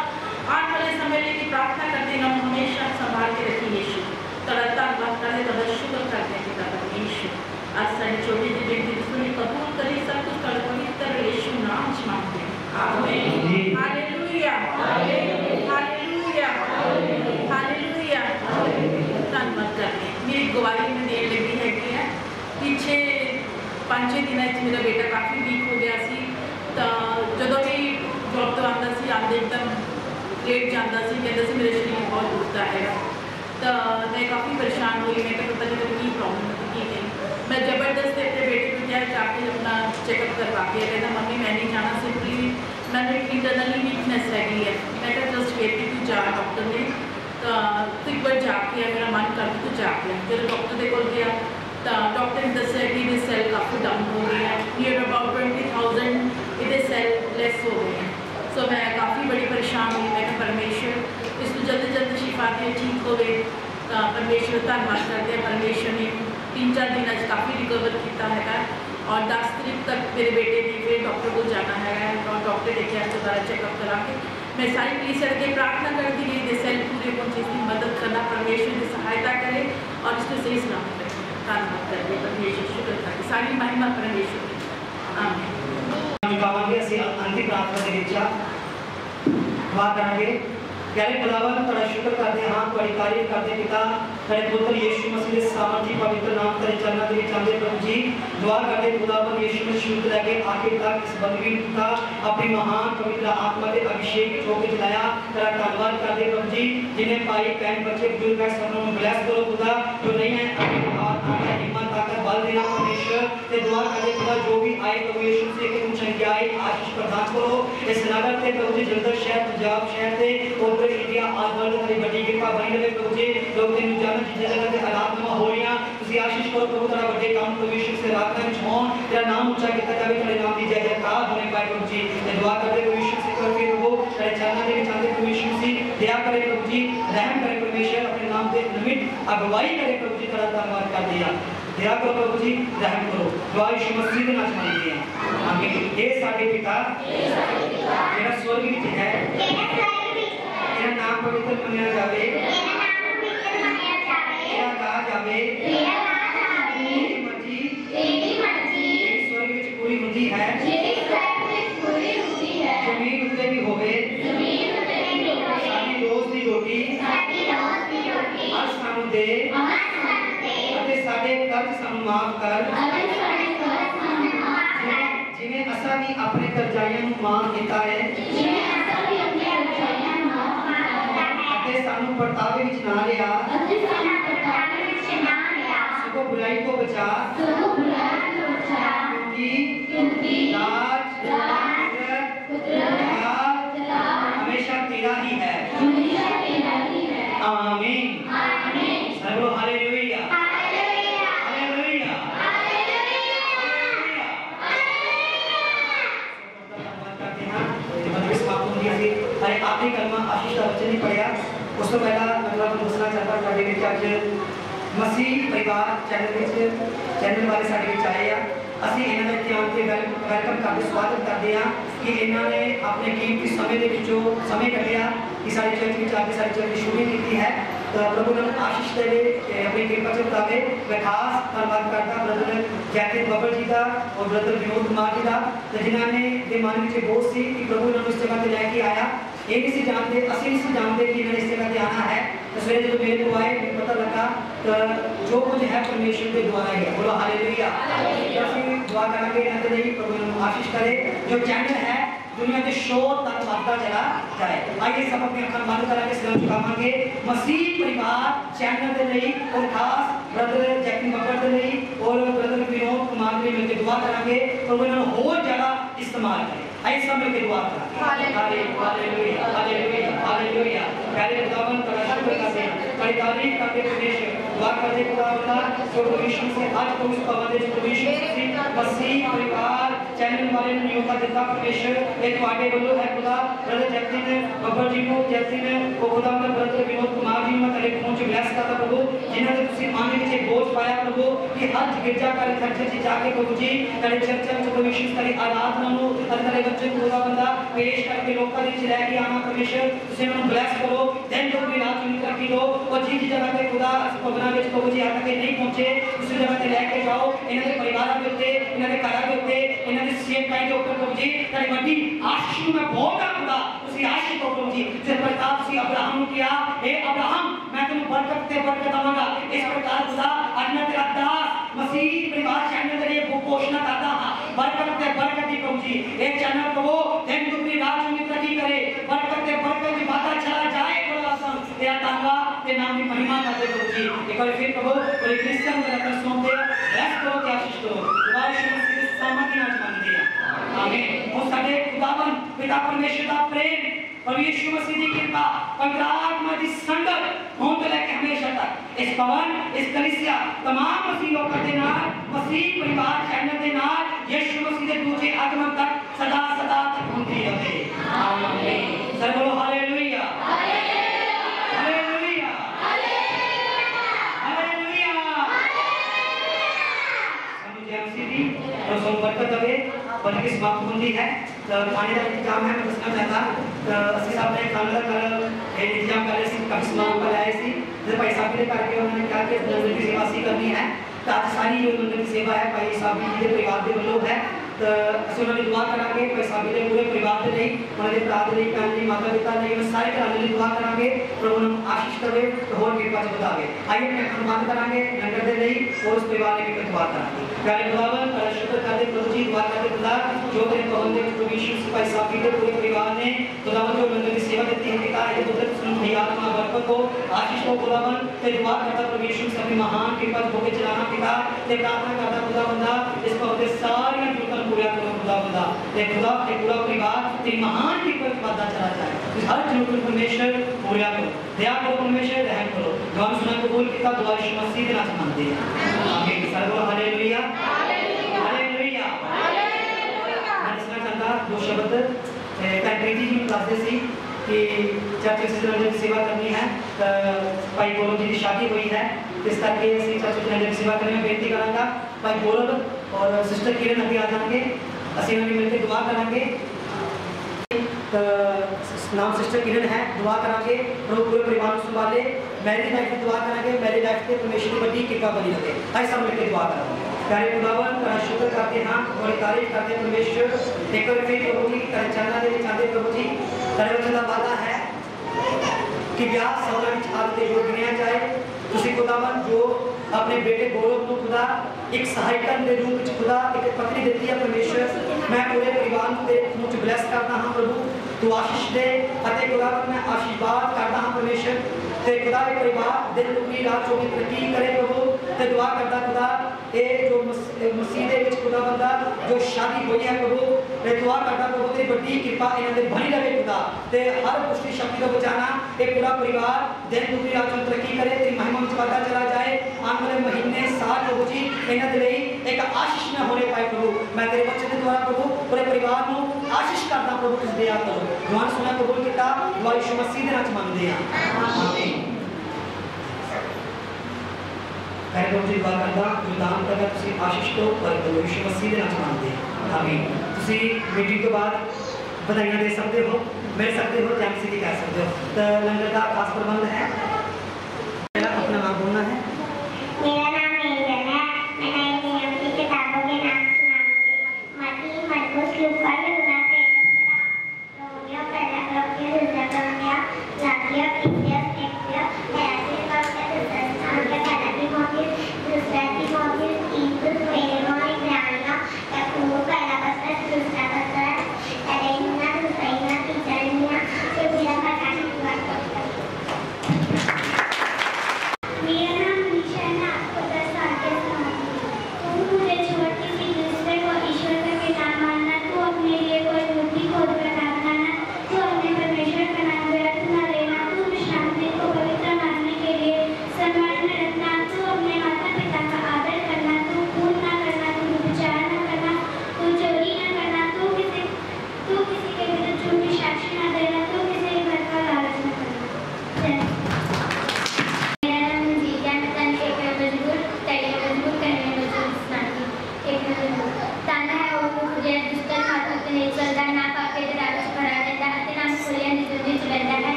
आने वाले समय लेके प्रार्थना करते हैं। हम हमेशा संभाल के रखें यीशु। तरह माफ़ करते हैं। तो शुक्र करते हैं खुदा पर यीशु आज सारी छोटी सी बेटी उसने कबूल करी। सब कुछ कर कोई तरह यीशु नाम से मांगते आमीन। हालेलुया। हालेलुया। हालेलुया। धन्यवाद करते मेरी गवाही ਪੰਜ ਛੇ ਦਿਨਾਂ 'ਚ ਮੇਰਾ ਬੇਟਾ ਕਾਫੀ ਵੀਕ ਹੋ ਗਿਆ ਸੀ ਤਾਂ ਜਦੋਂ ਵੀ ਜੌਬ ਤੋਂ ਆਉਂਦਾ ਸੀ ਆਉਂਦੇ ਇੱਕਦਮ ਲੇਟ ਜਾਂਦਾ ਸੀ ਕਹਿੰਦਾ ਸੀ ਮੇਰੇ ਸਰੀਰ ਬਹੁਤ ਦੁਖਦਾ ਹੈਗਾ ਤਾਂ ਮੈਂ ਕਾਫੀ ਪਰੇਸ਼ਾਨ ਹੋਈ ਮੈਂ ਕਿਹਾ ਪਤਾ ਨਹੀਂ ਮੈਨੂੰ ਕੀ ਪ੍ਰੋਬਲਮ ਹੈ ਕੀ ਨਹੀਂ ਮੈਂ ਜ਼ਬਰਦਸਤ ਆਪਣੇ ਬੇਟੇ ਨੂੰ ਕਿਹਾ ਜਾ ਕੇ ਆਪਣਾ ਚੈੱਕਅਪ ਕਰਵਾ ਕੇ ਕਹਿੰਦਾ ਮੰਮੀ ਮੈਂ ਨਹੀਂ ਜਾਣਾ ਸਿੰਪਲੀ ਮੈਨੂੰ ਇੱਕ ਇੰਟਰਨਲੀ ਵੀਕਨੈਸ ਹੈਗੀ ਹੈ ਮੈਂ ਕਿਹਾ ਜਸਟ ਵੇਟ ਕਿ ਤੂੰ ਜਾ ਡਾਕਟਰ ਨੇ ਤਾਂ ਤੂੰ ਇੱਕ ਵਾਰ ਜਾ ਕੇ ਆ ਮੇਰਾ ਮਨ ਕਰਦਾ ਤੂੰ डॉक्टर ने दस कि सेल काफ़ी डाउन हो गए हैं। नियर अबाउट ट्वेंटी थाउज़ेंड इधे सेल लेस हो गए हैं। सो so, मैं काफ़ी बड़ी परेशान हुई। मैंने परमेश्वर इसको तो जल्द जल्द शिफा के ठीक हो गए। परमेश्वर धनबाद करते हैं। परमेश्वर ने तीन चार दिन kafi काफ़ी रिकवर किया है। और दस तरीक तक मेरे बेटे ने फिर डॉक्टर को जाना है। और डॉक्टर देखे आज दोबारा चेकअप करा के मैं सारी पुलिस के प्रार्थना करती गई सेल पूरे पहुँचे इसकी मदद करना परमेश्वर की सहायता करे और इसको सही सलामत धन्यवाद करते प्रभु यीशु शुक्र करते सारी महिमा प्रभु यीशु आमीन ऐसी अंतिम प्रार्थना के इच्छा दुआ करेंगे प्यारे खुदावन तेरा शुक्र करते हैं हाँ तेरी तारीफ़ करते पिता तेरे पुत्र यीशु मसीह के सामर्थ्य पवित्र नाम तेरे चरणों में चाहते प्रभु जी दुआ करते खुदावन यीशु मसीह को लेके आखिर तक इस बंदगी का अपनी महान पवित्र आत्मा के अभिषेक होकर चलाया तेरा धन्यवाद करते प्रभु जी जिन्हें भाई बहन बच्चे बुज़ुर्ग सबको ब्लेस करो खुदा जो नहीं है अपने महिमा ताकत बल देना परमेश्वर ते दुआ करे खुदा जो भी आए प्रभु यीशु से के तुम संख्या आए आशीष प्रदान करो इस नगर से प्रभु जी जलंधर शहर पंजाब शहर से और पूरे इंडिया आज वर्ल्ड हमारी बड़ी कृपा बनी रहे प्रभु जी लोग तेनु जान जी जगह ते आराधना हो रही है ਤੁਸੀਂ ਆਸ਼ੀਸ਼ ਕਰੋ ਪ੍ਰਭੂ ਤੇਰਾ ਵੱਡੇ ਕੰਮ ਪਰਮੇਸ਼ਰ ਸੇ ਰਾਖਾ ਵਿੱਚ ਹੋਣ ਤੇਰਾ ਨਾਮ ਉੱਚਾ ਕੀਤਾ ਜਾਵੇ ਤੇਰੇ ਨਾਮ ਦੀ ਜੈ ਜੈਕਾਰ ਹੋਣੇ ਪਾਏ ਪ੍ਰਭੂ ਜੀ ਤੇ ਦੁਆ ਕਰਦੇ ਪਰਮੇਸ਼ਰ ਸੇ ਕਰਕੇ ਰਵੋ ਤੇਰੇ ਚਰਨਾਂ ਦੇ ਵਿੱਚ ਆਂਦੇ ਪਰਮੇਸ਼ਰ ਸੀ ਦਇਆ ਕਰੇ ਪ੍ਰਭੂ ਜੀ ਰਹਿਮ ਕਰੇ ਪਰਮੇਸ਼ਰ मिट अगवाई करे प्रभु जी तरह धन्यवाद कर दिया। दया करो प्रभु जी रहम करो। दुआ यीशु मसीह के नाम से मांगते हैं। आमीन। हे साडे पिता मेरा स्वर्ग विच है। तेरा नाम पवित्र मनिया जावे। तेरा नाम पवित्र मनिया जावे। तेरा गा जावे तेरा ਆਪਣੇ ਕਰਜ਼ਾਈਆਂ ਨੂੰ ਮਾਫ ਕੀਤਾ ਹੈ ਜਿਵੇਂ ਅਸਾਂ ਵੀ ਆਪਣੀਆਂ ਰਜਾਈਆਂ ਨੂੰ ਮਾਫ ਕੀਤਾ ਹੈ ਅਤੇ ਸਾਨੂੰ ਪਰਤਾਵੇ ਵਿੱਚ ਨਾ ਲਿਆ ਅਤੇ ਸਾਨੂੰ ਪਰਤਾਵੇ ਵਿੱਚ ਨਾ ਲਿਆ ਸਗੋਂ ਬੁਰਾਈ ਤੋਂ ਬਚਾ ਸਗੋਂ ਬੁਲਾਇਆ ਤੋਂ ਬਚਾ ਕਿਉਂਕਿ ਕਿਉਂਕਿ ਰਾਜ ਰਾਜ, ਕੁਦਰਤ ਕੁਦਰਤ, ਜਲਾਲ ਜਲਾਲ उस तो पहला मतलब दूसरा चलता ਤੁਹਾਡੇ ਵਿੱਚ ਅੱਜ ਮਸੀਹ ਪਰਿਵਾਰ ਚੈਨਲ ਵਿੱਚ ਚੈਨਲ ਵਾਲੇ ਸਾਡੇ ਵਿੱਚ ਆਏ ਆ ਅਸੀਂ ਇਹਨਾਂ ਦਾ ਧਿਆਨ ਤੇ ਵੈਲਕਮ ਕਰਦੇ ਸਵਾਗਤ ਕਰਦੇ ਆ ਕਿ ਇਹਨਾਂ ਨੇ ਆਪਣੇ ਕੀਮਤੀ ਸਮੇਂ ਦੇ ਵਿੱਚੋਂ ਸਮੇਂ ਕੱਢਿਆ ਕਿ ਸਾਡੇ ਚਰਚ ਵਿੱਚ ਆ ਕੇ ਸਾਡੀ ਚਰਚ ਦੀ ਸ਼ੁਰੂ ਕੀਤੀ ਹੈ ਤਾਂ ਪ੍ਰਭੂ ਨੂੰ ਆਸ਼ੀਸ਼ ਦੇਵੇ ਤੇ ਆਪਣੀ ਕਿਰਪਾ ਚ ਬਤਾਵੇ ਮੈਂ ਖਾਸ ਧੰਨਵਾਦ ਕਰਦਾ ਬ੍ਰਦਰ ਜੈਕਟ ਬੱਬਲ ਜੀ ਦਾ ਔਰ ਬ੍ਰਦਰ ਵਿਨੋਦ ਕੁਮਾਰ ਜੀ ਦਾ ਤੇ ਜਿਨ੍ਹਾਂ ਨੇ ਦੇ ਮਨ ਵਿੱਚ ਬਹੁਤ ਸੀ ਕਿ ਪ੍ਰਭੂ ਇਹਨਾਂ ਨੂੰ ਇਸ ਜਗ੍ਹਾ ਤੇ ਲੈ ਕੇ ਆਇਆ ਇਹ ਨਹੀਂ ਸੀ ਜਾਣਦੇ ਅਸੀਂ ਨਹੀਂ ਸੀ ਜਾਣਦੇ ਕਿ ਇਹਨਾਂ ਨੇ ਇਸ ਜਗ੍ਹਾ ਤੇ ਆਣਾ ਹੈ ਤਾਂ ਸਵੇਰੇ ਜਦੋਂ ਮੇਰੇ ਕੋਲ ਆਏ ਮੈਨੂੰ ਪਤਾ ਲੱਗਾ ਤਾਂ ਜੋ ਕੁਝ ਹੈ ਪਰਮੇਸ਼ਰ ਦੇ ਦੁਆਰਾ ਹੀ ਹੈ ਬੋਲੋ ਹਾਲੇਲੂਇਆ ਅਸੀਂ ਦੁਆ ਕਰਾਂਗੇ ਇਹਨਾਂ ਦੇ ਲਈ ਪ੍ਰਭੂ ਇਹਨਾਂ ਨੂੰ ਆਸ਼ੀਸ਼ ਕਰੇ ਜੋ ਚੈਨਲ ਹੈ दुनिया के शोर तक बढ़ता चला जाए आइए सब अपनी अखर बंद करा के सिर झुकावांगे मसीह परिवार चैनल ਦੇ ਲਈ और खास ब्रदर जैकी मकर ਦੇ ਲਈ और ब्रदर विनोद कुमार ਦੇ ਲਈ ਮਿਲ ਕੇ ਦੁਆ ਕਰਾਂਗੇ ਪ੍ਰਭੂ ਇਹਨਾਂ ਨੂੰ ਹੋਰ ਜ਼ਿਆਦਾ ਇਸਤੇਮਾਲ ਕਰੇ ਆइए सब दुआ करेंगे हालेलुया। हालेलुया हालेलुया प्यारे खुदावन तेरा शुक्र करते हैं। Հայտարարի կապետունեշը, վարկաձե կուրավնար, սորտուրիշին սե աջ կոմիս կավանդեջ կուրիշին սի, մսի, պրիկար, चैनल वाले ने योग का जितना प्रेशर एक आगे बोलो है खुदा ब्रदर जैसी ने बब्बर जी को जैसी ने वो खुदा में ब्रदर विनोद कुमार जी में कलेक्ट पहुँच ब्लेस करता प्रभु जिन्होंने तुसी आने के बोझ पाया प्रभु कि आज गिरजा का चर्चा जी जाके प्रभु जी करे चर्चा में प्रभु विशेष करे आराधना नो और करे बच्चे को खुदा बंदा पेश करके लोग का नीचे रह के आना परमेश्वर उसे हम ब्लेस करो देन जो भी रात निकल की लोग ਨੂੰ ਤਰੱਕੀ ਦਿਓ ਉਹ ਜੀ ਜੀ ਜਗ੍ਹਾ ਤੇ ਖੁਦਾ ਇਸ ਭਵਨਾਂ ਵਿੱਚ ਪ੍ਰਭੂ ਜੀ ਹੱਥ ਕੇ ਨਹੀਂ ਪਹੁੰਚੇ ਤੁਸੀਂ ਜਗ੍ਹਾ ਤੇ ਲੈ ਕੇ ਜਾਓ ਇਹਨਾਂ ਦੇ ਪਰਿਵਾਰਾਂ ਦੇ ਉੱਤੇ ਇਹਨਾਂ ਦੇ ਘਰਾਂ ਦੇ ਉੱਤੇ ਇਹਨਾਂ ਦੀ ਸੇਵਕਾਈ ਦੇ ਉੱਪਰ ਪ੍ਰਭੂ ਜੀ ਤੇਰੀ ਵੱਡੀ ਆਸ਼ੀਸ਼ ਨੂੰ ਮੈਂ ਬਹੁਤ ਖੁਦਾ ਤੁਸੀਂ ਆਸ਼ੀਸ਼ ਕਰੋ ਪ੍ਰਭੂ ਜੀ ਜਿਸ ਪ੍ਰਕਾਰ ਤੁਸੀਂ ਅਬਰਾਹਮ ਨੂੰ ਕਿਹਾ ਇਹ ਅਬਰਾਹਮ ਮੈਂ ਤੈਨੂੰ ਬਰਕਤ ਤੇ ਬਰਕਤ ਦਵਾਂਗਾ ਇਸ ਪ੍ਰਕਾਰ ਖੁਦਾ ਅੱਜ ਮੈਂ ਤੇਰਾ ਦਾਸ ਮਸੀਹ ਪਰਿਵਾਰ ਚੈਨਲ ਦੇ ਲਈ ਘੋਸ਼ਣਾ ਕਰਦਾ ਹਾਂ ਬਰਕਤ ਤੇ ਬਰਕਤ ਦੀ ਪ੍ਰਭੂ ਜੀ ਇਹ ਚੈਨਲ ਪ੍ਰਭੂ ਦਿਨ ਦੁਗਣੀ ਰਾਤ ਚੌਗੁਣੀ ਤਰੱਕੀ ਕਰੇ ਬਰਕਤ ਤੇ ਬਰਕਤ ਦੀ ਵਾਦਾ ਚਲਾ त्या तांगा ते नाम की महिमा करते प्रभु जी एक बार फिर प्रभु पूरे क्रिश्चियन को रखकर दे रेस्ट करो क्या आशीष करो खुदा शुरू से के आज मान दिया मांगते आमीन वो साडे खुदावन पिता परमेश्वर का प्रेम और यीशु मसीह की कृपा पवित्र आत्मा की संगत हों तो लेके हमेशा तक इस पवन इस कलिसिया तमाम मसीहों का करते मसीह परिवार चैनल के नाल यीशु मसीह के दूजे आगमन तक सदा सदा तक होंगे रहे आमीन सर्वो हालेलुया हालेलुया की तो सो बरकत अवे बल्कि समाप्त होती है तो का इंतज़ाम है, मैं दसना चाहता तो असली साहब ने खाना कल इंतज़ाम कर रहे सी काफ़ी समाप्त कर रहे सी जब भाई साहब ने करके उन्होंने कहा कि नज़र की सेवा सी करनी है। तो सारी जो नज़र की सेवा है, भाई साहब के परिवार के लोग हैं। तो दुआ करा के पूरे परिवार ने नहीं, हमारे प्रात फैमिली माता पिता नहीं, बस सारे फैमिली ने दुआ करा प्रभु आशीष करे तो और कृपा से बता दे। आइए मैं हनुमान करा के नगर और उस परिवार ने भी दुआ करा प्यारे भगवान शुक्र करते प्रभु जी, दुआ करते खुदा, जो तेरे पवन देव प्रभु यीशु से पैसा पीते पूरे परिवार ने खुदावन जो मंदिर की सेवा देती है, पिता है तो आत्मा, बरकत को आशीष को खुदावन तेरे दुआ करता प्रभु यीशु महान, कृपा होके चलाना पिता, तेरे प्रार्थना करता खुदावन the mahan people badda chala jaye her earth को परमेश्वर पूरा करो दया करो परमेश्वर रहम करो। गौर सुना को कबूल किता दुआ यीशु मसीह के नाम से मानते हैं। आमीन। सर्व हालेलुया। हालेलुया। हालेलुया। मैं इसमें चाहता दो शब्द कंट्रीजी की क्लासेस थी कि चर्च सिस्टर की सेवा करनी है तो भाई बोलो जी की शादी हुई है। इस तरह के इसी चर्च सिस्टर की सेवा करने में बेनती करांगा। भाई बोलो तो, और सिस्टर किरण अभी आ जाएँगे। असं मिलकर दुआ करांगे। नाम सिस्टर किरण है, दुआ करा के प्रभु पूरे परिवार को संभाले मैरिड लाइफ की दुआ करा के मैरिड लाइफ के परमेश्वर बड़ी कृपा बनी रखे सब मिलकर दुआ करा प्यारे खुदावन तरह शुक्र करते हैं और तारीफ़ करते परमेश्वर। लेकर फिर प्रभु जी तरह चरणों ਦੇ चाहते प्रभु जी। तरह ਤੇਰੇ का वादा है कि ब्याह सौदा ਸਭਨਾਂ ਵਿੱਚ ਆਦੇ ਯੋਗ ਗਿਣਿਆ ਜਾਏ ਤੁਸੀਂ ਖੁਦਾਵੰ ਜੋ ਆਪਣੇ ਬੇਟੇ ਗੋਰਖ ਨੂੰ ਖੁਦਾ ਇੱਕ ਸਹਾਇਕਨ ਦੇ ਰੂਪ ਵਿੱਚ ਖੁਦਾ ਇੱਕ ਪਤਨੀ ਦਿੱਤੀ ਹੈ ਪਰਮੇਸ਼ਰ ਮੈਂ ਪੂਰੇ ਪਰਿਵਾਰ ਨੂੰ ਤੇ ਨੂੰ ਬਲੈਸ ਕਰਦਾ आशीष आशीर्वाद करता हूँ परिवार दिन दुखी, रात जो तरक्की करे प्रभु। ते करता खुदा जो शादी हुई दुआ करता प्रभु, तेरी बड़ी रहे हर पुष्टि शक्ति को बचाना परिवार, दिन दुखी, रात जो तरक्की करे, तेरी चला जाए। आने महीने, साल जो जी, इन दे एक होने पाए प्रभु। मैं तेरे बच्चे प्रभु, पूरे परिवार को आशीष करता प्रभु करो। दुआन सुना कबूल किया दुआ यीशु मसीह दे नाम च मंगदे हाँ आमीन मैं तुम जी ਤੁਸੀਂ आशीष ਤੋਂ ਪਰ दुआ यीशु मसीह दे नाम च ਤੁਸੀਂ ਮੀਟਿੰਗ ਤੋਂ ਬਾਅਦ ਬਧਾਈਆਂ ਦੇ ਸਕਦੇ ਹੋ ਮਿਲ ਸਕਦੇ ਹੋ ਜਾਂ ਕਿਸੇ ਦੀ ਕਰ ਸਕਦੇ ਹੋ ਤਾਂ ਲੰਗਰ ਦਾ ਖਾਸ ਪ੍ਰਬੰਧ ਹੈ अपना नाम बोलना है? मेरा नाम मेजर है। मैंने अपनी किताबों के नाम सुना मती मरकुस लुका